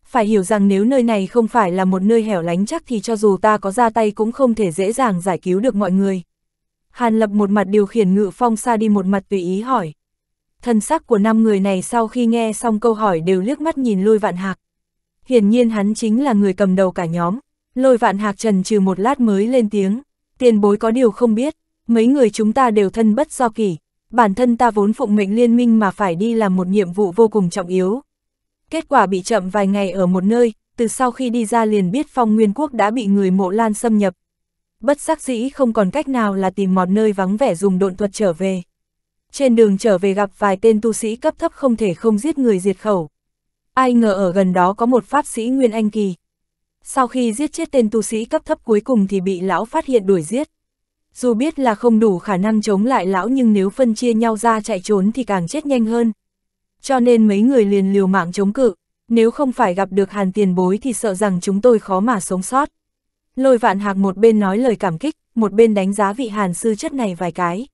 Phải hiểu rằng nếu nơi này không phải là một nơi hẻo lánh chắc thì cho dù ta có ra tay cũng không thể dễ dàng giải cứu được mọi người. Hàn lập một mặt điều khiển ngự phong xa đi một mặt tùy ý hỏi. Thân sắc của năm người này sau khi nghe xong câu hỏi đều liếc mắt nhìn lôi vạn hạc. Hiển nhiên hắn chính là người cầm đầu cả nhóm. Lôi vạn hạc trần trừ một lát mới lên tiếng. Tiền bối có điều không biết, mấy người chúng ta đều thân bất do kỷ. Bản thân ta vốn phụng mệnh liên minh mà phải đi làm một nhiệm vụ vô cùng trọng yếu. Kết quả bị chậm vài ngày ở một nơi, từ sau khi đi ra liền biết phong nguyên quốc đã bị người mộ lan xâm nhập. Bất sắc dĩ không còn cách nào là tìm một nơi vắng vẻ dùng độn thuật trở về. Trên đường trở về gặp vài tên tu sĩ cấp thấp không thể không giết người diệt khẩu. Ai ngờ ở gần đó có một pháp sĩ Nguyên Anh Kỳ. Sau khi giết chết tên tu sĩ cấp thấp cuối cùng thì bị lão phát hiện đuổi giết. Dù biết là không đủ khả năng chống lại lão nhưng nếu phân chia nhau ra chạy trốn thì càng chết nhanh hơn. Cho nên mấy người liền liều mạng chống cự, nếu không phải gặp được hàn tiền bối thì sợ rằng chúng tôi khó mà sống sót. Lôi vạn hạc một bên nói lời cảm kích, một bên đánh giá vị hàn sư chất này vài cái.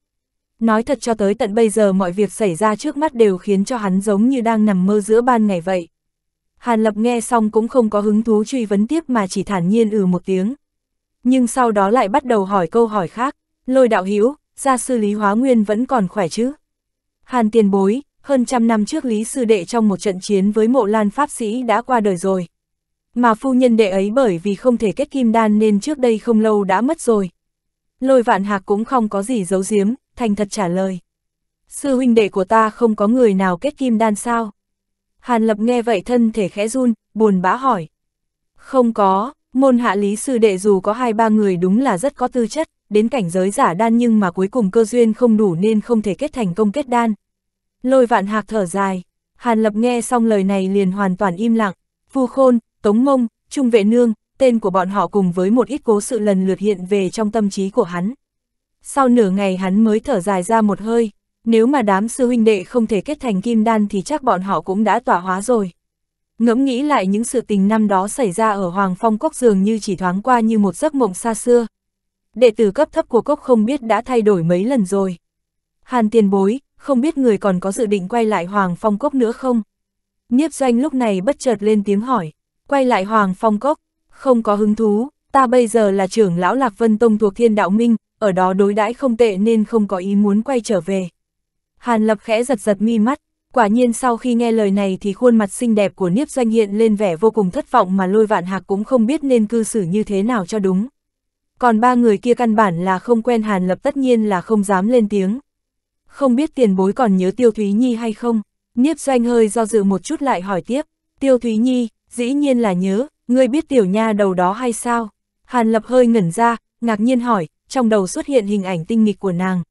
Nói thật cho tới tận bây giờ mọi việc xảy ra trước mắt đều khiến cho hắn giống như đang nằm mơ giữa ban ngày vậy. Hàn Lập nghe xong cũng không có hứng thú truy vấn tiếp mà chỉ thản nhiên ừ một tiếng. Nhưng sau đó lại bắt đầu hỏi câu hỏi khác, lôi đạo hữu gia sư Lý Hóa Nguyên vẫn còn khỏe chứ? Hàn tiền bối, hơn trăm năm trước Lý Sư Đệ trong một trận chiến với mộ lan Pháp Sĩ đã qua đời rồi. Mà phu nhân đệ ấy bởi vì không thể kết kim đan nên trước đây không lâu đã mất rồi. Lôi vạn hạc cũng không có gì giấu giếm, thành thật trả lời. Sư huynh đệ của ta không có người nào kết kim đan sao? Hàn lập nghe vậy thân thể khẽ run, buồn bã hỏi. Không có, môn hạ lý sư đệ dù có hai ba người đúng là rất có tư chất, đến cảnh giới giả đan nhưng mà cuối cùng cơ duyên không đủ nên không thể kết thành công kết đan. Lôi vạn hạc thở dài, Hàn Lập nghe xong lời này liền hoàn toàn im lặng, Phu Khôn, Tống Mông, Trung Vệ Nương, tên của bọn họ cùng với một ít cố sự lần lượt hiện về trong tâm trí của hắn. Sau nửa ngày hắn mới thở dài ra một hơi, Nếu mà đám sư huynh đệ không thể kết thành kim đan thì chắc bọn họ cũng đã tỏa hóa rồi. Ngẫm nghĩ lại những sự tình năm đó xảy ra ở Hoàng Phong Cốc dường như chỉ thoáng qua như một giấc mộng xa xưa. Đệ tử cấp thấp của Cốc không biết đã thay đổi mấy lần rồi. Hàn tiền bối, không biết người còn có dự định quay lại Hoàng Phong Cốc nữa không? Nhiếp doanh lúc này bất chợt lên tiếng hỏi, quay lại Hoàng Phong Cốc, không có hứng thú, ta bây giờ là trưởng lão Lạc Vân Tông thuộc Thiên Đạo Minh, ở đó đối đãi không tệ nên không có ý muốn quay trở về. Hàn Lập khẽ giật giật mi mắt, quả nhiên sau khi nghe lời này thì khuôn mặt xinh đẹp của Niếp Doanh hiện lên vẻ vô cùng thất vọng mà lôi vạn hạc cũng không biết nên cư xử như thế nào cho đúng. Còn ba người kia căn bản là không quen Hàn Lập tất nhiên là không dám lên tiếng. Không biết tiền bối còn nhớ Tiêu Thúy Nhi hay không? Niếp Doanh hơi do dự một chút lại hỏi tiếp, Tiêu Thúy Nhi, dĩ nhiên là nhớ, ngươi biết tiểu nha đầu đó hay sao? Hàn Lập hơi ngẩn ra, ngạc nhiên hỏi, trong đầu xuất hiện hình ảnh tinh nghịch của nàng.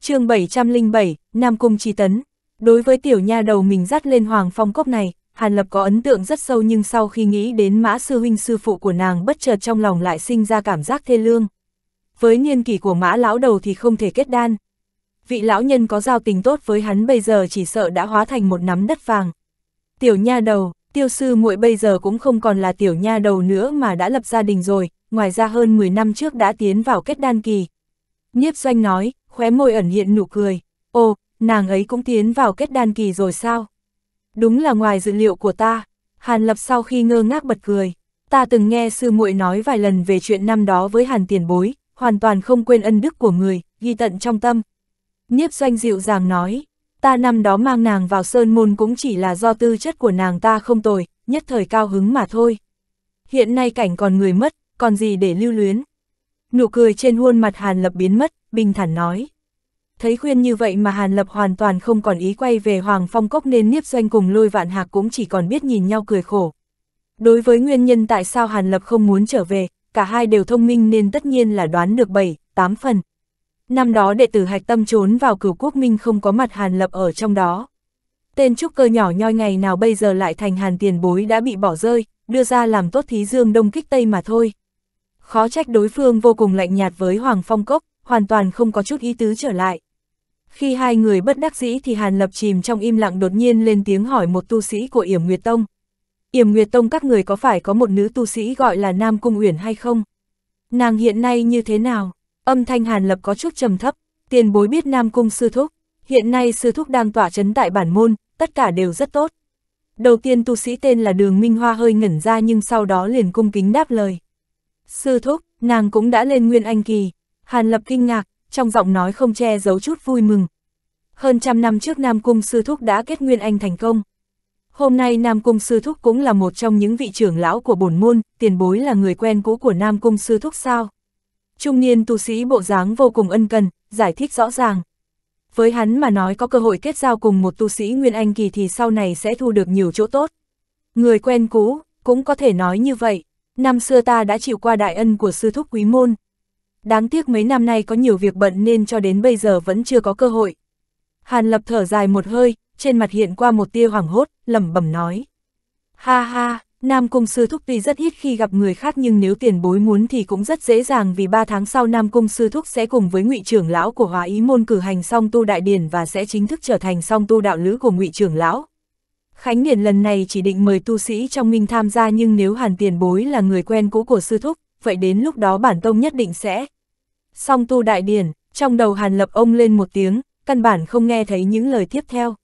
chương 707, Nam Cung Chi Tấn. Đối với tiểu nha đầu mình dắt lên hoàng phong cốc này, Hàn Lập có ấn tượng rất sâu nhưng sau khi nghĩ đến mã sư huynh sư phụ của nàng bất chợt trong lòng lại sinh ra cảm giác thê lương. Với niên kỷ của mã lão đầu thì không thể kết đan. Vị lão nhân có giao tình tốt với hắn bây giờ chỉ sợ đã hóa thành một nắm đất vàng. Tiểu nha đầu, tiêu sư muội bây giờ cũng không còn là tiểu nha đầu nữa mà đã lập gia đình rồi, ngoài ra hơn 10 năm trước đã tiến vào kết đan kỳ. Nhiếp doanh nói, khóe môi ẩn hiện nụ cười, ô, nàng ấy cũng tiến vào kết đan kỳ rồi sao? Đúng là ngoài dự liệu của ta, Hàn Lập sau khi ngơ ngác bật cười, ta từng nghe sư muội nói vài lần về chuyện năm đó với Hàn tiền bối, hoàn toàn không quên ân đức của người, ghi tận trong tâm. Nhiếp doanh dịu dàng nói, ta năm đó mang nàng vào sơn môn cũng chỉ là do tư chất của nàng ta không tồi, nhất thời cao hứng mà thôi. Hiện nay cảnh còn người mất, còn gì để lưu luyến. Nụ cười trên khuôn mặt Hàn Lập biến mất, bình thản nói. Thấy khuyên như vậy mà Hàn Lập hoàn toàn không còn ý quay về Hoàng Phong Cốc nên Niếp Doanh cùng lôi vạn hạc cũng chỉ còn biết nhìn nhau cười khổ. Đối với nguyên nhân tại sao Hàn Lập không muốn trở về, cả hai đều thông minh nên tất nhiên là đoán được 7, 8 phần. Năm đó đệ tử hạch tâm trốn vào cửu quốc minh không có mặt Hàn Lập ở trong đó. Tên trúc cơ nhỏ nhoi ngày nào bây giờ lại thành Hàn tiền bối đã bị bỏ rơi, đưa ra làm tốt thí dương đông kích tây mà thôi. Khó trách đối phương vô cùng lạnh nhạt với Hoàng Phong Cốc, hoàn toàn không có chút ý tứ trở lại. Khi hai người bất đắc dĩ thì Hàn Lập chìm trong im lặng đột nhiên lên tiếng hỏi một tu sĩ của Yểm Nguyệt Tông. Yểm Nguyệt Tông các người có phải có một nữ tu sĩ gọi là Nam Cung Uyển hay không? Nàng hiện nay như thế nào? Âm thanh Hàn Lập có chút trầm thấp, tiền bối biết Nam Cung Sư Thúc. Hiện nay Sư Thúc đang tỏa chấn tại bản môn, tất cả đều rất tốt. Đầu tiên tu sĩ tên là Đường Minh Hoa hơi ngẩn ra nhưng sau đó liền cung kính đáp lời. Sư Thúc, nàng cũng đã lên Nguyên Anh Kỳ. Hàn Lập kinh ngạc, trong giọng nói không che giấu chút vui mừng. Hơn trăm năm trước Nam Cung Sư Thúc đã kết Nguyên Anh thành công. Hôm nay Nam Cung Sư Thúc cũng là một trong những vị trưởng lão của bổn môn, tiền bối là người quen cũ của Nam Cung Sư Thúc sao. Trung niên tu sĩ bộ dáng vô cùng ân cần, giải thích rõ ràng. Với hắn mà nói có cơ hội kết giao cùng một tu sĩ Nguyên Anh Kỳ thì sau này sẽ thu được nhiều chỗ tốt. Người quen cũ, cũng có thể nói như vậy. Năm xưa ta đã chịu qua đại ân của sư thúc quý môn, đáng tiếc mấy năm nay có nhiều việc bận nên cho đến bây giờ vẫn chưa có cơ hội. Hàn Lập thở dài một hơi, trên mặt hiện qua một tia hoảng hốt, lẩm bẩm nói. Ha ha, Nam Cung Sư Thúc tuy rất ít khi gặp người khác nhưng nếu tiền bối muốn thì cũng rất dễ dàng vì 3 tháng sau Nam Cung Sư Thúc sẽ cùng với ngụy trưởng lão của Hóa Ý Môn cử hành song tu đại điển và sẽ chính thức trở thành song tu đạo lữ của ngụy trưởng lão. Khánh điển lần này chỉ định mời tu sĩ trong minh tham gia nhưng nếu Hàn tiền bối là người quen cũ của Sư Thúc, vậy đến lúc đó bản tông nhất định sẽ. Song tu đại điển, trong đầu Hàn Lập ông lên một tiếng, căn bản không nghe thấy những lời tiếp theo.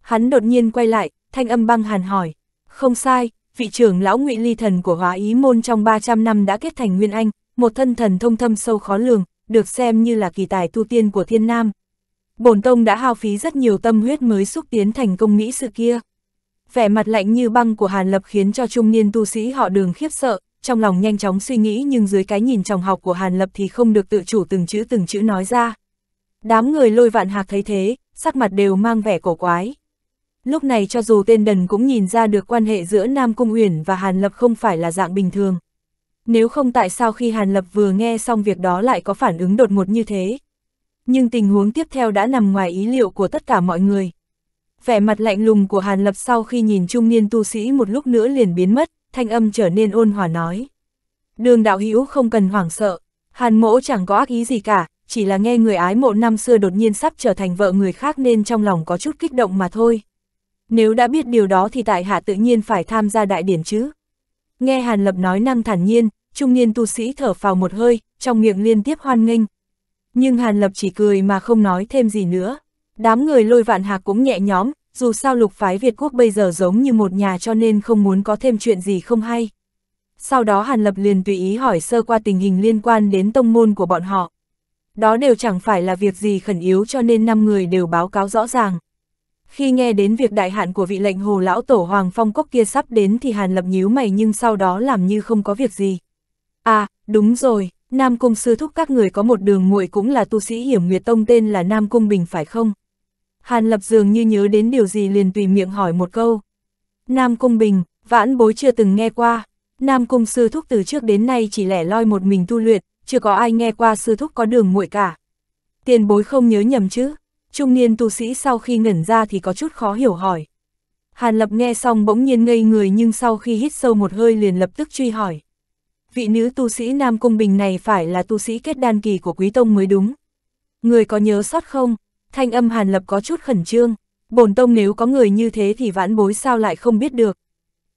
Hắn đột nhiên quay lại, thanh âm băng hàn hỏi. Không sai, vị trưởng lão ngụy ly thần của hóa ý môn trong 300 năm đã kết thành Nguyên Anh, một thân thần thông thâm sâu khó lường, được xem như là kỳ tài tu tiên của thiên nam. Bổn tông đã hao phí rất nhiều tâm huyết mới xúc tiến thành công mỹ sự kia. Vẻ mặt lạnh như băng của Hàn Lập khiến cho trung niên tu sĩ họ đường khiếp sợ, trong lòng nhanh chóng suy nghĩ nhưng dưới cái nhìn trọng học của Hàn Lập thì không được tự chủ từng chữ từng chữ nói ra. Đám người lôi vạn hạc thấy thế, sắc mặt đều mang vẻ cổ quái. Lúc này cho dù tên đần cũng nhìn ra được quan hệ giữa Nam Cung Uyển và Hàn Lập không phải là dạng bình thường. Nếu không tại sao khi Hàn Lập vừa nghe xong việc đó lại có phản ứng đột ngột như thế. Nhưng tình huống tiếp theo đã nằm ngoài ý liệu của tất cả mọi người. Vẻ mặt lạnh lùng của Hàn Lập sau khi nhìn trung niên tu sĩ một lúc nữa liền biến mất, thanh âm trở nên ôn hòa nói. Đường đạo hữu không cần hoảng sợ, hàn mỗ chẳng có ác ý gì cả, chỉ là nghe người ái mộ năm xưa đột nhiên sắp trở thành vợ người khác nên trong lòng có chút kích động mà thôi. Nếu đã biết điều đó thì tại hạ tự nhiên phải tham gia đại điển chứ. Nghe Hàn Lập nói năng thản nhiên, trung niên tu sĩ thở phào một hơi, trong miệng liên tiếp hoan nghênh. Nhưng Hàn Lập chỉ cười mà không nói thêm gì nữa. Đám người lôi vạn hạc cũng nhẹ nhóm, dù sao lục phái Việt Quốc bây giờ giống như một nhà cho nên không muốn có thêm chuyện gì không hay. Sau đó Hàn Lập liền tùy ý hỏi sơ qua tình hình liên quan đến tông môn của bọn họ. Đó đều chẳng phải là việc gì khẩn yếu cho nên năm người đều báo cáo rõ ràng. Khi nghe đến việc đại hạn của vị lệnh hồ lão tổ Hoàng Phong Cốc kia sắp đến thì Hàn Lập nhíu mày nhưng sau đó làm như không có việc gì. À, đúng rồi, Nam Cung sư thúc các người có một đường muội cũng là tu sĩ hiểm nguyệt tông tên là Nam Cung Bình phải không? Hàn Lập dường như nhớ đến điều gì liền tùy miệng hỏi một câu. Nam Cung Bình, vãn bối chưa từng nghe qua. Nam Cung sư thúc từ trước đến nay chỉ lẻ loi một mình tu luyện, chưa có ai nghe qua sư thúc có đường muội cả. Tiền bối không nhớ nhầm chứ? Trung niên tu sĩ sau khi ngẩn ra thì có chút khó hiểu hỏi. Hàn Lập nghe xong bỗng nhiên ngây người nhưng sau khi hít sâu một hơi liền lập tức truy hỏi. Vị nữ tu sĩ Nam Cung Bình này phải là tu sĩ kết đan kỳ của Quý Tông mới đúng. Người có nhớ sót không? Thanh âm Hàn Lập có chút khẩn trương. Bổn Tông nếu có người như thế thì vãn bối sao lại không biết được.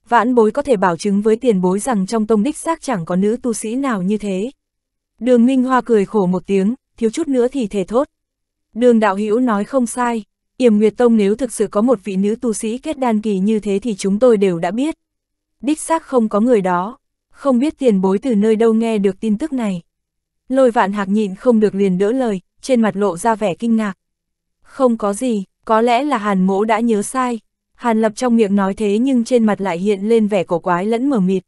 Vãn bối có thể bảo chứng với tiền bối rằng trong Tông đích xác chẳng có nữ tu sĩ nào như thế. Đường Minh Hoa cười khổ một tiếng, thiếu chút nữa thì thề thốt. Đường đạo hữu nói không sai, Yểm Nguyệt Tông nếu thực sự có một vị nữ tu sĩ kết đan kỳ như thế thì chúng tôi đều đã biết. Đích xác không có người đó, không biết tiền bối từ nơi đâu nghe được tin tức này. Lôi vạn hạc nhịn không được liền đỡ lời, trên mặt lộ ra vẻ kinh ngạc. Không có gì, có lẽ là Hàn mỗ đã nhớ sai. Hàn lập trong miệng nói thế nhưng trên mặt lại hiện lên vẻ cổ quái lẫn mở mịt.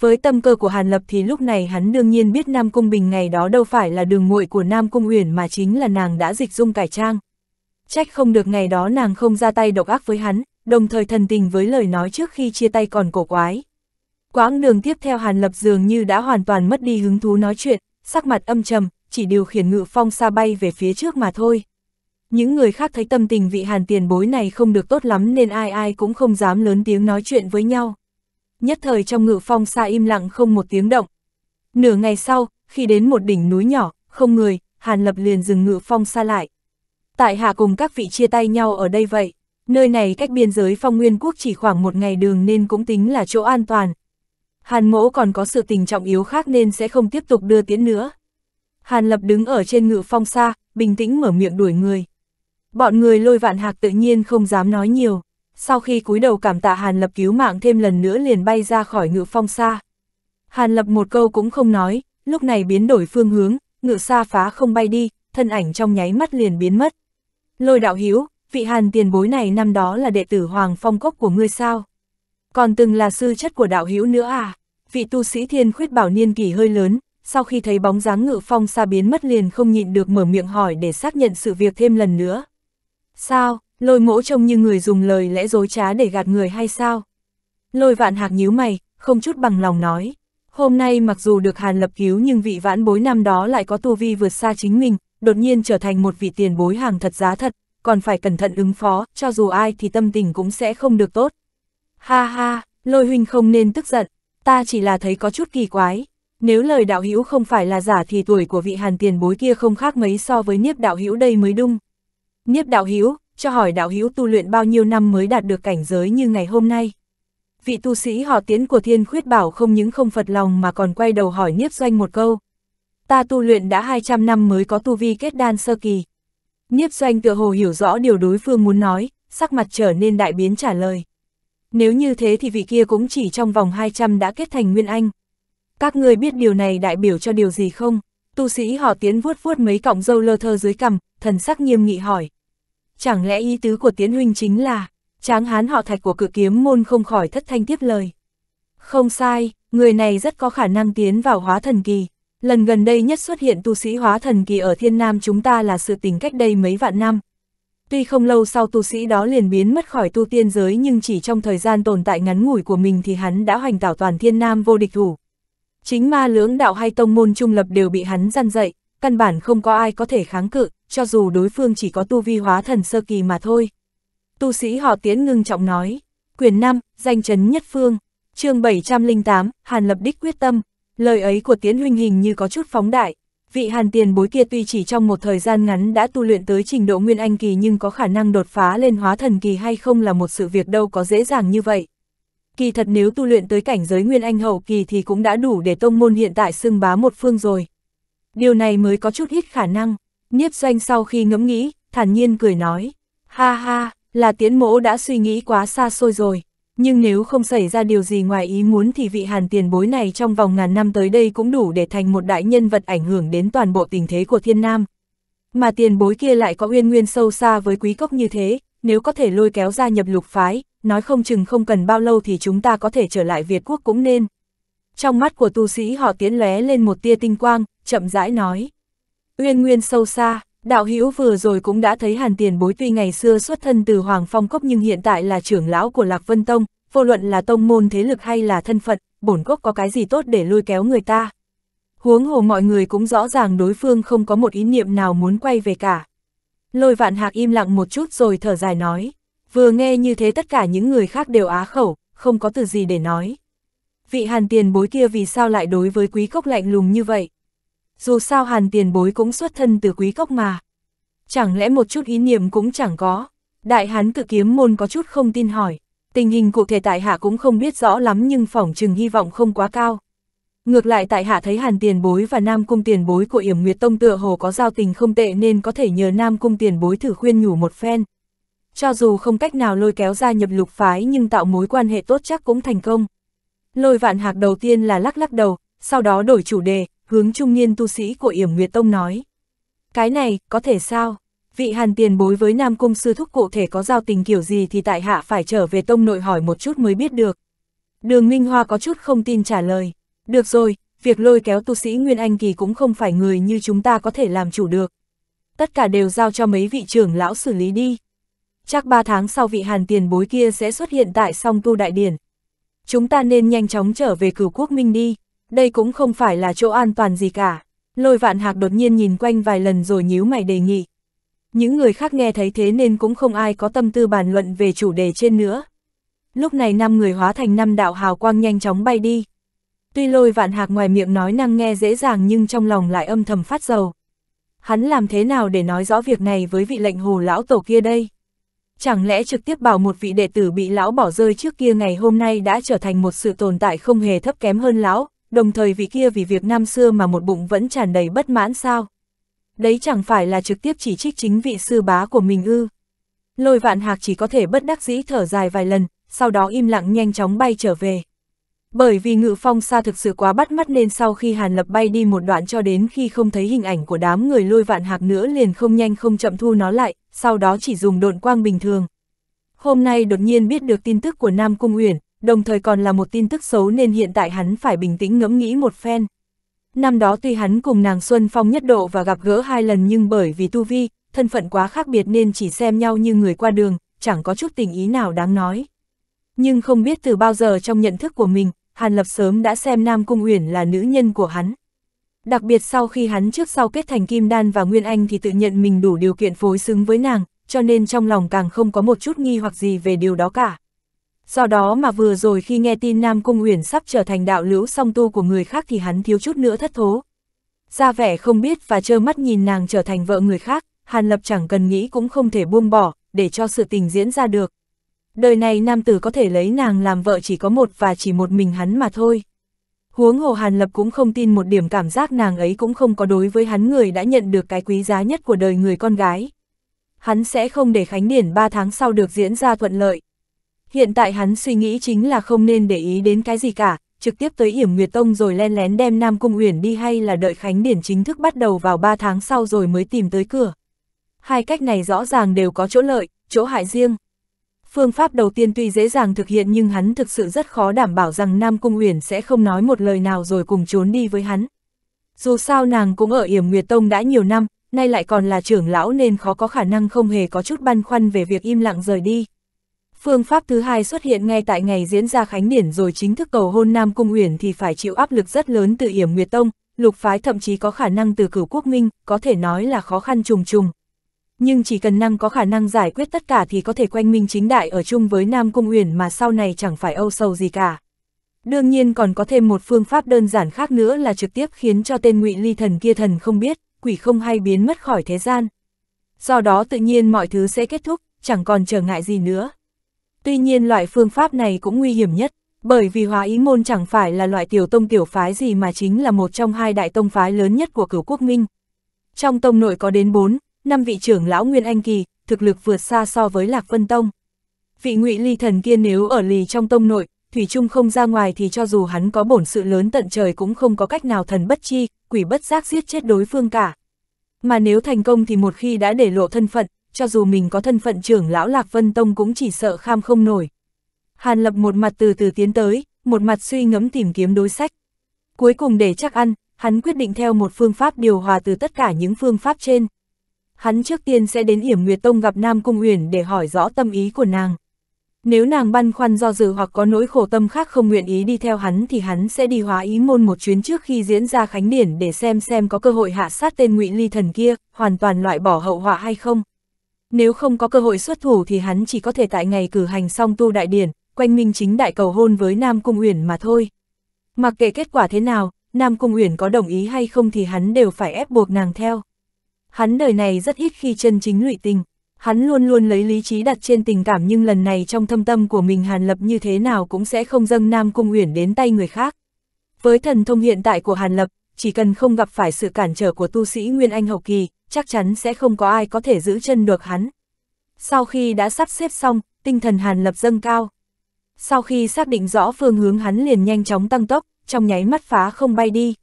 Với tâm cơ của Hàn Lập thì lúc này hắn đương nhiên biết Nam Cung Bình ngày đó đâu phải là đường muội của Nam Cung Uyển mà chính là nàng đã dịch dung cải trang. Trách không được ngày đó nàng không ra tay độc ác với hắn, đồng thời thần tình với lời nói trước khi chia tay còn cổ quái. Quãng đường tiếp theo Hàn Lập dường như đã hoàn toàn mất đi hứng thú nói chuyện, sắc mặt âm trầm, chỉ điều khiển ngự phong xa bay về phía trước mà thôi. Những người khác thấy tâm tình vị Hàn tiền bối này không được tốt lắm nên ai ai cũng không dám lớn tiếng nói chuyện với nhau nhất thời trong ngự phong xa im lặng không một tiếng động. Nửa ngày sau, khi đến một đỉnh núi nhỏ, không người, Hàn Lập liền dừng ngự phong xa lại. Tại hạ cùng các vị chia tay nhau ở đây vậy, nơi này cách biên giới phong nguyên quốc chỉ khoảng một ngày đường nên cũng tính là chỗ an toàn. Hàn mỗ còn có sự tình trọng yếu khác nên sẽ không tiếp tục đưa tiến nữa. Hàn Lập đứng ở trên ngự phong xa, bình tĩnh mở miệng đuổi người. Bọn người lôi vạn hạc tự nhiên không dám nói nhiều sau khi cúi đầu cảm tạ Hàn Lập cứu mạng thêm lần nữa liền bay ra khỏi ngự phong xa. Hàn Lập một câu cũng không nói, lúc này biến đổi phương hướng, ngự xa phá không bay đi, thân ảnh trong nháy mắt liền biến mất. Lôi đạo hiếu, vị Hàn tiền bối này năm đó là đệ tử Hoàng Phong Cốc của ngươi sao? Còn từng là sư chất của đạo hiếu nữa à? Vị tu sĩ thiên khuyết bảo niên kỳ hơi lớn, sau khi thấy bóng dáng ngự phong xa biến mất liền không nhịn được mở miệng hỏi để xác nhận sự việc thêm lần nữa. Sao, lôi mỗ trông như người dùng lời lẽ dối trá để gạt người hay sao? Lôi vạn hạc nhíu mày, không chút bằng lòng nói. Hôm nay mặc dù được Hàn lập cứu nhưng vị vãn bối năm đó lại có tu vi vượt xa chính mình, đột nhiên trở thành một vị tiền bối hàng thật giá thật, còn phải cẩn thận ứng phó, cho dù ai thì tâm tình cũng sẽ không được tốt. Ha ha, lôi huynh không nên tức giận, ta chỉ là thấy có chút kỳ quái. Nếu lời đạo hữu không phải là giả thì tuổi của vị hàn tiền bối kia không khác mấy so với niếp đạo hữu đây mới đúng. Niếp đạo hữu cho hỏi đạo hữu tu luyện bao nhiêu năm mới đạt được cảnh giới như ngày hôm nay. Vị tu sĩ họ tiến của thiên khuyết bảo không những không phật lòng mà còn quay đầu hỏi Niếp Doanh một câu. Ta tu luyện đã 200 năm mới có tu vi kết đan sơ kỳ. Niếp Doanh tựa hồ hiểu rõ điều đối phương muốn nói, sắc mặt trở nên đại biến trả lời. Nếu như thế thì vị kia cũng chỉ trong vòng 200 đã kết thành Nguyên Anh. Các người biết điều này đại biểu cho điều gì không? Tu sĩ họ tiến vuốt vuốt mấy cọng dâu lơ thơ dưới cằm, thần sắc nghiêm nghị hỏi. Chẳng lẽ ý tứ của Tiến Huynh chính là, tráng hán họ thạch của cự kiếm môn không khỏi thất thanh tiếp lời. Không sai, người này rất có khả năng tiến vào hóa thần kỳ. Lần gần đây nhất xuất hiện tu sĩ hóa thần kỳ ở thiên nam chúng ta là sự tình cách đây mấy vạn năm. Tuy không lâu sau tu sĩ đó liền biến mất khỏi tu tiên giới nhưng chỉ trong thời gian tồn tại ngắn ngủi của mình thì hắn đã hoành tảo toàn thiên nam vô địch thủ. Chính ma lưỡng đạo hay tông môn trung lập đều bị hắn gian dậy, căn bản không có ai có thể kháng cự, cho dù đối phương chỉ có tu vi hóa thần sơ kỳ mà thôi. Tu sĩ họ tiến ngưng trọng nói, quyền 5, danh chấn nhất phương, chương 708, Hàn Lập Đích quyết tâm, lời ấy của tiến huynh hình như có chút phóng đại, Vị hàn tiền bối kia tuy chỉ trong một thời gian ngắn đã tu luyện tới trình độ nguyên anh kỳ nhưng có khả năng đột phá lên hóa thần kỳ hay không là một sự việc đâu có dễ dàng như vậy. Kỳ thật nếu tu luyện tới cảnh giới nguyên anh hậu kỳ thì cũng đã đủ để tông môn hiện tại xưng bá một phương rồi. Điều này mới có chút ít khả năng. Niếp doanh sau khi ngẫm nghĩ, thản nhiên cười nói. Ha ha, là tiến mỗ đã suy nghĩ quá xa xôi rồi. Nhưng nếu không xảy ra điều gì ngoài ý muốn thì vị hàn tiền bối này trong vòng ngàn năm tới đây cũng đủ để thành một đại nhân vật ảnh hưởng đến toàn bộ tình thế của thiên nam. Mà tiền bối kia lại có uyên nguyên sâu xa với quý cốc như thế, nếu có thể lôi kéo ra nhập lục phái, nói không chừng không cần bao lâu thì chúng ta có thể trở lại Việt quốc cũng nên. Trong mắt của tu sĩ họ tiến lóe lên một tia tinh quang, chậm rãi nói. Uyên nguyên sâu xa, đạo hữu vừa rồi cũng đã thấy hàn tiền bối tuy ngày xưa xuất thân từ Hoàng Phong Cốc nhưng hiện tại là trưởng lão của Lạc Vân Tông, vô luận là tông môn thế lực hay là thân phận, bổn cốc có cái gì tốt để lôi kéo người ta. Huống hồ mọi người cũng rõ ràng đối phương không có một ý niệm nào muốn quay về cả. Lôi vạn hạc im lặng một chút rồi thở dài nói. Vừa nghe như thế tất cả những người khác đều á khẩu, không có từ gì để nói. Vị hàn tiền bối kia vì sao lại đối với quý cốc lạnh lùng như vậy? Dù sao hàn tiền bối cũng xuất thân từ quý cốc mà. Chẳng lẽ một chút ý niệm cũng chẳng có. Đại hán cự kiếm môn có chút không tin hỏi. Tình hình cụ thể tại hạ cũng không biết rõ lắm nhưng phỏng chừng hy vọng không quá cao. Ngược lại tại hạ thấy hàn tiền bối và nam cung tiền bối của yểm nguyệt tông tựa hồ có giao tình không tệ nên có thể nhờ nam cung tiền bối thử khuyên nhủ một phen. Cho dù không cách nào lôi kéo ra nhập lục phái nhưng tạo mối quan hệ tốt chắc cũng thành công. Lôi vạn hạc đầu tiên là lắc lắc đầu, sau đó đổi chủ đề, hướng trung niên tu sĩ của yểm nguyệt tông nói. Cái này, có thể sao? Vị hàn tiền bối với Nam Cung sư thúc cụ thể có giao tình kiểu gì thì tại hạ phải trở về tông nội hỏi một chút mới biết được. Đường Minh Hoa có chút không tin trả lời. Được rồi, việc lôi kéo tu sĩ Nguyên Anh Kỳ cũng không phải người như chúng ta có thể làm chủ được. Tất cả đều giao cho mấy vị trưởng lão xử lý đi. Chắc ba tháng sau vị hàn tiền bối kia sẽ xuất hiện tại song tu đại điển. Chúng ta nên nhanh chóng trở về cửu quốc minh đi, đây cũng không phải là chỗ an toàn gì cả. Lôi vạn hạc đột nhiên nhìn quanh vài lần rồi nhíu mày đề nghị. Những người khác nghe thấy thế nên cũng không ai có tâm tư bàn luận về chủ đề trên nữa. Lúc này năm người hóa thành năm đạo hào quang nhanh chóng bay đi. Tuy lôi vạn hạc ngoài miệng nói năng nghe dễ dàng nhưng trong lòng lại âm thầm phát dầu. Hắn làm thế nào để nói rõ việc này với vị lệnh hồ lão tổ kia đây? Chẳng lẽ trực tiếp bảo một vị đệ tử bị lão bỏ rơi trước kia ngày hôm nay đã trở thành một sự tồn tại không hề thấp kém hơn lão, đồng thời vị kia vì việc năm xưa mà một bụng vẫn tràn đầy bất mãn sao? Đấy chẳng phải là trực tiếp chỉ trích chính vị sư bá của mình ư. Lôi vạn hạc chỉ có thể bất đắc dĩ thở dài vài lần, sau đó im lặng nhanh chóng bay trở về. Bởi vì ngự phong xa thực sự quá bắt mắt nên sau khi Hàn Lập bay đi một đoạn cho đến khi không thấy hình ảnh của đám người lôi vạn hạc nữa liền không nhanh không chậm thu nó lại, sau đó chỉ dùng độn quang bình thường. Hôm nay đột nhiên biết được tin tức của Nam Cung Uyển, đồng thời còn là một tin tức xấu nên hiện tại hắn phải bình tĩnh ngẫm nghĩ một phen. Năm đó tuy hắn cùng nàng Xuân Phong nhất độ và gặp gỡ hai lần nhưng bởi vì tu vi, thân phận quá khác biệt nên chỉ xem nhau như người qua đường, chẳng có chút tình ý nào đáng nói. Nhưng không biết từ bao giờ trong nhận thức của mình, Hàn Lập sớm đã xem Nam Cung Uyển là nữ nhân của hắn. Đặc biệt sau khi hắn trước sau kết thành Kim Đan và Nguyên Anh thì tự nhận mình đủ điều kiện phối xứng với nàng, cho nên trong lòng càng không có một chút nghi hoặc gì về điều đó cả. Do đó mà vừa rồi khi nghe tin Nam Cung Uyển sắp trở thành đạo lữ song tu của người khác thì hắn thiếu chút nữa thất thố. Ra vẻ không biết và trơ mắt nhìn nàng trở thành vợ người khác, Hàn Lập chẳng cần nghĩ cũng không thể buông bỏ, để cho sự tình diễn ra được. Đời này nam tử có thể lấy nàng làm vợ chỉ có một và chỉ một mình hắn mà thôi. Huống hồ Hàn Lập cũng không tin một điểm cảm giác nàng ấy cũng không có đối với hắn người đã nhận được cái quý giá nhất của đời người con gái. Hắn sẽ không để Khánh Điển 3 tháng sau được diễn ra thuận lợi. Hiện tại hắn suy nghĩ chính là không nên để ý đến cái gì cả, trực tiếp tới Yểm Nguyệt Tông rồi len lén đem Nam Cung Uyển đi hay là đợi Khánh Điển chính thức bắt đầu vào 3 tháng sau rồi mới tìm tới cửa. Hai cách này rõ ràng đều có chỗ lợi, chỗ hại riêng. Phương pháp đầu tiên tuy dễ dàng thực hiện nhưng hắn thực sự rất khó đảm bảo rằng Nam Cung Uyển sẽ không nói một lời nào rồi cùng trốn đi với hắn. Dù sao nàng cũng ở Yểm Nguyệt Tông đã nhiều năm, nay lại còn là trưởng lão nên khó có khả năng không hề có chút băn khoăn về việc im lặng rời đi. Phương pháp thứ hai xuất hiện ngay tại ngày diễn ra khánh điển rồi chính thức cầu hôn Nam Cung Uyển thì phải chịu áp lực rất lớn từ Yểm Nguyệt Tông, lục phái thậm chí có khả năng từ cửu quốc minh, có thể nói là khó khăn trùng trùng. Nhưng chỉ cần năng có khả năng giải quyết tất cả thì có thể quanh minh chính đại ở chung với Nam Cung Uyển mà sau này chẳng phải âu sầu gì cả. Đương nhiên còn có thêm một phương pháp đơn giản khác nữa là trực tiếp khiến cho tên ngụy ly thần kia thần không biết, quỷ không hay biến mất khỏi thế gian. Do đó tự nhiên mọi thứ sẽ kết thúc, chẳng còn trở ngại gì nữa. Tuy nhiên loại phương pháp này cũng nguy hiểm nhất, bởi vì hóa ý môn chẳng phải là loại tiểu tông tiểu phái gì mà chính là một trong hai đại tông phái lớn nhất của cửu quốc minh. Trong tông nội có đến 4, năm vị trưởng lão Nguyên Anh Kỳ, thực lực vượt xa so với Lạc Vân Tông. Vị ngụy ly thần kia nếu ở lì trong tông nội, Thủy Trung không ra ngoài thì cho dù hắn có bổn sự lớn tận trời cũng không có cách nào thần bất chi, quỷ bất giác giết chết đối phương cả. Mà nếu thành công thì một khi đã để lộ thân phận, cho dù mình có thân phận trưởng lão Lạc Vân Tông cũng chỉ sợ kham không nổi. Hàn Lập một mặt từ từ tiến tới, một mặt suy ngẫm tìm kiếm đối sách. Cuối cùng để chắc ăn, hắn quyết định theo một phương pháp điều hòa từ tất cả những phương pháp trên. Hắn trước tiên sẽ đến Yểm Nguyệt Tông gặp Nam Cung Uyển để hỏi rõ tâm ý của nàng. Nếu nàng băn khoăn do dự hoặc có nỗi khổ tâm khác không nguyện ý đi theo hắn thì hắn sẽ đi hóa ý môn một chuyến trước khi diễn ra khánh điển để xem xem có cơ hội hạ sát tên ngụy ly thần kia, hoàn toàn loại bỏ hậu họa hay không. Nếu không có cơ hội xuất thủ thì hắn chỉ có thể tại ngày cử hành xong tu đại điển, quanh minh chính đại cầu hôn với Nam Cung Uyển mà thôi. Mặc kệ kết quả thế nào, Nam Cung Uyển có đồng ý hay không thì hắn đều phải ép buộc nàng theo. Hắn đời này rất ít khi chân chính lụy tình, hắn luôn luôn lấy lý trí đặt trên tình cảm nhưng lần này trong thâm tâm của mình Hàn Lập như thế nào cũng sẽ không dâng Nam Cung Uyển đến tay người khác. Với thần thông hiện tại của Hàn Lập, chỉ cần không gặp phải sự cản trở của tu sĩ Nguyên Anh Hậu Kỳ, chắc chắn sẽ không có ai có thể giữ chân được hắn. Sau khi đã sắp xếp xong, tinh thần Hàn Lập dâng cao. Sau khi xác định rõ phương hướng hắn liền nhanh chóng tăng tốc, trong nháy mắt phá không bay đi.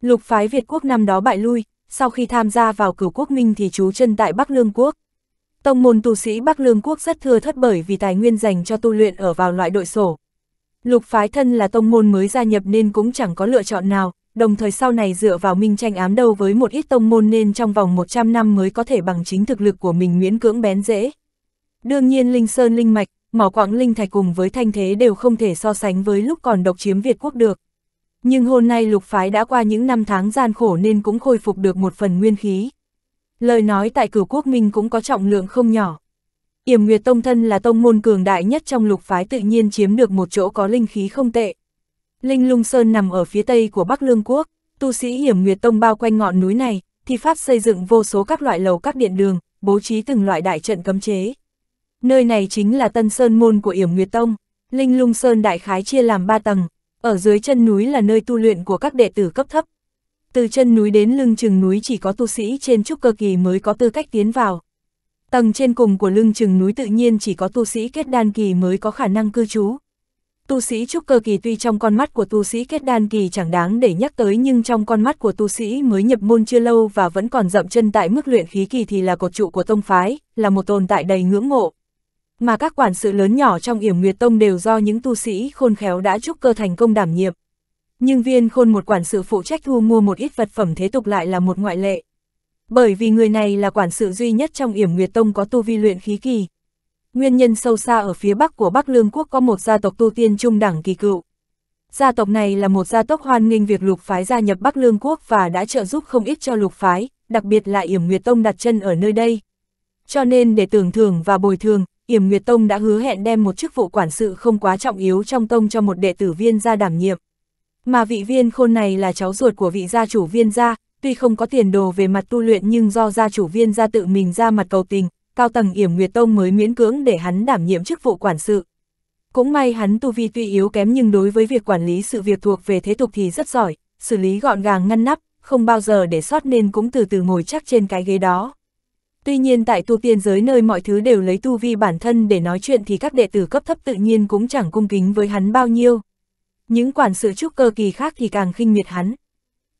Lục phái Việt quốc năm đó bại lui, sau khi tham gia vào cửu quốc minh thì trú chân tại Bắc Lương quốc. Tông môn tu sĩ Bắc Lương quốc rất thưa thất bởi vì tài nguyên dành cho tu luyện ở vào loại đội sổ. Lục phái thân là tông môn mới gia nhập nên cũng chẳng có lựa chọn nào, đồng thời sau này dựa vào minh tranh ám đâu với một ít tông môn nên trong vòng 100 năm mới có thể bằng chính thực lực của mình miễn cưỡng bén dễ. Đương nhiên Linh Sơn Linh Mạch, mỏ quặng Linh Thạch cùng với thanh thế đều không thể so sánh với lúc còn độc chiếm Việt quốc được. Nhưng hôm nay lục phái đã qua những năm tháng gian khổ nên cũng khôi phục được một phần nguyên khí. Lời nói tại cửu quốc minh cũng có trọng lượng không nhỏ. Yểm Nguyệt Tông thân là tông môn cường đại nhất trong lục phái tự nhiên chiếm được một chỗ có linh khí không tệ. Linh Lung Sơn nằm ở phía tây của Bắc Lương Quốc, tu sĩ Hiểm Nguyệt Tông bao quanh ngọn núi này, thì pháp xây dựng vô số các loại lầu các điện đường, bố trí từng loại đại trận cấm chế. Nơi này chính là Tân Sơn Môn của Yểm Nguyệt Tông, Linh Lung Sơn đại khái chia làm 3 tầng, ở dưới chân núi là nơi tu luyện của các đệ tử cấp thấp. Từ chân núi đến lưng chừng núi chỉ có tu sĩ trên trúc cơ kỳ mới có tư cách tiến vào. Tầng trên cùng của lưng chừng núi tự nhiên chỉ có tu sĩ kết đan kỳ mới có khả năng cư trú. Tu sĩ trúc cơ kỳ tuy trong con mắt của tu sĩ kết đan kỳ chẳng đáng để nhắc tới nhưng trong con mắt của tu sĩ mới nhập môn chưa lâu và vẫn còn dậm chân tại mức luyện khí kỳ thì là cột trụ của tông phái, là một tồn tại đầy ngưỡng mộ. Mà các quản sự lớn nhỏ trong yểm nguyệt tông đều do những tu sĩ khôn khéo đã trúc cơ thành công đảm nhiệm. Nhưng viên khôn một quản sự phụ trách thu mua một ít vật phẩm thế tục lại là một ngoại lệ. Bởi vì người này là quản sự duy nhất trong yểm nguyệt tông có tu vi luyện khí kỳ. Nguyên nhân sâu xa ở phía bắc của Bắc Lương Quốc có một gia tộc tu tiên trung đẳng kỳ cựu. Gia tộc này là một gia tộc hoan nghênh việc lục phái gia nhập Bắc Lương Quốc và đã trợ giúp không ít cho lục phái, đặc biệt là Yểm Nguyệt Tông đặt chân ở nơi đây. Cho nên để tưởng thưởng và bồi thường, Yểm Nguyệt Tông đã hứa hẹn đem một chức vụ quản sự không quá trọng yếu trong tông cho một đệ tử viên gia đảm nhiệm. Mà vị viên khôn này là cháu ruột của vị gia chủ viên gia, tuy không có tiền đồ về mặt tu luyện nhưng do gia chủ viên gia tự mình ra mặt cầu tình, cao tầng Yểm Nguyệt Tông mới miễn cưỡng để hắn đảm nhiệm chức vụ quản sự. Cũng may hắn tu vi tuy yếu kém nhưng đối với việc quản lý sự việc thuộc về thế tục thì rất giỏi, xử lý gọn gàng ngăn nắp, không bao giờ để sót nên cũng từ từ ngồi chắc trên cái ghế đó. Tuy nhiên tại tu tiên giới nơi mọi thứ đều lấy tu vi bản thân để nói chuyện thì các đệ tử cấp thấp tự nhiên cũng chẳng cung kính với hắn bao nhiêu. Những quản sự trúc cơ kỳ khác thì càng khinh miệt hắn.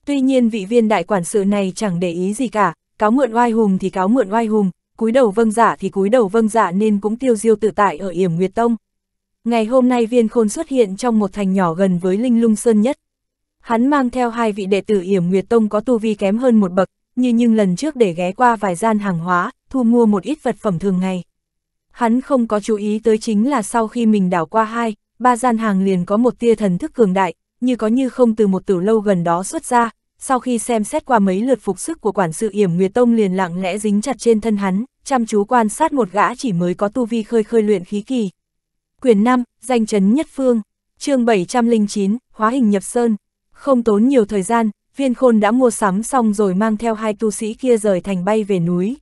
Tuy nhiên vị viên đại quản sự này chẳng để ý gì cả, cáo mượn oai hùng thì cáo mượn oai hùng, cúi đầu vâng giả thì cúi đầu vâng giả nên cũng tiêu diêu tự tại ở Yểm Nguyệt Tông. Ngày hôm nay viên khôn xuất hiện trong một thành nhỏ gần với Linh Lung Sơn nhất. Hắn mang theo hai vị đệ tử Yểm Nguyệt Tông có tu vi kém hơn một bậc, như nhưng lần trước để ghé qua vài gian hàng hóa, thu mua một ít vật phẩm thường ngày. Hắn không có chú ý tới chính là sau khi mình đảo qua hai, ba gian hàng liền có một tia thần thức cường đại, như có như không từ một tử lâu gần đó xuất ra, sau khi xem xét qua mấy lượt phục sức của quản sự yểm Nguyệt Tông liền lặng lẽ dính chặt trên thân hắn, chăm chú quan sát một gã chỉ mới có tu vi khơi khơi luyện khí kỳ. Quyền 5, danh chấn nhất phương, chương 709, hóa hình nhập sơn. Không tốn nhiều thời gian, viên khôn đã mua sắm xong rồi mang theo hai tu sĩ kia rời thành bay về núi.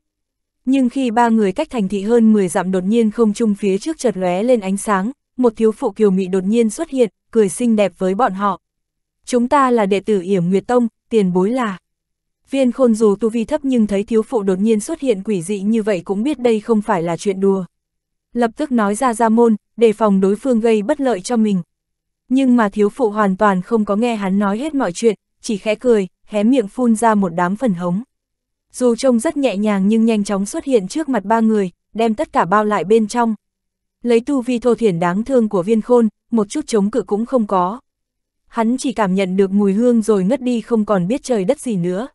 Nhưng khi ba người cách thành thị hơn 10 dặm đột nhiên không trung phía trước chợt lóe lên ánh sáng, một thiếu phụ kiều mị đột nhiên xuất hiện, cười xinh đẹp với bọn họ. Chúng ta là đệ tử Yểm Nguyệt Tông, tiền bối là. Viên khôn dù tu vi thấp nhưng thấy thiếu phụ đột nhiên xuất hiện quỷ dị như vậy cũng biết đây không phải là chuyện đùa. Lập tức nói ra ra môn, đề phòng đối phương gây bất lợi cho mình. Nhưng mà thiếu phụ hoàn toàn không có nghe hắn nói hết mọi chuyện, chỉ khẽ cười, hé miệng phun ra một đám phần hống. Dù trông rất nhẹ nhàng nhưng nhanh chóng xuất hiện trước mặt ba người, đem tất cả bao lại bên trong. Lấy tu vi thô thiển đáng thương của viên khôn, một chút chống cự cũng không có. Hắn chỉ cảm nhận được mùi hương rồi ngất đi không còn biết trời đất gì nữa.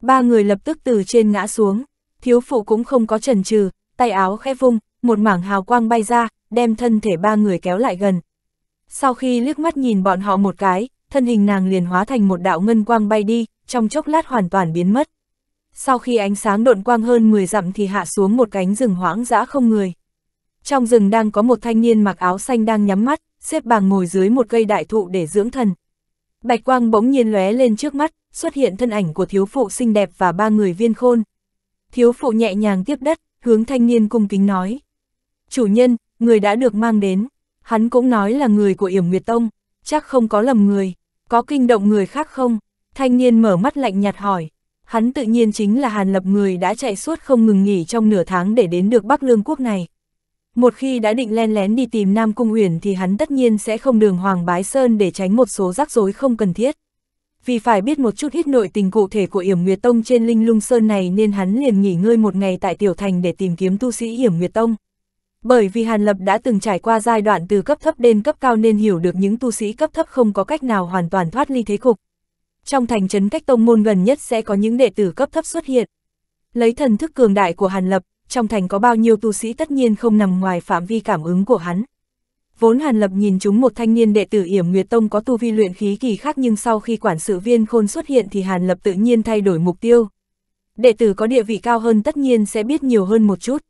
Ba người lập tức từ trên ngã xuống, thiếu phụ cũng không có chần chừ tay áo khẽ vung, một mảng hào quang bay ra, đem thân thể ba người kéo lại gần. Sau khi liếc mắt nhìn bọn họ một cái, thân hình nàng liền hóa thành một đạo ngân quang bay đi, trong chốc lát hoàn toàn biến mất. Sau khi ánh sáng độn quang hơn 10 dặm thì hạ xuống một cánh rừng hoang dã không người. Trong rừng đang có một thanh niên mặc áo xanh đang nhắm mắt, xếp bằng ngồi dưới một cây đại thụ để dưỡng thần. Bạch quang bỗng nhiên lóe lên trước mắt, xuất hiện thân ảnh của thiếu phụ xinh đẹp và ba người viên khôn. Thiếu phụ nhẹ nhàng tiếp đất, hướng thanh niên cung kính nói. Chủ nhân, người đã được mang đến. Hắn cũng nói là người của Yểm Nguyệt Tông, chắc không có lầm người. Có kinh động người khác không? Thanh niên mở mắt lạnh nhạt hỏi. Hắn tự nhiên chính là Hàn Lập người đã chạy suốt không ngừng nghỉ trong nửa tháng để đến được Bắc Lương Quốc này. Một khi đã định len lén đi tìm Nam Cung Uyển thì hắn tất nhiên sẽ không đường Hoàng Bái Sơn để tránh một số rắc rối không cần thiết. Vì phải biết một chút ít nội tình cụ thể của Yểm Nguyệt Tông trên Linh Lung Sơn này nên hắn liền nghỉ ngơi một ngày tại Tiểu Thành để tìm kiếm tu sĩ Yểm Nguyệt Tông. Bởi vì Hàn Lập đã từng trải qua giai đoạn từ cấp thấp đến cấp cao nên hiểu được những tu sĩ cấp thấp không có cách nào hoàn toàn thoát ly thế cục. Trong thành trấn cách tông môn gần nhất sẽ có những đệ tử cấp thấp xuất hiện. Lấy thần thức cường đại của Hàn Lập, trong thành có bao nhiêu tu sĩ tất nhiên không nằm ngoài phạm vi cảm ứng của hắn. Vốn Hàn Lập nhìn chúng một thanh niên đệ tử Yểm Nguyệt Tông có tu vi luyện khí kỳ khác nhưng sau khi quản sự viên khôn xuất hiện thì Hàn Lập tự nhiên thay đổi mục tiêu. Đệ tử có địa vị cao hơn tất nhiên sẽ biết nhiều hơn một chút.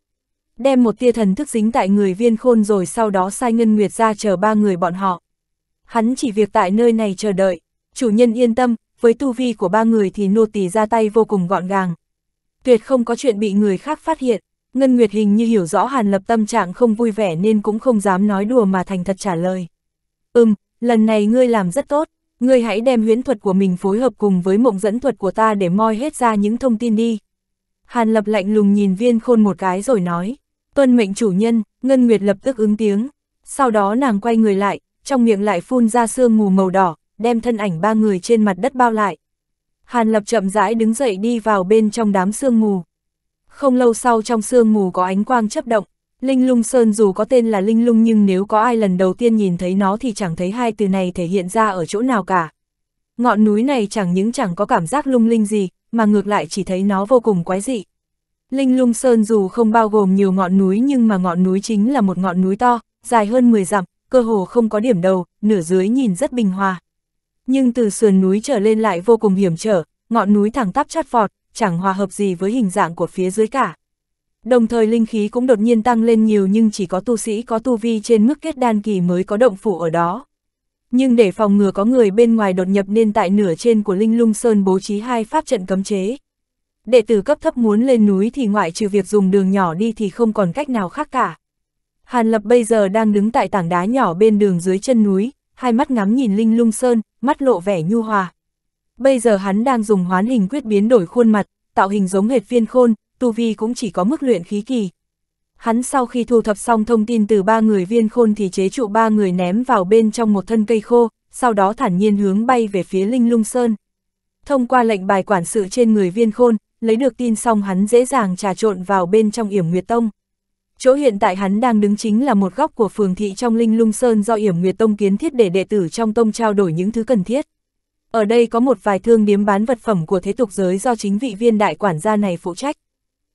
Đem một tia thần thức dính tại người viên khôn rồi sau đó sai Ngân Nguyệt ra chờ ba người bọn họ. Hắn chỉ việc tại nơi này chờ đợi, chủ nhân yên tâm, với tu vi của ba người thì nô tỳ ra tay vô cùng gọn gàng. Tuyệt không có chuyện bị người khác phát hiện. Ngân Nguyệt hình như hiểu rõ Hàn Lập tâm trạng không vui vẻ nên cũng không dám nói đùa mà thành thật trả lời. Ừm, lần này ngươi làm rất tốt, ngươi hãy đem huyễn thuật của mình phối hợp cùng với mộng dẫn thuật của ta để moi hết ra những thông tin đi. Hàn Lập lạnh lùng nhìn viên khôn một cái rồi nói, tuân mệnh chủ nhân, Ngân Nguyệt lập tức ứng tiếng. Sau đó nàng quay người lại, trong miệng lại phun ra sương mù màu đỏ, đem thân ảnh ba người trên mặt đất bao lại. Hàn Lập chậm rãi đứng dậy đi vào bên trong đám sương mù. Không lâu sau trong sương mù có ánh quang chấp động, Linh Lung Sơn dù có tên là Linh Lung nhưng nếu có ai lần đầu tiên nhìn thấy nó thì chẳng thấy hai từ này thể hiện ra ở chỗ nào cả. Ngọn núi này chẳng những chẳng có cảm giác lung linh gì, mà ngược lại chỉ thấy nó vô cùng quái dị. Linh Lung Sơn dù không bao gồm nhiều ngọn núi nhưng mà ngọn núi chính là một ngọn núi to, dài hơn 10 dặm, cơ hồ không có điểm đầu, nửa dưới nhìn rất bình hòa. Nhưng từ sườn núi trở lên lại vô cùng hiểm trở, ngọn núi thẳng tắp chát vọt, chẳng hòa hợp gì với hình dạng của phía dưới cả. Đồng thời linh khí cũng đột nhiên tăng lên nhiều nhưng chỉ có tu sĩ có tu vi trên mức kết đan kỳ mới có động phủ ở đó. Nhưng để phòng ngừa có người bên ngoài đột nhập nên tại nửa trên của Linh Lung Sơn bố trí hai pháp trận cấm chế. Đệ tử cấp thấp muốn lên núi thì ngoại trừ việc dùng đường nhỏ đi thì không còn cách nào khác cả. Hàn Lập bây giờ đang đứng tại tảng đá nhỏ bên đường dưới chân núi, hai mắt ngắm nhìn Linh Lung Sơn, mắt lộ vẻ nhu hòa. Bây giờ hắn đang dùng hoán hình quyết biến đổi khuôn mặt, tạo hình giống hệt viên khôn, tu vi cũng chỉ có mức luyện khí kỳ. Hắn sau khi thu thập xong thông tin từ ba người viên khôn thì chế trụ ba người ném vào bên trong một thân cây khô, sau đó thản nhiên hướng bay về phía Linh Lung Sơn. Thông qua lệnh bài quản sự trên người viên khôn, lấy được tin xong hắn dễ dàng trà trộn vào bên trong Yểm Nguyệt Tông. Chỗ hiện tại hắn đang đứng chính là một góc của phường thị trong Linh Lung Sơn do Yểm Nguyệt Tông kiến thiết để đệ tử trong tông trao đổi những thứ cần thiết. Ở đây có một vài thương điếm bán vật phẩm của thế tục giới do chính vị viên đại quản gia này phụ trách.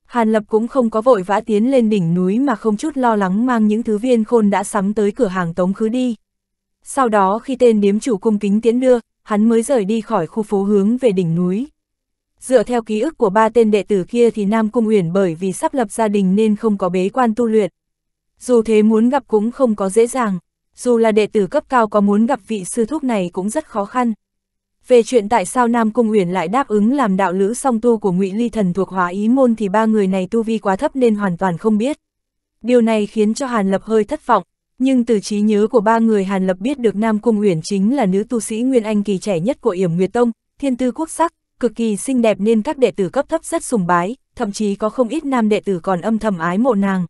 Hàn Lập cũng không có vội vã tiến lên đỉnh núi mà không chút lo lắng mang những thứ viên khôn đã sắm tới cửa hàng tống khứ đi. Sau đó khi tên điếm chủ cung kính tiến đưa, hắn mới rời đi khỏi khu phố hướng về đỉnh núi. Dựa theo ký ức của ba tên đệ tử kia thì Nam Cung Uyển bởi vì sắp lập gia đình nên không có bế quan tu luyện. Dù thế muốn gặp cũng không có dễ dàng. dù là đệ tử cấp cao có muốn gặp vị sư thúc này cũng rất khó khăn. Về chuyện tại sao Nam Cung Uyển lại đáp ứng làm đạo lữ song tu của Ngụy Ly Thần thuộc hóa ý môn thì ba người này tu vi quá thấp nên hoàn toàn không biết. Điều này khiến cho Hàn Lập hơi thất vọng, nhưng từ trí nhớ của ba người Hàn Lập biết được Nam Cung Uyển chính là nữ tu sĩ Nguyên Anh kỳ trẻ nhất của Yểm Nguyệt Tông, thiên tư quốc sắc, cực kỳ xinh đẹp nên các đệ tử cấp thấp rất sùng bái, thậm chí có không ít nam đệ tử còn âm thầm ái mộ nàng.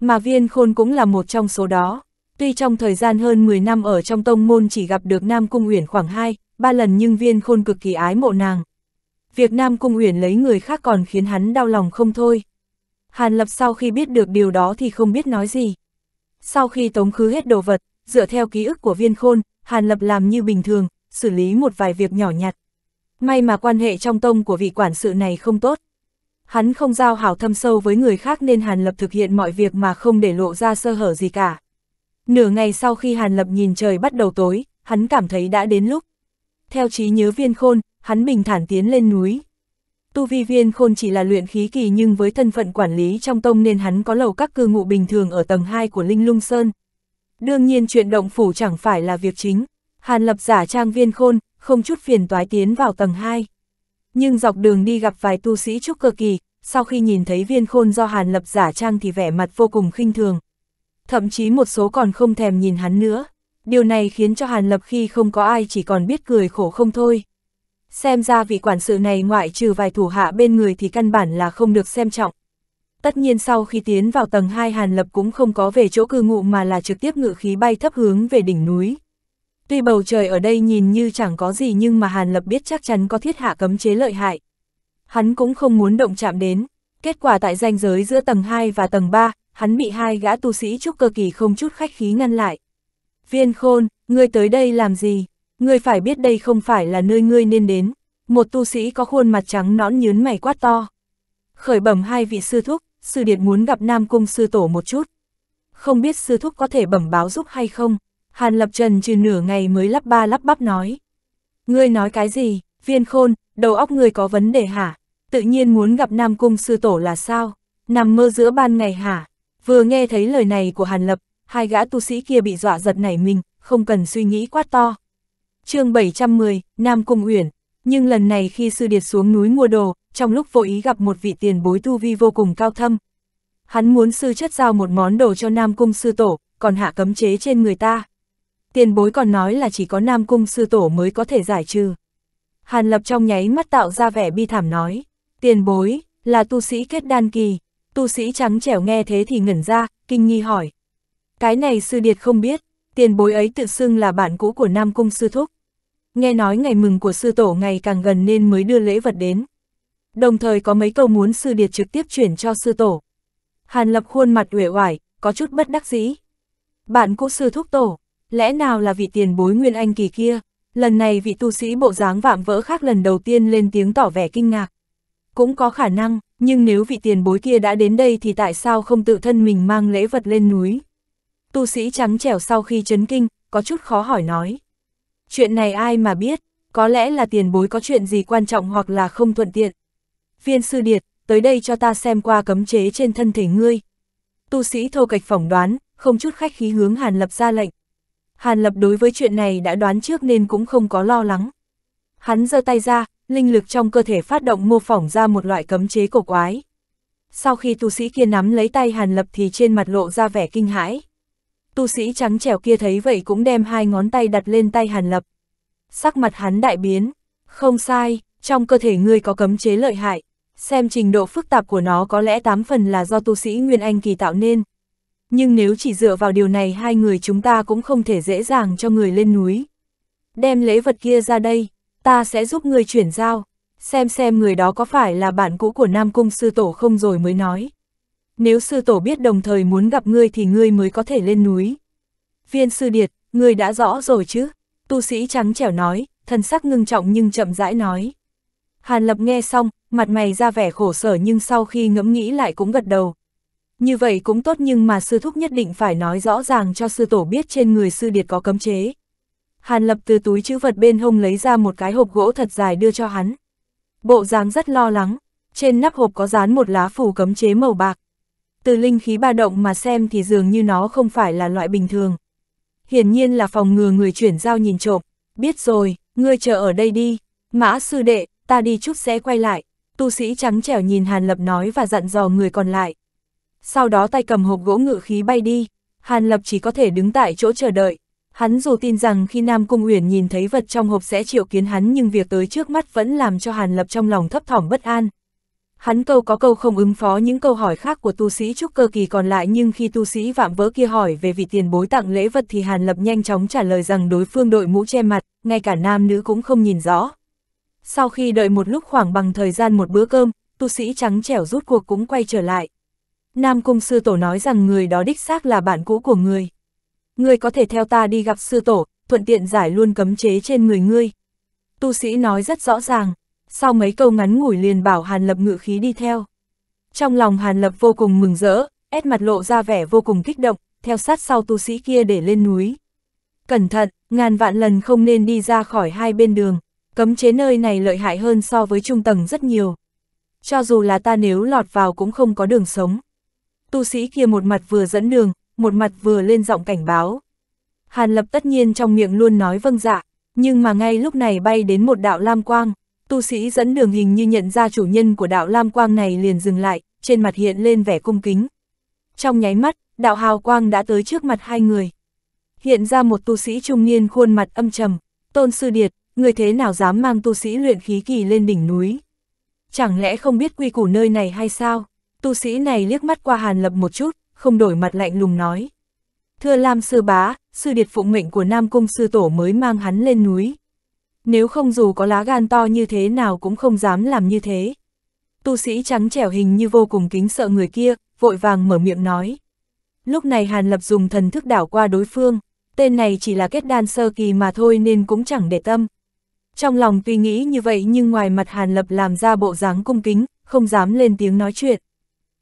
Mà viên khôn cũng là một trong số đó. Tuy trong thời gian hơn 10 năm ở trong tông môn chỉ gặp được Nam Cung Uyển khoảng 2, ba lần nhưng viên khôn cực kỳ ái mộ nàng. Việc Nam Cung Uyển lấy người khác còn khiến hắn đau lòng không thôi. Hàn Lập sau khi biết được điều đó thì không biết nói gì. Sau khi tống khứ hết đồ vật, dựa theo ký ức của viên khôn, Hàn Lập làm như bình thường, xử lý một vài việc nhỏ nhặt. May mà quan hệ trong tông của vị quản sự này không tốt. Hắn không giao hảo thâm sâu với người khác nên Hàn Lập thực hiện mọi việc mà không để lộ ra sơ hở gì cả. Nửa ngày sau khi Hàn Lập nhìn trời bắt đầu tối, hắn cảm thấy đã đến lúc. Theo trí nhớ viên khôn, hắn bình thản tiến lên núi. Tu vi viên khôn chỉ là luyện khí kỳ nhưng với thân phận quản lý trong tông nên hắn có lầu các cư ngụ bình thường ở tầng 2 của Linh Lung Sơn. Đương nhiên chuyện động phủ chẳng phải là việc chính. Hàn lập giả trang viên khôn, không chút phiền toái tiến vào tầng 2. Nhưng dọc đường đi gặp vài tu sĩ trúc cơ kỳ, sau khi nhìn thấy viên khôn do Hàn lập giả trang thì vẻ mặt vô cùng khinh thường. Thậm chí một số còn không thèm nhìn hắn nữa. Điều này khiến cho Hàn lập khi không có ai chỉ còn biết cười khổ không thôi. Xem ra vị quản sự này ngoại trừ vài thủ hạ bên người thì căn bản là không được xem trọng. Tất nhiên sau khi tiến vào tầng 2 Hàn Lập cũng không có về chỗ cư ngụ mà là trực tiếp ngự khí bay thấp hướng về đỉnh núi. Tuy bầu trời ở đây nhìn như chẳng có gì nhưng mà Hàn Lập biết chắc chắn có thiết hạ cấm chế lợi hại. Hắn cũng không muốn động chạm đến. Kết quả tại ranh giới giữa tầng 2 và tầng 3, hắn bị hai gã tu sĩ trúc cơ kỳ không chút khách khí ngăn lại. Viên khôn, ngươi tới đây làm gì? Ngươi phải biết đây không phải là nơi ngươi nên đến. Một tu sĩ có khuôn mặt trắng nõn nhướn mày quát to. Khởi bẩm hai vị sư thúc, sư điệt muốn gặp Nam Cung sư tổ một chút. Không biết sư thúc có thể bẩm báo giúp hay không? Hàn Lập Trần trừ nửa ngày mới lắp ba lắp bắp nói. Ngươi nói cái gì, viên khôn, đầu óc ngươi có vấn đề hả? Tự nhiên muốn gặp Nam Cung sư tổ là sao? Nằm mơ giữa ban ngày hả? Vừa nghe thấy lời này của Hàn Lập, hai gã tu sĩ kia bị dọa giật nảy mình, không cần suy nghĩ quát to. chương 710, Nam Cung Uyển, nhưng lần này khi sư điệt xuống núi mua đồ, trong lúc vô ý gặp một vị tiền bối tu vi vô cùng cao thâm. Hắn muốn sư chất giao một món đồ cho Nam Cung sư tổ, còn hạ cấm chế trên người ta. Tiền bối còn nói là chỉ có Nam Cung sư tổ mới có thể giải trừ. Hàn Lập trong nháy mắt tạo ra vẻ bi thảm nói, tiền bối, là tu sĩ kết đan kỳ, tu sĩ trắng trẻo nghe thế thì ngẩn ra, kinh nghi hỏi. Cái này sư điệt không biết, tiền bối ấy tự xưng là bạn cũ của Nam Cung sư thúc. Nghe nói ngày mừng của sư tổ ngày càng gần nên mới đưa lễ vật đến. Đồng thời có mấy câu muốn sư điệt trực tiếp chuyển cho sư tổ. Hàn lập khuôn mặt uể oải, có chút bất đắc dĩ. Bạn cũ sư thúc tổ, lẽ nào là vị tiền bối nguyên anh kỳ kia? Lần này vị tu sĩ bộ dáng vạm vỡ khác lần đầu tiên lên tiếng tỏ vẻ kinh ngạc. Cũng có khả năng, nhưng nếu vị tiền bối kia đã đến đây thì tại sao không tự thân mình mang lễ vật lên núi? Tu sĩ trắng trẻo sau khi chấn kinh, có chút khó hỏi nói. Chuyện này ai mà biết, có lẽ là tiền bối có chuyện gì quan trọng hoặc là không thuận tiện. Viên sư điệt, tới đây cho ta xem qua cấm chế trên thân thể ngươi. Tu sĩ thô kịch phỏng đoán, không chút khách khí hướng Hàn Lập ra lệnh. Hàn Lập đối với chuyện này đã đoán trước nên cũng không có lo lắng. Hắn giơ tay ra, linh lực trong cơ thể phát động mô phỏng ra một loại cấm chế cổ quái. Sau khi tu sĩ kia nắm lấy tay Hàn Lập thì trên mặt lộ ra vẻ kinh hãi. Tu sĩ trắng trẻo kia thấy vậy cũng đem hai ngón tay đặt lên tay Hàn Lập. Sắc mặt hắn đại biến. Không sai, trong cơ thể ngươi có cấm chế lợi hại. Xem trình độ phức tạp của nó có lẽ tám phần là do tu sĩ Nguyên Anh kỳ tạo nên. Nhưng nếu chỉ dựa vào điều này hai người chúng ta cũng không thể dễ dàng cho người lên núi. Đem lễ vật kia ra đây, ta sẽ giúp người chuyển giao, xem xem người đó có phải là bạn cũ của Nam Cung Sư Tổ không rồi mới nói. Nếu Sư Tổ biết đồng thời muốn gặp ngươi thì ngươi mới có thể lên núi. Viên Sư Điệt, ngươi đã rõ rồi chứ? Tu sĩ trắng trẻo nói, thân sắc ngưng trọng nhưng chậm rãi nói. Hàn Lập nghe xong, mặt mày ra vẻ khổ sở nhưng sau khi ngẫm nghĩ lại cũng gật đầu. Như vậy cũng tốt nhưng mà sư thúc nhất định phải nói rõ ràng cho sư tổ biết trên người sư điệt có cấm chế. Hàn Lập từ túi chữ vật bên hông lấy ra một cái hộp gỗ thật dài đưa cho hắn. Bộ dáng rất lo lắng, trên nắp hộp có dán một lá phủ cấm chế màu bạc. Từ linh khí ba động mà xem thì dường như nó không phải là loại bình thường. hiển nhiên là phòng ngừa người chuyển giao nhìn trộm. Biết rồi, ngươi chờ ở đây đi. Mã sư đệ, ta đi chút sẽ quay lại. Tu sĩ trắng trẻo nhìn Hàn Lập nói và dặn dò người còn lại. Sau đó tay cầm hộp gỗ ngự khí bay đi. Hàn Lập chỉ có thể đứng tại chỗ chờ đợi. Hắn dù tin rằng khi Nam Cung Uyển nhìn thấy vật trong hộp sẽ triệu kiến hắn nhưng việc tới trước mắt vẫn làm cho Hàn Lập trong lòng thấp thỏm bất an. Hắn câu có câu không ứng phó những câu hỏi khác của tu sĩ trúc cơ kỳ còn lại nhưng khi tu sĩ vạm vỡ kia hỏi về vị tiền bối tặng lễ vật thì Hàn Lập nhanh chóng trả lời rằng đối phương đội mũ che mặt, ngay cả nam nữ cũng không nhìn rõ. Sau khi đợi một lúc khoảng bằng thời gian một bữa cơm, tu sĩ trắng trẻo rút cuộc cũng quay trở lại. Nam Cung Sư Tổ nói rằng người đó đích xác là bạn cũ của người. Người có thể theo ta đi gặp Sư Tổ, thuận tiện giải luôn cấm chế trên người ngươi. Tu sĩ nói rất rõ ràng, sau mấy câu ngắn ngủi liền bảo Hàn Lập ngự khí đi theo. Trong lòng Hàn Lập vô cùng mừng rỡ, ép mặt lộ ra vẻ vô cùng kích động, theo sát sau tu sĩ kia để lên núi. Cẩn thận, ngàn vạn lần không nên đi ra khỏi hai bên đường, cấm chế nơi này lợi hại hơn so với trung tầng rất nhiều. Cho dù là ta nếu lọt vào cũng không có đường sống. Tu sĩ kia một mặt vừa dẫn đường, một mặt vừa lên giọng cảnh báo. Hàn Lập tất nhiên trong miệng luôn nói vâng dạ, nhưng mà ngay lúc này bay đến một đạo lam quang, tu sĩ dẫn đường hình như nhận ra chủ nhân của đạo lam quang này liền dừng lại, trên mặt hiện lên vẻ cung kính. Trong nháy mắt, đạo hào quang đã tới trước mặt hai người. Hiện ra một tu sĩ trung niên khuôn mặt âm trầm, tôn sư điệt, người thế nào dám mang tu sĩ luyện khí kỳ lên đỉnh núi. Chẳng lẽ không biết quy củ nơi này hay sao? Tu sĩ này liếc mắt qua Hàn Lập một chút, không đổi mặt lạnh lùng nói. Thưa Lam sư bá, sư điệt phụng mệnh của Nam Cung sư tổ mới mang hắn lên núi. Nếu không dù có lá gan to như thế nào cũng không dám làm như thế. Tu sĩ trắng trẻo hình như vô cùng kính sợ người kia, vội vàng mở miệng nói. Lúc này Hàn Lập dùng thần thức đảo qua đối phương, tên này chỉ là kết đan sơ kỳ mà thôi nên cũng chẳng để tâm. Trong lòng tuy nghĩ như vậy nhưng ngoài mặt Hàn Lập làm ra bộ dáng cung kính, không dám lên tiếng nói chuyện.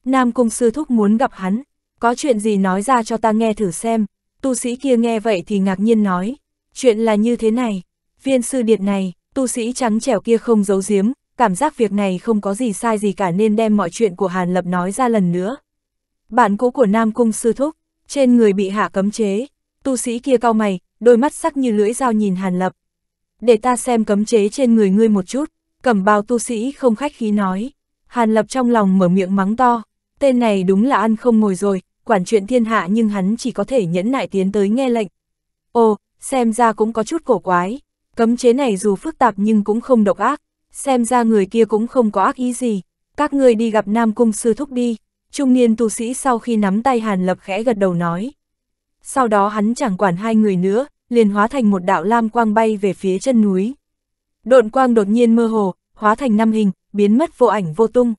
Nam Cung Sư Thúc muốn gặp hắn, có chuyện gì nói ra cho ta nghe thử xem. Tu sĩ kia nghe vậy thì ngạc nhiên nói, chuyện là như thế này, viên sư điệt này, tu sĩ trắng trẻo kia không giấu giếm, cảm giác việc này không có gì sai gì cả nên đem mọi chuyện của Hàn Lập nói ra lần nữa. Bạn cũ của Nam Cung Sư Thúc, trên người bị hạ cấm chế, tu sĩ kia cao mày, đôi mắt sắc như lưỡi dao nhìn Hàn Lập. Để ta xem cấm chế trên người ngươi một chút, cẩm bào tu sĩ không khách khí nói. Hàn Lập trong lòng mở miệng mắng to, tên này đúng là ăn không ngồi rồi, quản chuyện thiên hạ nhưng hắn chỉ có thể nhẫn nại tiến tới nghe lệnh. Ồ, xem ra cũng có chút cổ quái, cấm chế này dù phức tạp nhưng cũng không độc ác, xem ra người kia cũng không có ác ý gì. Các ngươi đi gặp Nam Cung Sư Thúc đi, trung niên tu sĩ sau khi nắm tay Hàn Lập khẽ gật đầu nói. Sau đó hắn chẳng quản hai người nữa, liền hóa thành một đạo lam quang bay về phía chân núi. Độn quang đột nhiên mơ hồ, hóa thành năm hình, biến mất vô ảnh vô tung.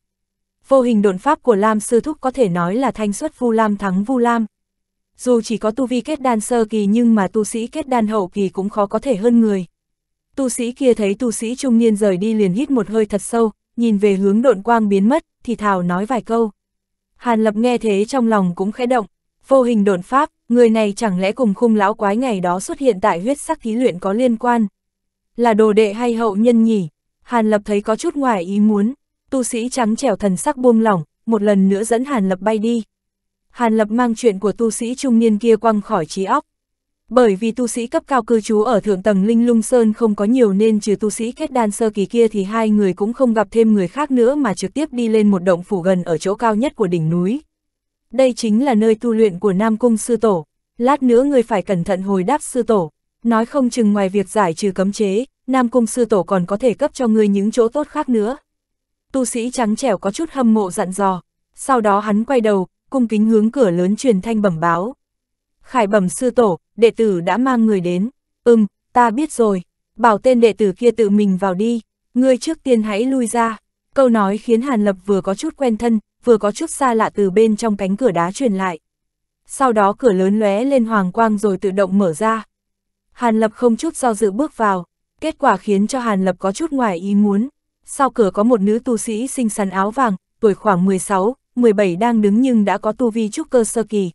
Vô hình độn pháp của Lam Sư Thúc có thể nói là thanh xuất Vu Lam thắng Vu Lam. Dù chỉ có tu vi kết đan sơ kỳ nhưng mà tu sĩ kết đan hậu kỳ cũng khó có thể hơn người. Tu sĩ kia thấy tu sĩ trung niên rời đi liền hít một hơi thật sâu, nhìn về hướng độn quang biến mất, thì thào nói vài câu. Hàn Lập nghe thế trong lòng cũng khẽ động, vô hình độn pháp, người này chẳng lẽ cùng khung lão quái ngày đó xuất hiện tại huyết sắc thí luyện có liên quan. Là đồ đệ hay hậu nhân nhỉ? Hàn Lập thấy có chút ngoài ý muốn, tu sĩ trắng trẻo thần sắc buông lỏng, một lần nữa dẫn Hàn Lập bay đi. Hàn Lập mang chuyện của tu sĩ trung niên kia quăng khỏi trí óc. Bởi vì tu sĩ cấp cao cư trú ở thượng tầng Linh Lung Sơn không có nhiều nên trừ tu sĩ kết đan sơ kỳ kia thì hai người cũng không gặp thêm người khác nữa mà trực tiếp đi lên một động phủ gần ở chỗ cao nhất của đỉnh núi. Đây chính là nơi tu luyện của Nam Cung Sư Tổ. Lát nữa người phải cẩn thận hồi đáp Sư Tổ. Nói không chừng ngoài việc giải trừ cấm chế, Nam Cung Sư Tổ còn có thể cấp cho người những chỗ tốt khác nữa. Tu sĩ trắng trẻo có chút hâm mộ dặn dò. Sau đó hắn quay đầu, cung kính hướng cửa lớn truyền thanh bẩm báo. Khải bẩm sư tổ, đệ tử đã mang người đến. Ừm, ta biết rồi. Bảo tên đệ tử kia tự mình vào đi. Ngươi trước tiên hãy lui ra. Câu nói khiến Hàn Lập vừa có chút quen thân, vừa có chút xa lạ từ bên trong cánh cửa đá truyền lại. Sau đó cửa lớn lóe lên hoàng quang rồi tự động mở ra. Hàn Lập không chút do dự bước vào, kết quả khiến cho Hàn Lập có chút ngoài ý muốn. Sau cửa có một nữ tu sĩ xinh xắn áo vàng, tuổi khoảng 16, 17 đang đứng nhưng đã có tu vi trúc cơ sơ kỳ.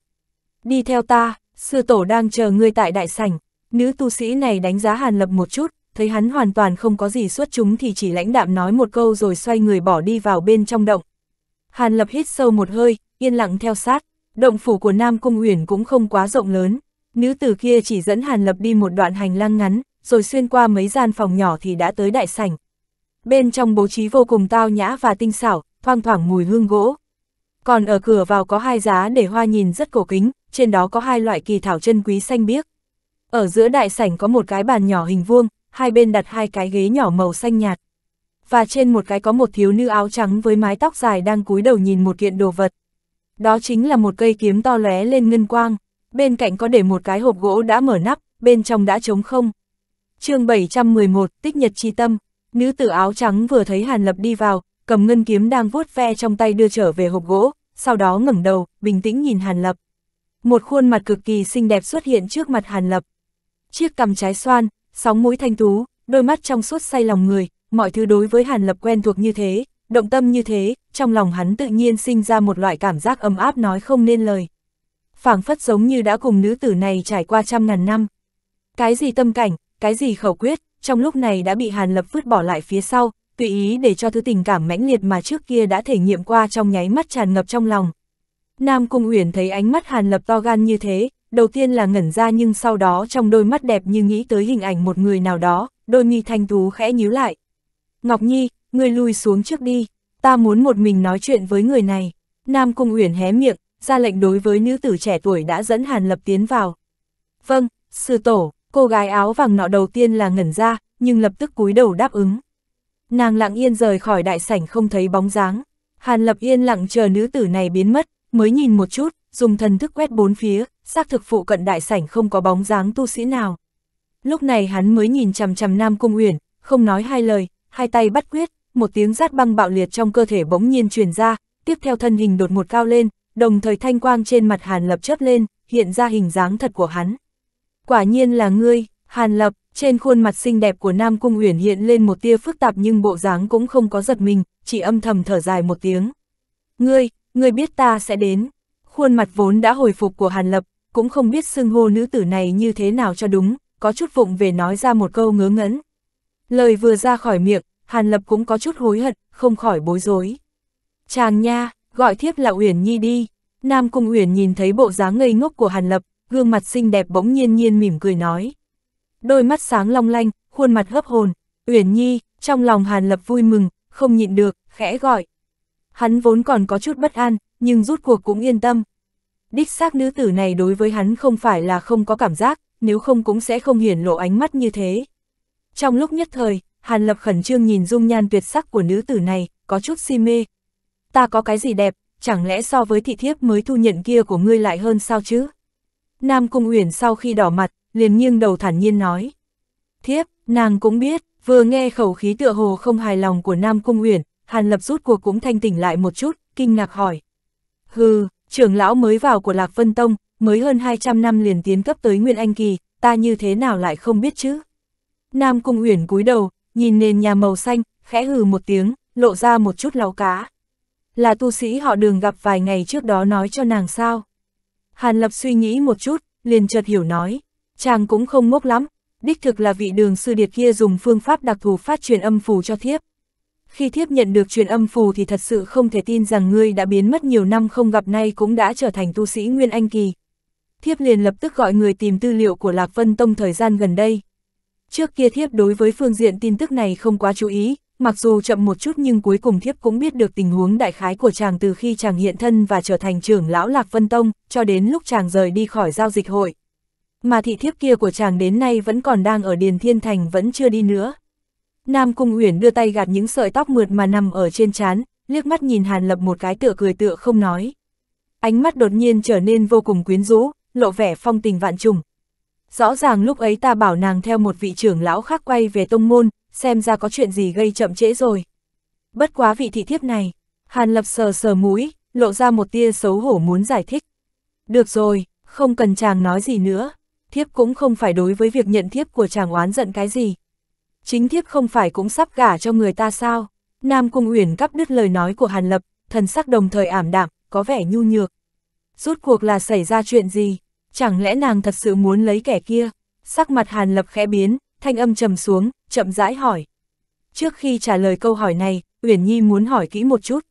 Đi theo ta, sư tổ đang chờ ngươi tại đại sảnh. Nữ tu sĩ này đánh giá Hàn Lập một chút, thấy hắn hoàn toàn không có gì xuất chúng thì chỉ lãnh đạm nói một câu rồi xoay người bỏ đi vào bên trong động. Hàn Lập hít sâu một hơi, yên lặng theo sát, động phủ của Nam Cung Uyển cũng không quá rộng lớn. nữ tử kia chỉ dẫn Hàn Lập đi một đoạn hành lang ngắn, rồi xuyên qua mấy gian phòng nhỏ thì đã tới đại sảnh. Bên trong bố trí vô cùng tao nhã và tinh xảo, thoang thoảng mùi hương gỗ. Còn ở cửa vào có hai giá để hoa nhìn rất cổ kính, trên đó có hai loại kỳ thảo chân quý xanh biếc. Ở giữa đại sảnh có một cái bàn nhỏ hình vuông, hai bên đặt hai cái ghế nhỏ màu xanh nhạt. Và trên một cái có một thiếu nữ áo trắng với mái tóc dài đang cúi đầu nhìn một kiện đồ vật. Đó chính là một cây kiếm to lóe lên ngân quang, bên cạnh có để một cái hộp gỗ đã mở nắp, bên trong đã trống không. chương 711, Tích Nhật Chi Tâm, nữ tử áo trắng vừa thấy Hàn Lập đi vào, cầm ngân kiếm đang vuốt ve trong tay đưa trở về hộp gỗ, sau đó ngẩng đầu, bình tĩnh nhìn Hàn Lập. Một khuôn mặt cực kỳ xinh đẹp xuất hiện trước mặt Hàn Lập. Chiếc cằm trái xoan, sóng mũi thanh tú, đôi mắt trong suốt say lòng người, mọi thứ đối với Hàn Lập quen thuộc như thế, động tâm như thế, trong lòng hắn tự nhiên sinh ra một loại cảm giác ấm áp nói không nên lời. phảng phất giống như đã cùng nữ tử này trải qua trăm ngàn năm. Cái gì tâm cảnh, cái gì khẩu quyết, trong lúc này đã bị Hàn Lập vứt bỏ lại phía sau, tùy ý để cho thứ tình cảm mãnh liệt mà trước kia đã thể nghiệm qua trong nháy mắt tràn ngập trong lòng. Nam Cung Uyển thấy ánh mắt Hàn Lập to gan như thế, đầu tiên là ngẩn ra nhưng sau đó trong đôi mắt đẹp như nghĩ tới hình ảnh một người nào đó, đôi mi thanh tú khẽ nhíu lại. Ngọc Nhi, ngươi lui xuống trước đi, ta muốn một mình nói chuyện với người này. Nam Cung Uyển hé miệng, ra lệnh đối với nữ tử trẻ tuổi đã dẫn Hàn Lập tiến vào. Vâng, sư tổ, cô gái áo vàng nọ đầu tiên là ngẩn ra, nhưng lập tức cúi đầu đáp ứng. Nàng lặng yên rời khỏi đại sảnh không thấy bóng dáng. Hàn Lập yên lặng chờ nữ tử này biến mất, mới nhìn một chút, dùng thần thức quét bốn phía, xác thực phụ cận đại sảnh không có bóng dáng tu sĩ nào. Lúc này hắn mới nhìn chằm chằm Nam Cung Uyển, không nói hai lời, hai tay bắt quyết, một tiếng rát băng bạo liệt trong cơ thể bỗng nhiên truyền ra, tiếp theo thân hình đột một cao lên, đồng thời thanh quang trên mặt Hàn Lập chớp lên, hiện ra hình dáng thật của hắn. Quả nhiên là ngươi, Hàn Lập, trên khuôn mặt xinh đẹp của Nam Cung Uyển hiện lên một tia phức tạp nhưng bộ dáng cũng không có giật mình, chỉ âm thầm thở dài một tiếng. Ngươi, ngươi biết ta sẽ đến. Khuôn mặt vốn đã hồi phục của Hàn Lập, cũng không biết xưng hô nữ tử này như thế nào cho đúng, có chút vụng về nói ra một câu ngớ ngẩn. Lời vừa ra khỏi miệng, Hàn Lập cũng có chút hối hận, không khỏi bối rối. Chàng nha, gọi thiếp là Uyển Nhi đi. Nam Cung Uyển nhìn thấy bộ dáng ngây ngốc của Hàn Lập, gương mặt xinh đẹp bỗng nhiên nhiên mỉm cười nói. Đôi mắt sáng long lanh, khuôn mặt hấp hồn, Uyển Nhi, trong lòng Hàn Lập vui mừng, không nhịn được, khẽ gọi. Hắn vốn còn có chút bất an, nhưng rút cuộc cũng yên tâm. Đích xác nữ tử này đối với hắn không phải là không có cảm giác, nếu không cũng sẽ không hiển lộ ánh mắt như thế. Trong lúc nhất thời, Hàn Lập khẩn trương nhìn dung nhan tuyệt sắc của nữ tử này, có chút si mê. Ta có cái gì đẹp, chẳng lẽ so với thị thiếp mới thu nhận kia của ngươi lại hơn sao chứ? Nam Cung Uyển sau khi đỏ mặt, liền nghiêng đầu thản nhiên nói. Thiếp, nàng cũng biết, vừa nghe khẩu khí tựa hồ không hài lòng của Nam Cung Uyển, Hàn Lập rút cuộc cũng thanh tỉnh lại một chút, kinh ngạc hỏi. Hừ, trưởng lão mới vào của Lạc Vân Tông, mới hơn 200 năm liền tiến cấp tới Nguyên Anh Kỳ, ta như thế nào lại không biết chứ? Nam Cung Uyển cúi đầu, nhìn nền nhà màu xanh, khẽ hừ một tiếng, lộ ra một chút láu cá. Là tu sĩ họ đường gặp vài ngày trước đó nói cho nàng sao? Hàn Lập suy nghĩ một chút, liền chợt hiểu nói, chàng cũng không ngốc lắm, đích thực là vị đường sư điệt kia dùng phương pháp đặc thù phát truyền âm phù cho thiếp. Khi thiếp nhận được truyền âm phù thì thật sự không thể tin rằng ngươi đã biến mất nhiều năm không gặp nay cũng đã trở thành tu sĩ Nguyên Anh Kỳ. Thiếp liền lập tức gọi người tìm tư liệu của Lạc Vân Tông thời gian gần đây. Trước kia thiếp đối với phương diện tin tức này không quá chú ý, mặc dù chậm một chút nhưng cuối cùng thiếp cũng biết được tình huống đại khái của chàng từ khi chàng hiện thân và trở thành trưởng lão Lạc Vân Tông, cho đến lúc chàng rời đi khỏi giao dịch hội. Mà thị thiếp kia của chàng đến nay vẫn còn đang ở Điền Thiên Thành vẫn chưa đi nữa. Nam Cung Uyển đưa tay gạt những sợi tóc mượt mà nằm ở trên trán, liếc mắt nhìn Hàn Lập một cái tựa cười tựa không nói. Ánh mắt đột nhiên trở nên vô cùng quyến rũ, lộ vẻ phong tình vạn trùng. Rõ ràng lúc ấy ta bảo nàng theo một vị trưởng lão khác quay về tông môn, xem ra có chuyện gì gây chậm trễ rồi. Bất quá vị thị thiếp này, Hàn Lập sờ sờ mũi, lộ ra một tia xấu hổ muốn giải thích. Được rồi, không cần chàng nói gì nữa, thiếp cũng không phải đối với việc nhận thiếp của chàng oán giận cái gì. Chính thiếp không phải cũng sắp gả cho người ta sao? Nam Cung Uyển cắp đứt lời nói của Hàn Lập, thần sắc đồng thời ảm đạm, có vẻ nhu nhược. Rút cuộc là xảy ra chuyện gì? Chẳng lẽ nàng thật sự muốn lấy kẻ kia? Sắc mặt Hàn Lập khẽ biến, thanh âm trầm xuống, chậm rãi hỏi. Trước khi trả lời câu hỏi này, Uyển Nhi muốn hỏi kỹ một chút.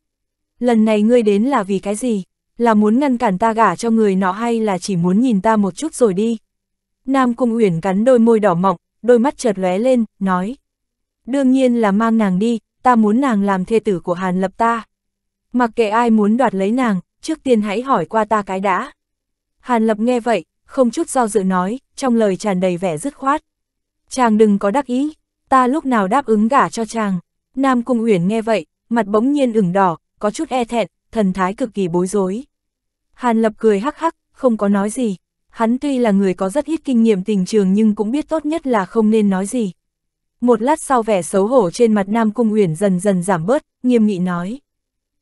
Lần này ngươi đến là vì cái gì? Là muốn ngăn cản ta gả cho người nọ hay là chỉ muốn nhìn ta một chút rồi đi? Nam Cung Uyển cắn đôi môi đỏ mọng, đôi mắt chợt lóe lên, nói. Đương nhiên là mang nàng đi, ta muốn nàng làm thê tử của Hàn Lập ta. Mặc kệ ai muốn đoạt lấy nàng, trước tiên hãy hỏi qua ta cái đã. Hàn Lập nghe vậy, không chút do dự nói, trong lời tràn đầy vẻ dứt khoát. Chàng đừng có đắc ý, ta lúc nào đáp ứng gả cho chàng. Nam Cung Uyển nghe vậy, mặt bỗng nhiên ửng đỏ, có chút e thẹn, thần thái cực kỳ bối rối. Hàn Lập cười hắc hắc, không có nói gì. Hắn tuy là người có rất ít kinh nghiệm tình trường nhưng cũng biết tốt nhất là không nên nói gì. Một lát sau vẻ xấu hổ trên mặt Nam Cung Uyển dần dần giảm bớt, nghiêm nghị nói.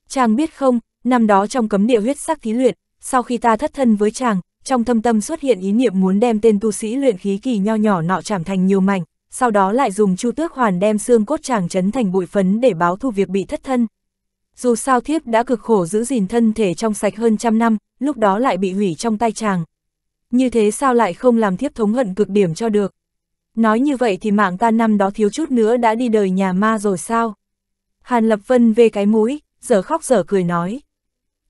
Chàng biết không, năm đó trong cấm địa huyết sắc thí luyện, sau khi ta thất thân với chàng, trong thâm tâm xuất hiện ý niệm muốn đem tên tu sĩ luyện khí kỳ nho nhỏ nọ chảm thành nhiều mảnh, sau đó lại dùng chu tước hoàn đem xương cốt chàng chấn thành bụi phấn để báo thù việc bị thất thân. Dù sao thiếp đã cực khổ giữ gìn thân thể trong sạch hơn trăm năm, lúc đó lại bị hủy trong tay chàng. Như thế sao lại không làm thiếp thống hận cực điểm cho được? Nói như vậy thì mạng ta năm đó thiếu chút nữa đã đi đời nhà ma rồi sao? Hàn Lập Vân về cái mũi, giờ khóc giờ cười nói.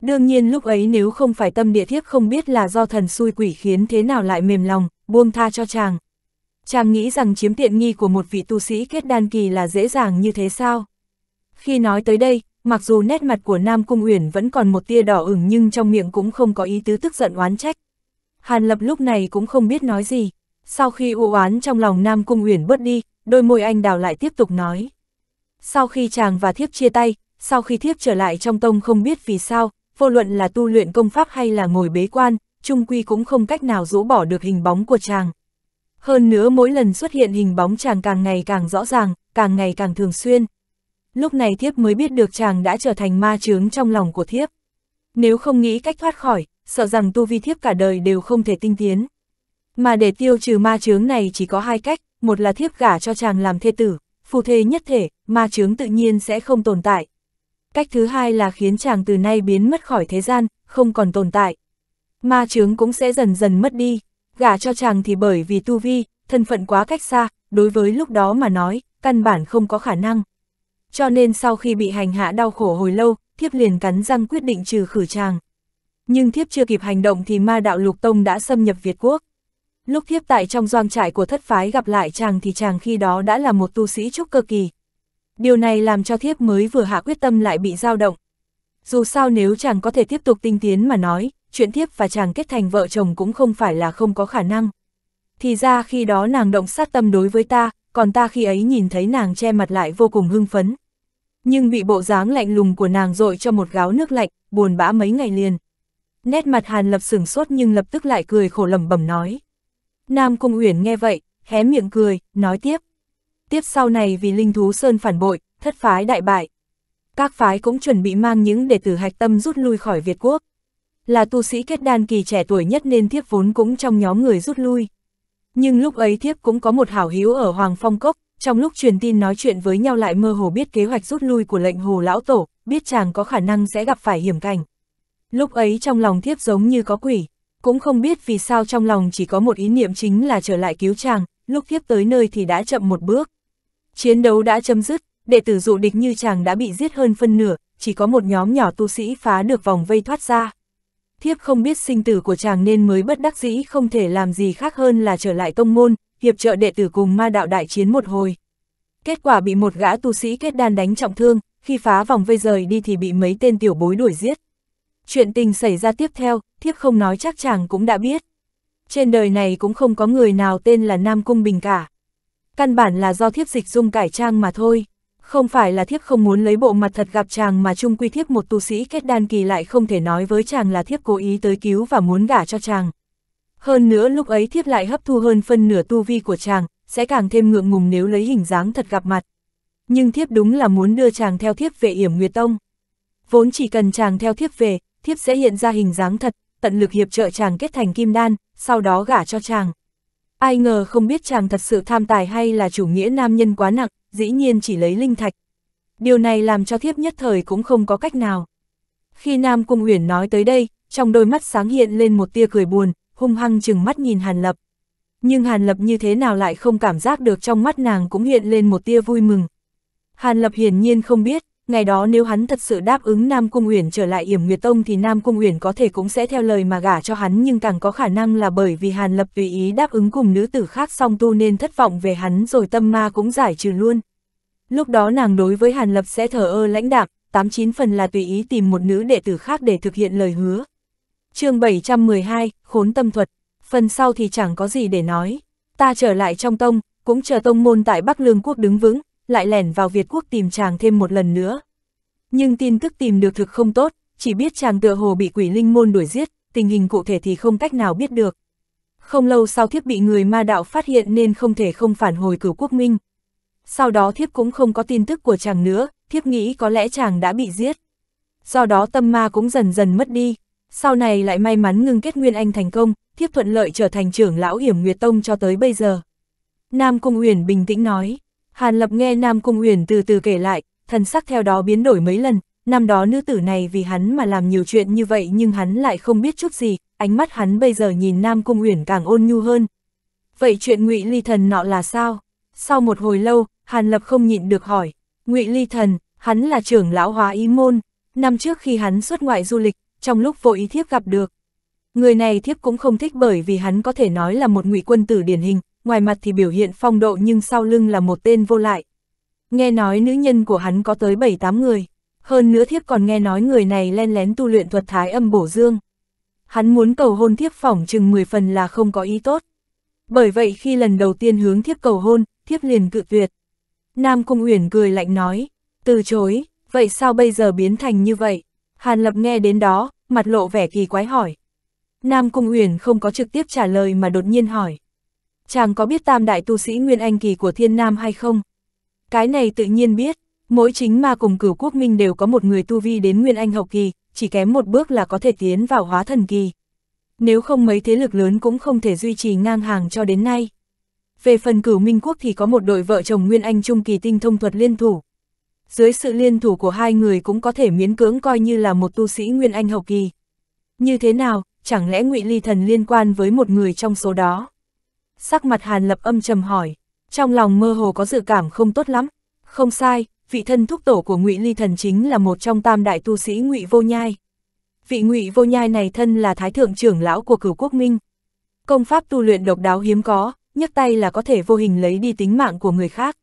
Đương nhiên lúc ấy nếu không phải tâm địa thiếp không biết là do thần xui quỷ khiến thế nào lại mềm lòng, buông tha cho chàng. Chàng nghĩ rằng chiếm tiện nghi của một vị tu sĩ kết đan kỳ là dễ dàng như thế sao? Khi nói tới đây, mặc dù nét mặt của Nam Cung Uyển vẫn còn một tia đỏ ửng nhưng trong miệng cũng không có ý tứ tức giận oán trách. Hàn Lập lúc này cũng không biết nói gì. Sau khi u oán trong lòng Nam Cung Uyển bớt đi, đôi môi anh đào lại tiếp tục nói. Sau khi chàng và thiếp chia tay, sau khi thiếp trở lại trong tông không biết vì sao, vô luận là tu luyện công pháp hay là ngồi bế quan, trung quy cũng không cách nào rũ bỏ được hình bóng của chàng. Hơn nữa mỗi lần xuất hiện hình bóng chàng càng ngày càng rõ ràng, càng ngày càng thường xuyên. Lúc này thiếp mới biết được chàng đã trở thành ma chướng trong lòng của thiếp. Nếu không nghĩ cách thoát khỏi, sợ rằng tu vi thiếp cả đời đều không thể tinh tiến. Mà để tiêu trừ ma chướng này chỉ có hai cách, một là thiếp gả cho chàng làm thê tử, phù thê nhất thể, ma chướng tự nhiên sẽ không tồn tại. Cách thứ hai là khiến chàng từ nay biến mất khỏi thế gian, không còn tồn tại. Ma chướng cũng sẽ dần dần mất đi, gả cho chàng thì bởi vì tu vi, thân phận quá cách xa, đối với lúc đó mà nói, căn bản không có khả năng. Cho nên sau khi bị hành hạ đau khổ hồi lâu, thiếp liền cắn răng quyết định trừ khử chàng. Nhưng thiếp chưa kịp hành động thì ma đạo lục tông đã xâm nhập Việt Quốc. Lúc thiếp tại trong doanh trại của thất phái gặp lại chàng thì chàng khi đó đã là một tu sĩ trúc cơ kỳ. Điều này làm cho thiếp mới vừa hạ quyết tâm lại bị dao động. Dù sao nếu chàng có thể tiếp tục tinh tiến mà nói, chuyện thiếp và chàng kết thành vợ chồng cũng không phải là không có khả năng. Thì ra khi đó nàng động sát tâm đối với ta, còn ta khi ấy nhìn thấy nàng che mặt lại vô cùng hưng phấn. Nhưng bị bộ dáng lạnh lùng của nàng dội cho một gáo nước lạnh, buồn bã mấy ngày liền. Nét mặt Hàn Lập sửng sốt nhưng lập tức lại cười khổ lầm bẩm nói. Nam Cung Uyển nghe vậy, hé miệng cười, nói tiếp. Tiếp sau này vì linh thú sơn phản bội, thất phái đại bại. Các phái cũng chuẩn bị mang những đệ tử hạch tâm rút lui khỏi Việt Quốc. Là tu sĩ kết đan kỳ trẻ tuổi nhất nên thiếp vốn cũng trong nhóm người rút lui. Nhưng lúc ấy thiếp cũng có một hảo hữu ở Hoàng Phong Cốc, trong lúc truyền tin nói chuyện với nhau lại mơ hồ biết kế hoạch rút lui của lệnh hồ lão tổ, biết chàng có khả năng sẽ gặp phải hiểm cảnh. Lúc ấy trong lòng thiếp giống như có quỷ, cũng không biết vì sao trong lòng chỉ có một ý niệm chính là trở lại cứu chàng, lúc thiếp tới nơi thì đã chậm một bước. Chiến đấu đã chấm dứt, đệ tử dụ địch như chàng đã bị giết hơn phân nửa, chỉ có một nhóm nhỏ tu sĩ phá được vòng vây thoát ra. Thiếp không biết sinh tử của chàng nên mới bất đắc dĩ không thể làm gì khác hơn là trở lại tông môn, hiệp trợ đệ tử cùng ma đạo đại chiến một hồi. Kết quả bị một gã tu sĩ kết đan đánh trọng thương, khi phá vòng vây rời đi thì bị mấy tên tiểu bối đuổi giết. Chuyện tình xảy ra tiếp theo, thiếp không nói chắc chàng cũng đã biết. Trên đời này cũng không có người nào tên là Nam Cung Bình cả. Căn bản là do thiếp dịch dung cải trang mà thôi. Không phải là thiếp không muốn lấy bộ mặt thật gặp chàng mà chung quy thiếp một tu sĩ kết đan kỳ lại không thể nói với chàng là thiếp cố ý tới cứu và muốn gả cho chàng. Hơn nữa lúc ấy thiếp lại hấp thu hơn phân nửa tu vi của chàng, sẽ càng thêm ngượng ngùng nếu lấy hình dáng thật gặp mặt. Nhưng thiếp đúng là muốn đưa chàng theo thiếp về yểm Nguyệt Tông. Vốn chỉ cần chàng theo thiếp về, thiếp sẽ hiện ra hình dáng thật, tận lực hiệp trợ chàng kết thành kim đan, sau đó gả cho chàng. Ai ngờ không biết chàng thật sự tham tài hay là chủ nghĩa nam nhân quá nặng, dĩ nhiên chỉ lấy linh thạch. Điều này làm cho thiếp nhất thời cũng không có cách nào. Khi Nam Cung Uyển nói tới đây, trong đôi mắt sáng hiện lên một tia cười buồn, hung hăng chừng mắt nhìn Hàn Lập. Nhưng Hàn Lập như thế nào lại không cảm giác được trong mắt nàng cũng hiện lên một tia vui mừng. Hàn Lập hiển nhiên không biết, ngày đó nếu hắn thật sự đáp ứng Nam Cung Uyển trở lại Yểm Nguyệt Tông thì Nam Cung Uyển có thể cũng sẽ theo lời mà gả cho hắn nhưng càng có khả năng là bởi vì Hàn Lập tùy ý đáp ứng cùng nữ tử khác song tu nên thất vọng về hắn rồi tâm ma cũng giải trừ luôn. Lúc đó nàng đối với Hàn Lập sẽ thờ ơ lãnh đạm, tám chín phần là tùy ý tìm một nữ đệ tử khác để thực hiện lời hứa. chương 712, Khốn Tâm Thuật, phần sau thì chẳng có gì để nói. Ta trở lại trong tông, cũng chờ tông môn tại Bắc Lương Quốc đứng vững, lại lẻn vào Việt Quốc tìm chàng thêm một lần nữa. Nhưng tin tức tìm được thực không tốt, chỉ biết chàng tựa hồ bị quỷ linh môn đuổi giết, tình hình cụ thể thì không cách nào biết được. Không lâu sau thiếp bị người ma đạo phát hiện nên không thể không phản hồi cửu quốc minh. Sau đó thiếp cũng không có tin tức của chàng nữa, thiếp nghĩ có lẽ chàng đã bị giết. Do đó tâm ma cũng dần dần mất đi. Sau này lại may mắn ngưng kết Nguyên Anh thành công, thiếp thuận lợi trở thành trưởng lão hiểm Nguyệt Tông cho tới bây giờ. Nam Cung Uyển bình tĩnh nói. Hàn Lập nghe Nam Cung Uyển từ từ kể lại, thần sắc theo đó biến đổi mấy lần, năm đó nữ tử này vì hắn mà làm nhiều chuyện như vậy nhưng hắn lại không biết chút gì, ánh mắt hắn bây giờ nhìn Nam Cung Uyển càng ôn nhu hơn. Vậy chuyện Ngụy Ly Thần nọ là sao? Sau một hồi lâu, Hàn Lập không nhịn được hỏi, Ngụy Ly Thần, hắn là trưởng lão hóa ý môn, năm trước khi hắn xuất ngoại du lịch, trong lúc vô ý thiếp gặp được. Người này thiếp cũng không thích bởi vì hắn có thể nói là một ngụy quân tử điển hình, ngoài mặt thì biểu hiện phong độ nhưng sau lưng là một tên vô lại. Nghe nói nữ nhân của hắn có tới 7-8 người, hơn nữa thiếp còn nghe nói người này len lén tu luyện thuật thái âm bổ dương. Hắn muốn cầu hôn thiếp phỏng chừng 10 phần là không có ý tốt. Bởi vậy khi lần đầu tiên hướng thiếp cầu hôn, thiếp liền cự tuyệt. Nam Cung Uyển cười lạnh nói, từ chối, vậy sao bây giờ biến thành như vậy? Hàn Lập nghe đến đó, mặt lộ vẻ kỳ quái hỏi. Nam Cung Uyển không có trực tiếp trả lời mà đột nhiên hỏi. Chàng có biết tam đại tu sĩ Nguyên Anh Kỳ của Thiên Nam hay không? Cái này tự nhiên biết, mỗi chính ma cùng cửu quốc minh đều có một người tu vi đến Nguyên Anh Hậu Kỳ, chỉ kém một bước là có thể tiến vào hóa thần kỳ. Nếu không mấy thế lực lớn cũng không thể duy trì ngang hàng cho đến nay. Về phần cửu minh quốc thì có một đội vợ chồng Nguyên Anh Trung Kỳ tinh thông thuật liên thủ. Dưới sự liên thủ của hai người cũng có thể miễn cưỡng coi như là một tu sĩ Nguyên Anh Hậu Kỳ. Như thế nào, chẳng lẽ ngụy Ly Thần liên quan với một người trong số đó? Sắc mặt Hàn Lập âm trầm hỏi, trong lòng mơ hồ có dự cảm không tốt lắm. Không sai, vị thân thúc tổ của ngụy Ly Thần chính là một trong tam đại tu sĩ ngụy Vô Nhai. Vị ngụy Vô Nhai này thân là thái thượng trưởng lão của cửu quốc minh. Công pháp tu luyện độc đáo hiếm có, nhấc tay là có thể vô hình lấy đi tính mạng của người khác.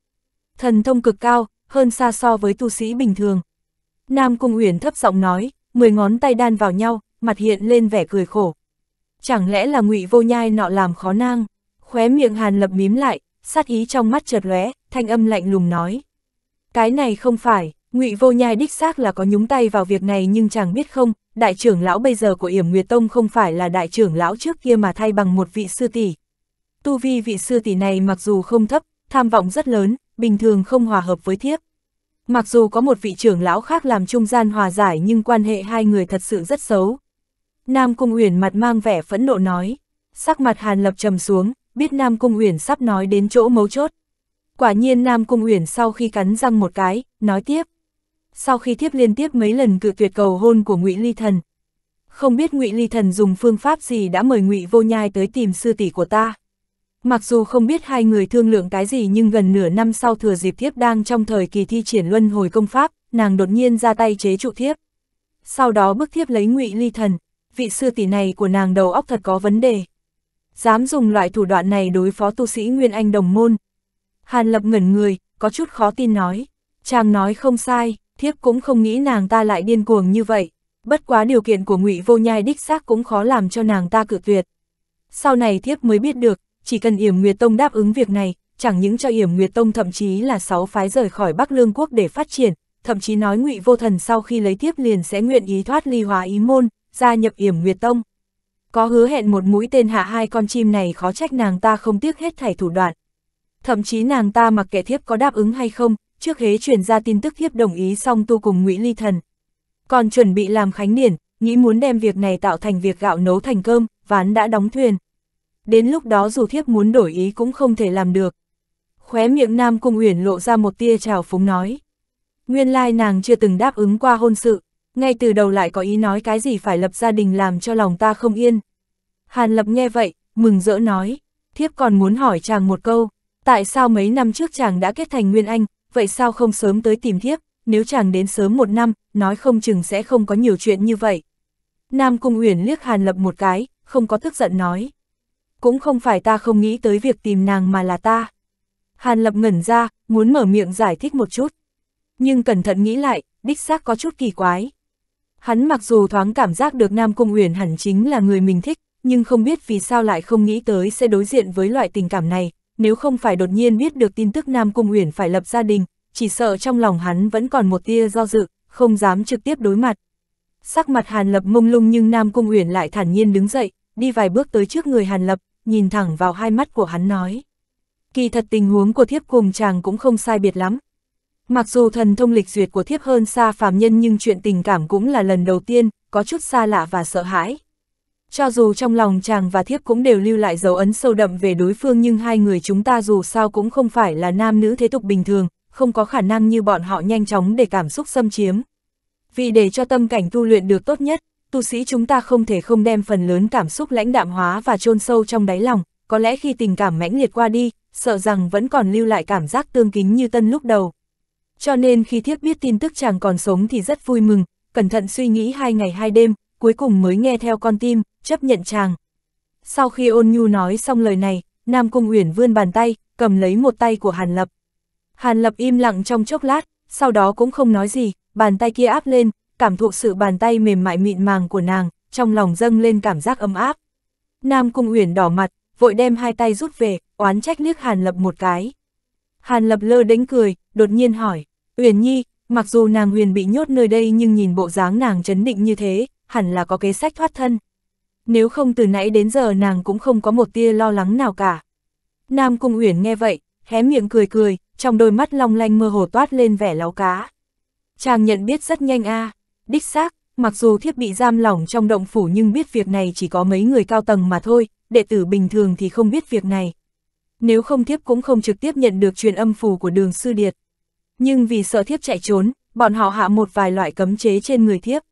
Thần thông cực cao, hơn xa so với tu sĩ bình thường. Nam Cung Uyển thấp giọng nói, mười ngón tay đan vào nhau, mặt hiện lên vẻ cười khổ. Chẳng lẽ là ngụy vô nhai nọ làm khó nang? Khóe miệng Hàn Lập mím lại, sát ý trong mắt chợt lóe, thanh âm lạnh lùng nói. Cái này không phải, ngụy vô nhai đích xác là có nhúng tay vào việc này nhưng chẳng biết không, đại trưởng lão bây giờ của Yểm Nguyệt Tông không phải là đại trưởng lão trước kia mà thay bằng một vị sư tỷ. Tu vi vị sư tỷ này mặc dù không thấp, tham vọng rất lớn, bình thường không hòa hợp với thiếp. Mặc dù có một vị trưởng lão khác làm trung gian hòa giải nhưng quan hệ hai người thật sự rất xấu. Nam Cung Uyển mặt mang vẻ phẫn nộ nói, sắc mặt Hàn Lập trầm xuống, biết Nam Cung Uyển sắp nói đến chỗ mấu chốt. Quả nhiên Nam Cung Uyển sau khi cắn răng một cái, nói tiếp. Sau khi tiếp liên tiếp mấy lần cự tuyệt cầu hôn của Ngụy Ly Thần, không biết Ngụy Ly Thần dùng phương pháp gì đã mời Ngụy Vô Nhai tới tìm sư tỷ của ta. Mặc dù không biết hai người thương lượng cái gì nhưng gần nửa năm sau thừa dịp thiếp đang trong thời kỳ thi triển luân hồi công pháp, nàng đột nhiên ra tay chế trụ thiếp. Sau đó bức thiếp lấy ngụy ly thần, vị sư tỷ này của nàng đầu óc thật có vấn đề. Dám dùng loại thủ đoạn này đối phó tu sĩ Nguyên Anh đồng môn. Hàn lập ngẩn người, có chút khó tin nói. Chàng nói không sai, thiếp cũng không nghĩ nàng ta lại điên cuồng như vậy. Bất quá điều kiện của ngụy vô nhai đích xác cũng khó làm cho nàng ta cự tuyệt. Sau này thiếp mới biết được, chỉ cần Yểm Nguyệt Tông đáp ứng việc này, chẳng những cho Yểm Nguyệt Tông thậm chí là sáu phái rời khỏi Bắc Lương Quốc để phát triển, thậm chí nói Ngụy Vô Thần sau khi lấy tiếp liền sẽ nguyện ý thoát ly hóa ý môn, gia nhập Yểm Nguyệt Tông. Có hứa hẹn một mũi tên hạ hai con chim này khó trách nàng ta không tiếc hết thảy thủ đoạn. Thậm chí nàng ta mặc kệ thiếp có đáp ứng hay không, trước hế truyền ra tin tức thiếp đồng ý xong tu cùng Ngụy Ly Thần. Còn chuẩn bị làm khánh điển, nghĩ muốn đem việc này tạo thành việc gạo nấu thành cơm, ván đã đóng thuyền đến lúc đó dù thiếp muốn đổi ý cũng không thể làm được. Khóe miệng Nam Cung Uyển lộ ra một tia trào phúng nói. Nguyên lai nàng chưa từng đáp ứng qua hôn sự, ngay từ đầu lại có ý nói cái gì phải lập gia đình làm cho lòng ta không yên. Hàn Lập nghe vậy, mừng rỡ nói, thiếp còn muốn hỏi chàng một câu, tại sao mấy năm trước chàng đã kết thành Nguyên Anh, vậy sao không sớm tới tìm thiếp, nếu chàng đến sớm một năm, nói không chừng sẽ không có nhiều chuyện như vậy. Nam Cung Uyển liếc Hàn Lập một cái, không có tức giận nói. Cũng không phải ta không nghĩ tới việc tìm nàng mà là ta. Hàn Lập ngẩn ra, muốn mở miệng giải thích một chút. Nhưng cẩn thận nghĩ lại, đích xác có chút kỳ quái. Hắn mặc dù thoáng cảm giác được Nam Cung Uyển hẳn chính là người mình thích, nhưng không biết vì sao lại không nghĩ tới sẽ đối diện với loại tình cảm này, nếu không phải đột nhiên biết được tin tức Nam Cung Uyển phải lập gia đình, chỉ sợ trong lòng hắn vẫn còn một tia do dự, không dám trực tiếp đối mặt. Sắc mặt Hàn Lập mông lung nhưng Nam Cung Uyển lại thản nhiên đứng dậy, đi vài bước tới trước người Hàn Lập, nhìn thẳng vào hai mắt của hắn nói. Kỳ thật tình huống của thiếp cùng chàng cũng không sai biệt lắm. Mặc dù thần thông lịch duyệt của thiếp hơn xa phàm nhân nhưng chuyện tình cảm cũng là lần đầu tiên, có chút xa lạ và sợ hãi. Cho dù trong lòng chàng và thiếp cũng đều lưu lại dấu ấn sâu đậm về đối phương nhưng hai người chúng ta dù sao cũng không phải là nam nữ thế tục bình thường, không có khả năng như bọn họ nhanh chóng để cảm xúc xâm chiếm. Vì để cho tâm cảnh tu luyện được tốt nhất, tu sĩ chúng ta không thể không đem phần lớn cảm xúc lãnh đạm hóa và chôn sâu trong đáy lòng, có lẽ khi tình cảm mãnh liệt qua đi, sợ rằng vẫn còn lưu lại cảm giác tương kính như tân lúc đầu. Cho nên khi thiếp biết tin tức chàng còn sống thì rất vui mừng, cẩn thận suy nghĩ hai ngày hai đêm, cuối cùng mới nghe theo con tim, chấp nhận chàng. Sau khi ôn nhu nói xong lời này, Nam Cung Uyển vươn bàn tay, cầm lấy một tay của Hàn Lập. Hàn Lập im lặng trong chốc lát, sau đó cũng không nói gì, bàn tay kia áp lên, cảm thụ sự bàn tay mềm mại mịn màng của nàng, trong lòng dâng lên cảm giác ấm áp. Nam Cung Uyển đỏ mặt, vội đem hai tay rút về, oán trách liếc Hàn Lập một cái. Hàn Lập lơ đánh cười, đột nhiên hỏi, Uyển Nhi, mặc dù nàng huyền bị nhốt nơi đây nhưng nhìn bộ dáng nàng chấn định như thế, hẳn là có kế sách thoát thân. Nếu không từ nãy đến giờ nàng cũng không có một tia lo lắng nào cả. Nam Cung Uyển nghe vậy, hé miệng cười cười, trong đôi mắt long lanh mơ hồ toát lên vẻ láo cá. Chàng nhận biết rất nhanh a đích xác, mặc dù thiếp bị giam lỏng trong động phủ nhưng biết việc này chỉ có mấy người cao tầng mà thôi, đệ tử bình thường thì không biết việc này. Nếu không thiếp cũng không trực tiếp nhận được truyền âm phù của đường sư điệt. Nhưng vì sợ thiếp chạy trốn, bọn họ hạ một vài loại cấm chế trên người thiếp.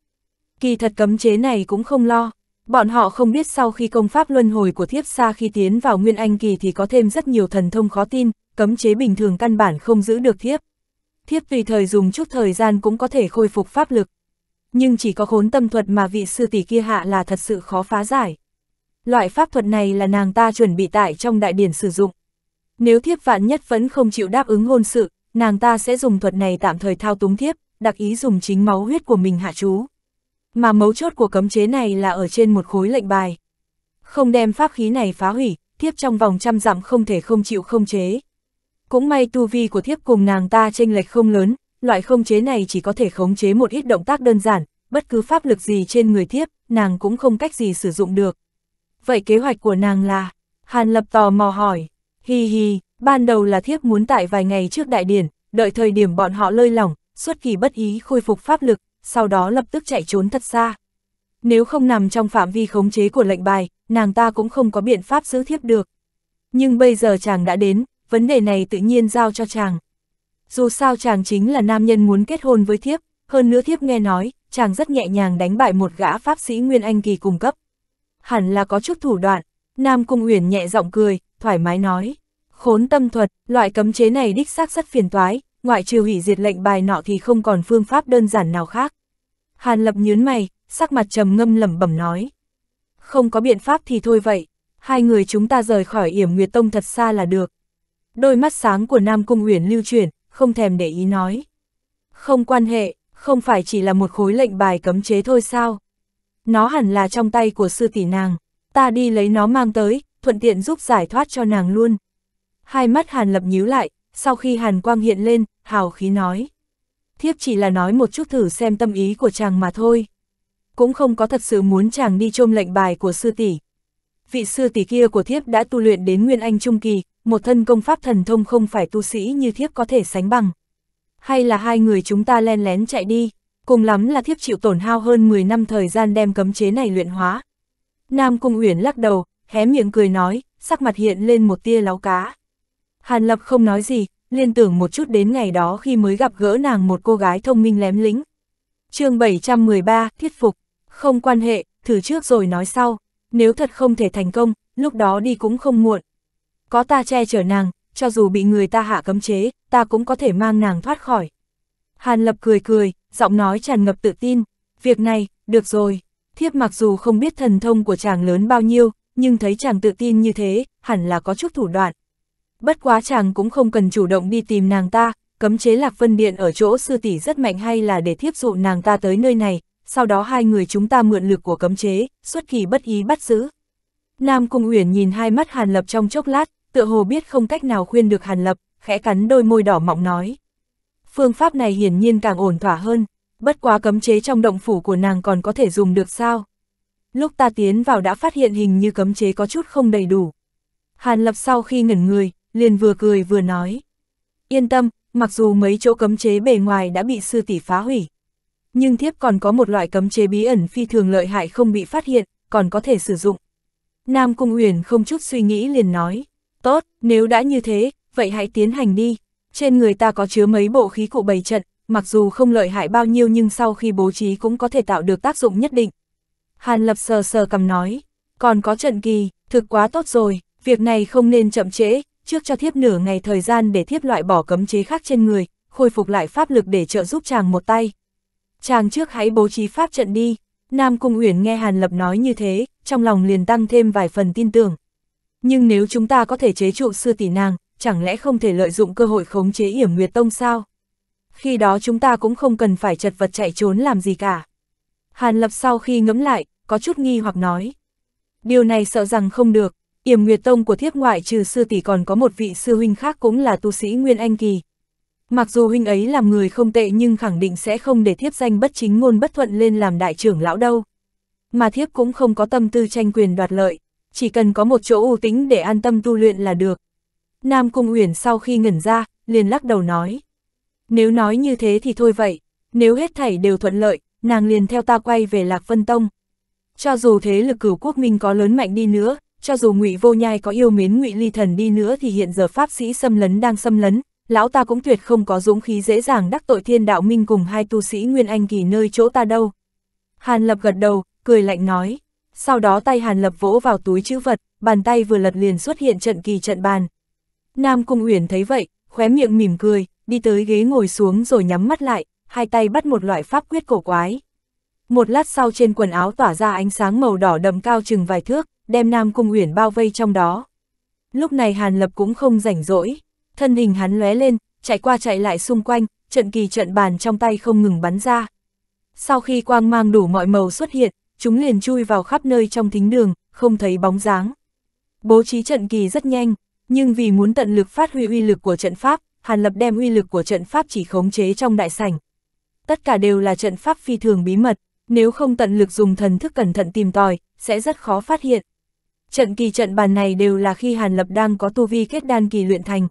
Kỳ thật cấm chế này cũng không lo, bọn họ không biết sau khi công pháp luân hồi của thiếp xa khi tiến vào Nguyên Anh Kỳ thì có thêm rất nhiều thần thông khó tin, cấm chế bình thường căn bản không giữ được thiếp. Thiếp tùy thời dùng chút thời gian cũng có thể khôi phục pháp lực. Nhưng chỉ có khốn tâm thuật mà vị sư tỷ kia hạ là thật sự khó phá giải. Loại pháp thuật này là nàng ta chuẩn bị tại trong đại điển sử dụng. Nếu thiếp vạn nhất vẫn không chịu đáp ứng hôn sự, nàng ta sẽ dùng thuật này tạm thời thao túng thiếp, đặc ý dùng chính máu huyết của mình hạ chú. Mà mấu chốt của cấm chế này là ở trên một khối lệnh bài. Không đem pháp khí này phá hủy, thiếp trong vòng trăm dặm không thể không chịu không chế. Cũng may tu vi của thiếp cùng nàng ta chênh lệch không lớn, loại không chế này chỉ có thể khống chế một ít động tác đơn giản, bất cứ pháp lực gì trên người thiếp, nàng cũng không cách gì sử dụng được. Vậy kế hoạch của nàng là? Hàn Lập tò mò hỏi. Hi hi, ban đầu là thiếp muốn tại vài ngày trước đại điển, đợi thời điểm bọn họ lơi lỏng, xuất kỳ bất ý khôi phục pháp lực, sau đó lập tức chạy trốn thật xa. Nếu không nằm trong phạm vi khống chế của lệnh bài, nàng ta cũng không có biện pháp giữ thiếp được. Nhưng bây giờ chàng đã đến, vấn đề này tự nhiên giao cho chàng. Dù sao chàng chính là nam nhân muốn kết hôn với thiếp, hơn nữa thiếp nghe nói, chàng rất nhẹ nhàng đánh bại một gã pháp sĩ Nguyên Anh kỳ cung cấp. Hẳn là có chút thủ đoạn, Nam Cung Uyển nhẹ giọng cười, thoải mái nói. Khốn tâm thuật, loại cấm chế này đích xác rất phiền toái, ngoại trừ hủy diệt lệnh bài nọ thì không còn phương pháp đơn giản nào khác. Hàn Lập nhướn mày, sắc mặt trầm ngâm lẩm bẩm nói. Không có biện pháp thì thôi vậy, hai người chúng ta rời khỏi yểm Nguyệt Tông thật xa là được. Đôi mắt sáng của Nam Cung Uyển lưu chuyển, không thèm để ý nói. Không quan hệ, không phải chỉ là một khối lệnh bài cấm chế thôi sao? Nó hẳn là trong tay của sư tỷ nàng, ta đi lấy nó mang tới, thuận tiện giúp giải thoát cho nàng luôn. Hai mắt Hàn Lập nhíu lại, sau khi Hàn Quang hiện lên, hào khí nói. Thiếp chỉ là nói một chút thử xem tâm ý của chàng mà thôi. Cũng không có thật sự muốn chàng đi trôm lệnh bài của sư tỷ. Vị sư tỷ kia của thiếp đã tu luyện đến Nguyên Anh Trung Kỳ, một thân công pháp thần thông không phải tu sĩ như thiếp có thể sánh bằng. Hay là hai người chúng ta len lén chạy đi, cùng lắm là thiếp chịu tổn hao hơn 10 năm thời gian đem cấm chế này luyện hóa. Nam Cung Uyển lắc đầu, hé miệng cười nói, sắc mặt hiện lên một tia láo cá. Hàn Lập không nói gì, liên tưởng một chút đến ngày đó khi mới gặp gỡ nàng một cô gái thông minh lém lính. chương 713, Thiết Phục, không quan hệ, thử trước rồi nói sau, nếu thật không thể thành công, lúc đó đi cũng không muộn. Có ta che chở nàng, cho dù bị người ta hạ cấm chế, ta cũng có thể mang nàng thoát khỏi. Hàn Lập cười cười, giọng nói tràn ngập tự tin, việc này, được rồi, thiếp mặc dù không biết thần thông của chàng lớn bao nhiêu, nhưng thấy chàng tự tin như thế, hẳn là có chút thủ đoạn. Bất quá chàng cũng không cần chủ động đi tìm nàng ta, cấm chế Lạc Vân Điện ở chỗ sư tỷ rất mạnh hay là để thiếp dụ nàng ta tới nơi này, sau đó hai người chúng ta mượn lực của cấm chế, xuất kỳ bất ý bắt giữ. Nam Cung Uyển nhìn hai mắt Hàn Lập trong chốc lát, tựa hồ biết không cách nào khuyên được Hàn Lập, khẽ cắn đôi môi đỏ mọng nói. Phương pháp này hiển nhiên càng ổn thỏa hơn, bất quá cấm chế trong động phủ của nàng còn có thể dùng được sao? Lúc ta tiến vào đã phát hiện hình như cấm chế có chút không đầy đủ. Hàn Lập sau khi ngẩn người, liền vừa cười vừa nói. Yên tâm, mặc dù mấy chỗ cấm chế bề ngoài đã bị sư tỷ phá hủy. Nhưng thiếp còn có một loại cấm chế bí ẩn phi thường lợi hại không bị phát hiện, còn có thể sử dụng. Nam Cung Uyển không chút suy nghĩ liền nói. Tốt, nếu đã như thế, vậy hãy tiến hành đi. Trên người ta có chứa mấy bộ khí cụ bày trận, mặc dù không lợi hại bao nhiêu nhưng sau khi bố trí cũng có thể tạo được tác dụng nhất định. Hàn Lập sờ sờ cầm nói, còn có trận kỳ, thực quá tốt rồi, việc này không nên chậm trễ, trước cho thiếp nửa ngày thời gian để thiếp loại bỏ cấm chế khác trên người, khôi phục lại pháp lực để trợ giúp chàng một tay. Chàng trước hãy bố trí pháp trận đi, Nam Cung Uyển nghe Hàn Lập nói như thế, trong lòng liền tăng thêm vài phần tin tưởng. Nhưng nếu chúng ta có thể chế trụ sư tỷ nàng, chẳng lẽ không thể lợi dụng cơ hội khống chế yểm Nguyệt Tông sao? Khi đó chúng ta cũng không cần phải chật vật chạy trốn làm gì cả. Hàn Lập sau khi ngẫm lại, có chút nghi hoặc nói. Điều này sợ rằng không được, yểm Nguyệt Tông của thiếp ngoại trừ sư tỷ còn có một vị sư huynh khác cũng là tu sĩ Nguyên Anh Kỳ. Mặc dù huynh ấy làm người không tệ nhưng khẳng định sẽ không để thiếp danh bất chính ngôn bất thuận lên làm đại trưởng lão đâu. Mà thiếp cũng không có tâm tư tranh quyền đoạt lợi, chỉ cần có một chỗ ưu tính để an tâm tu luyện là được. Nam Cung Uyển sau khi ngẩn ra, liền lắc đầu nói. Nếu nói như thế thì thôi vậy, nếu hết thảy đều thuận lợi, nàng liền theo ta quay về Lạc Vân Tông. Cho dù thế lực cửu quốc minh có lớn mạnh đi nữa, cho dù ngụy vô nhai có yêu mến ngụy ly thần đi nữa thì hiện giờ pháp sĩ xâm lấn đang xâm lấn, lão ta cũng tuyệt không có dũng khí dễ dàng đắc tội thiên đạo minh cùng hai tu sĩ Nguyên Anh kỳ nơi chỗ ta đâu. Hàn Lập gật đầu, cười lạnh nói. Sau đó tay Hàn Lập vỗ vào túi chữ vật, bàn tay vừa lật liền xuất hiện trận kỳ trận bàn. Nam Cung Uyển thấy vậy, khóe miệng mỉm cười, đi tới ghế ngồi xuống rồi nhắm mắt lại, hai tay bắt một loại pháp quyết cổ quái. Một lát sau trên quần áo tỏa ra ánh sáng màu đỏ đậm cao chừng vài thước, đem Nam Cung Uyển bao vây trong đó. Lúc này Hàn Lập cũng không rảnh rỗi, thân hình hắn lóe lên, chạy qua chạy lại xung quanh, trận kỳ trận bàn trong tay không ngừng bắn ra. Sau khi quang mang đủ mọi màu xuất hiện, chúng liền chui vào khắp nơi trong thính đường, không thấy bóng dáng. Bố trí trận kỳ rất nhanh, nhưng vì muốn tận lực phát huy uy lực của trận pháp, Hàn Lập đem uy lực của trận pháp chỉ khống chế trong đại sảnh. Tất cả đều là trận pháp phi thường bí mật, nếu không tận lực dùng thần thức cẩn thận tìm tòi, sẽ rất khó phát hiện. Trận kỳ trận bàn này đều là khi Hàn Lập đang có tu vi kết đan kỳ luyện thành.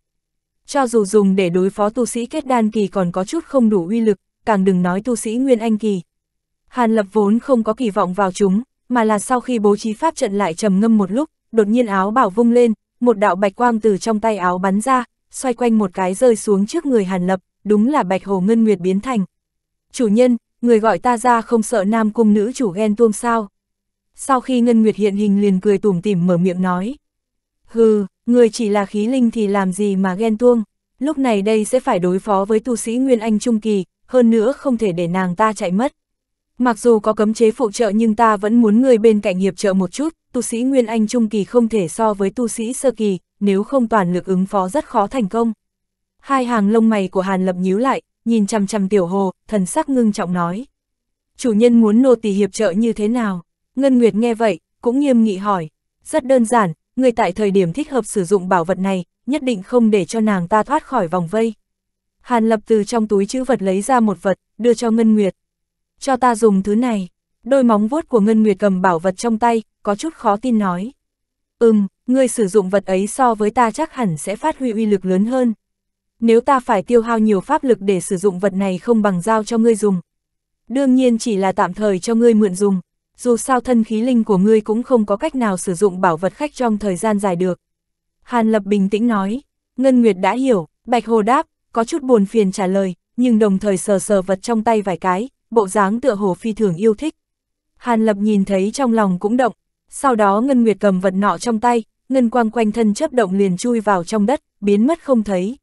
Cho dù dùng để đối phó tu sĩ kết đan kỳ còn có chút không đủ uy lực, càng đừng nói tu sĩ nguyên anh kỳ. Hàn Lập vốn không có kỳ vọng vào chúng, mà là sau khi bố trí pháp trận lại trầm ngâm một lúc, đột nhiên áo bảo vung lên, một đạo bạch quang từ trong tay áo bắn ra, xoay quanh một cái rơi xuống trước người Hàn Lập, đúng là bạch hồ ngân nguyệt biến thành. Chủ nhân, người gọi ta ra không sợ nam cung nữ chủ ghen tuông sao. Sau khi ngân nguyệt hiện hình liền cười tủm tỉm mở miệng nói. Hừ, người chỉ là khí linh thì làm gì mà ghen tuông, lúc này đây sẽ phải đối phó với tu sĩ Nguyên Anh Trung Kỳ, hơn nữa không thể để nàng ta chạy mất. Mặc dù có cấm chế phụ trợ nhưng ta vẫn muốn người bên cạnh hiệp trợ một chút, tu sĩ Nguyên Anh Trung Kỳ không thể so với tu sĩ Sơ Kỳ, nếu không toàn lực ứng phó rất khó thành công. Hai hàng lông mày của Hàn Lập nhíu lại, nhìn chằm chằm tiểu hồ, thần sắc ngưng trọng nói. Chủ nhân muốn nô tỳ hiệp trợ như thế nào? Ngân Nguyệt nghe vậy, cũng nghiêm nghị hỏi. Rất đơn giản, người tại thời điểm thích hợp sử dụng bảo vật này, nhất định không để cho nàng ta thoát khỏi vòng vây. Hàn Lập từ trong túi chữ vật lấy ra một vật, đưa cho Ngân Nguyệt. Cho ta dùng thứ này. Đôi móng vuốt của Ngân Nguyệt cầm bảo vật trong tay, có chút khó tin nói. Ừm, ngươi sử dụng vật ấy so với ta chắc hẳn sẽ phát huy uy lực lớn hơn. Nếu ta phải tiêu hao nhiều pháp lực để sử dụng vật này không bằng giao cho ngươi dùng. Đương nhiên chỉ là tạm thời cho ngươi mượn dùng, dù sao thân khí linh của ngươi cũng không có cách nào sử dụng bảo vật khách trong thời gian dài được. Hàn Lập bình tĩnh nói, Ngân Nguyệt đã hiểu, Bạch Hồ đáp, có chút buồn phiền trả lời, nhưng đồng thời sờ sờ vật trong tay vài cái, bộ dáng tựa hồ phi thường yêu thích. Hàn Lập nhìn thấy trong lòng cũng động, sau đó Ngân Nguyệt cầm vật nọ trong tay, ngân quang quanh thân chấp động liền chui vào trong đất, biến mất không thấy.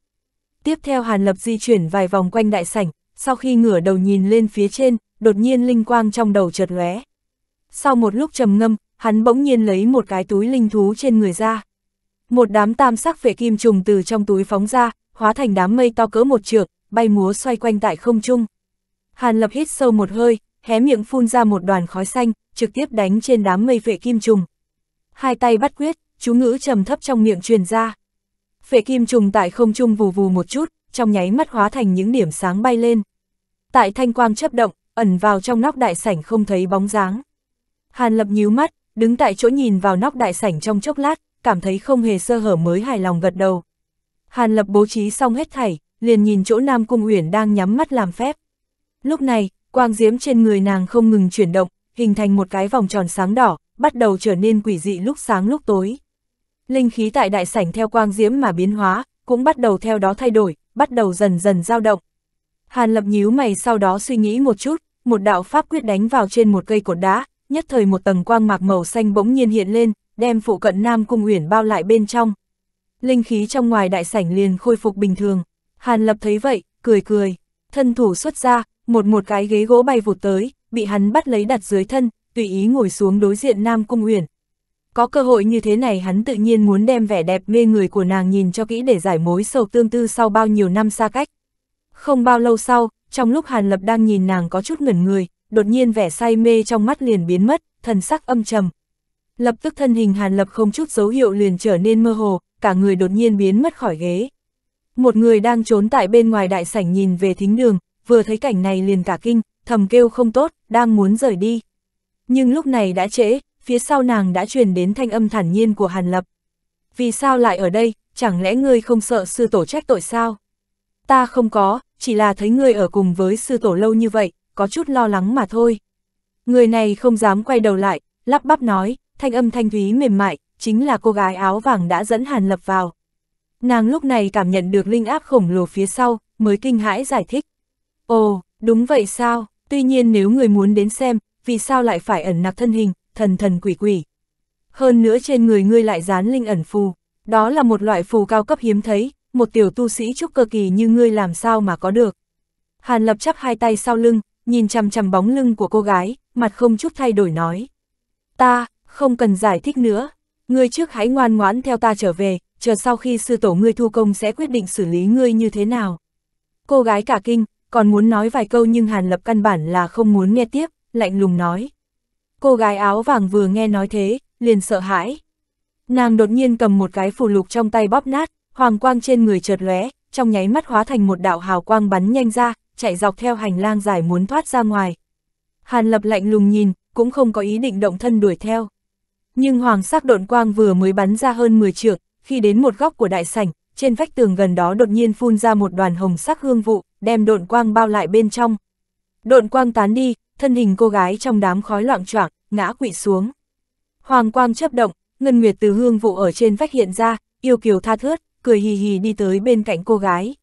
Tiếp theo Hàn Lập di chuyển vài vòng quanh đại sảnh, sau khi ngửa đầu nhìn lên phía trên, đột nhiên linh quang trong đầu chợt lóe. Sau một lúc trầm ngâm, hắn bỗng nhiên lấy một cái túi linh thú trên người ra. Một đám tam sắc vệ kim trùng từ trong túi phóng ra, hóa thành đám mây to cỡ một trượng, bay múa xoay quanh tại không trung. Hàn Lập hít sâu một hơi, hé miệng phun ra một đoàn khói xanh, trực tiếp đánh trên đám mây vệ kim trùng. Hai tay bắt quyết, chú ngữ trầm thấp trong miệng truyền ra. Phệ kim trùng tại không trung vù vù một chút, trong nháy mắt hóa thành những điểm sáng bay lên. Tại thanh quang chấp động, ẩn vào trong nóc đại sảnh không thấy bóng dáng. Hàn Lập nhíu mắt, đứng tại chỗ nhìn vào nóc đại sảnh trong chốc lát, cảm thấy không hề sơ hở mới hài lòng gật đầu. Hàn Lập bố trí xong hết thảy, liền nhìn chỗ Nam Cung Uyển đang nhắm mắt làm phép. Lúc này, quang diễm trên người nàng không ngừng chuyển động, hình thành một cái vòng tròn sáng đỏ, bắt đầu trở nên quỷ dị lúc sáng lúc tối. Linh khí tại đại sảnh theo quang diễm mà biến hóa, cũng bắt đầu theo đó thay đổi, bắt đầu dần dần dao động. Hàn lập nhíu mày sau đó suy nghĩ một chút, một đạo pháp quyết đánh vào trên một cây cột đá, nhất thời một tầng quang mạc màu xanh bỗng nhiên hiện lên, đem phụ cận Nam Cung Uyển bao lại bên trong. Linh khí trong ngoài đại sảnh liền khôi phục bình thường. Hàn Lập thấy vậy, cười cười, thân thủ xuất ra, một một cái ghế gỗ bay vụt tới, bị hắn bắt lấy đặt dưới thân, tùy ý ngồi xuống đối diện Nam Cung Uyển. Có cơ hội như thế này hắn tự nhiên muốn đem vẻ đẹp mê người của nàng nhìn cho kỹ để giải mối sầu tương tư sau bao nhiêu năm xa cách. Không bao lâu sau, trong lúc Hàn Lập đang nhìn nàng có chút ngẩn người, đột nhiên vẻ say mê trong mắt liền biến mất, thần sắc âm trầm. Lập tức thân hình Hàn Lập không chút dấu hiệu liền trở nên mơ hồ, cả người đột nhiên biến mất khỏi ghế. Một người đang trốn tại bên ngoài đại sảnh nhìn về thính đường, vừa thấy cảnh này liền cả kinh, thầm kêu không tốt, đang muốn rời đi. Nhưng lúc này đã trễ, phía sau nàng đã truyền đến thanh âm thản nhiên của Hàn Lập. Vì sao lại ở đây, chẳng lẽ ngươi không sợ sư tổ trách tội sao? Ta không có, chỉ là thấy ngươi ở cùng với sư tổ lâu như vậy, có chút lo lắng mà thôi. Người này không dám quay đầu lại, lắp bắp nói, thanh âm thanh thúy mềm mại, chính là cô gái áo vàng đã dẫn Hàn Lập vào. Nàng lúc này cảm nhận được linh áp khổng lồ phía sau, mới kinh hãi giải thích. Ồ, đúng vậy sao, tuy nhiên nếu người muốn đến xem, vì sao lại phải ẩn nặc thân hình, thần thần quỷ quỷ. Hơn nữa trên người ngươi lại dán linh ẩn phù, đó là một loại phù cao cấp hiếm thấy, một tiểu tu sĩ trúc cơ kỳ như ngươi làm sao mà có được. Hàn lập chắp hai tay sau lưng, nhìn chằm chằm bóng lưng của cô gái, mặt không chút thay đổi nói. Ta, không cần giải thích nữa, ngươi trước hãy ngoan ngoãn theo ta trở về, chờ sau khi sư tổ ngươi thu công sẽ quyết định xử lý ngươi như thế nào. Cô gái cả kinh, còn muốn nói vài câu nhưng Hàn Lập căn bản là không muốn nghe tiếp, lạnh lùng nói. Cô gái áo vàng vừa nghe nói thế, liền sợ hãi. Nàng đột nhiên cầm một cái phù lục trong tay bóp nát, hoàng quang trên người chợt lóe, trong nháy mắt hóa thành một đạo hào quang bắn nhanh ra, chạy dọc theo hành lang dài muốn thoát ra ngoài. Hàn Lập lạnh lùng nhìn, cũng không có ý định động thân đuổi theo. Nhưng hoàng sắc độn quang vừa mới bắn ra hơn 10 trượng, khi đến một góc của đại sảnh, trên vách tường gần đó đột nhiên phun ra một đoàn hồng sắc hương vụ, đem độn quang bao lại bên trong. Độn quang tán đi, thân hình cô gái trong đám khói loạn choạng ngã quỵ xuống. Hoàng quang chấp động, ngân nguyệt từ hương vụ ở trên vách hiện ra, yêu kiều tha thướt, cười hì hì đi tới bên cạnh cô gái.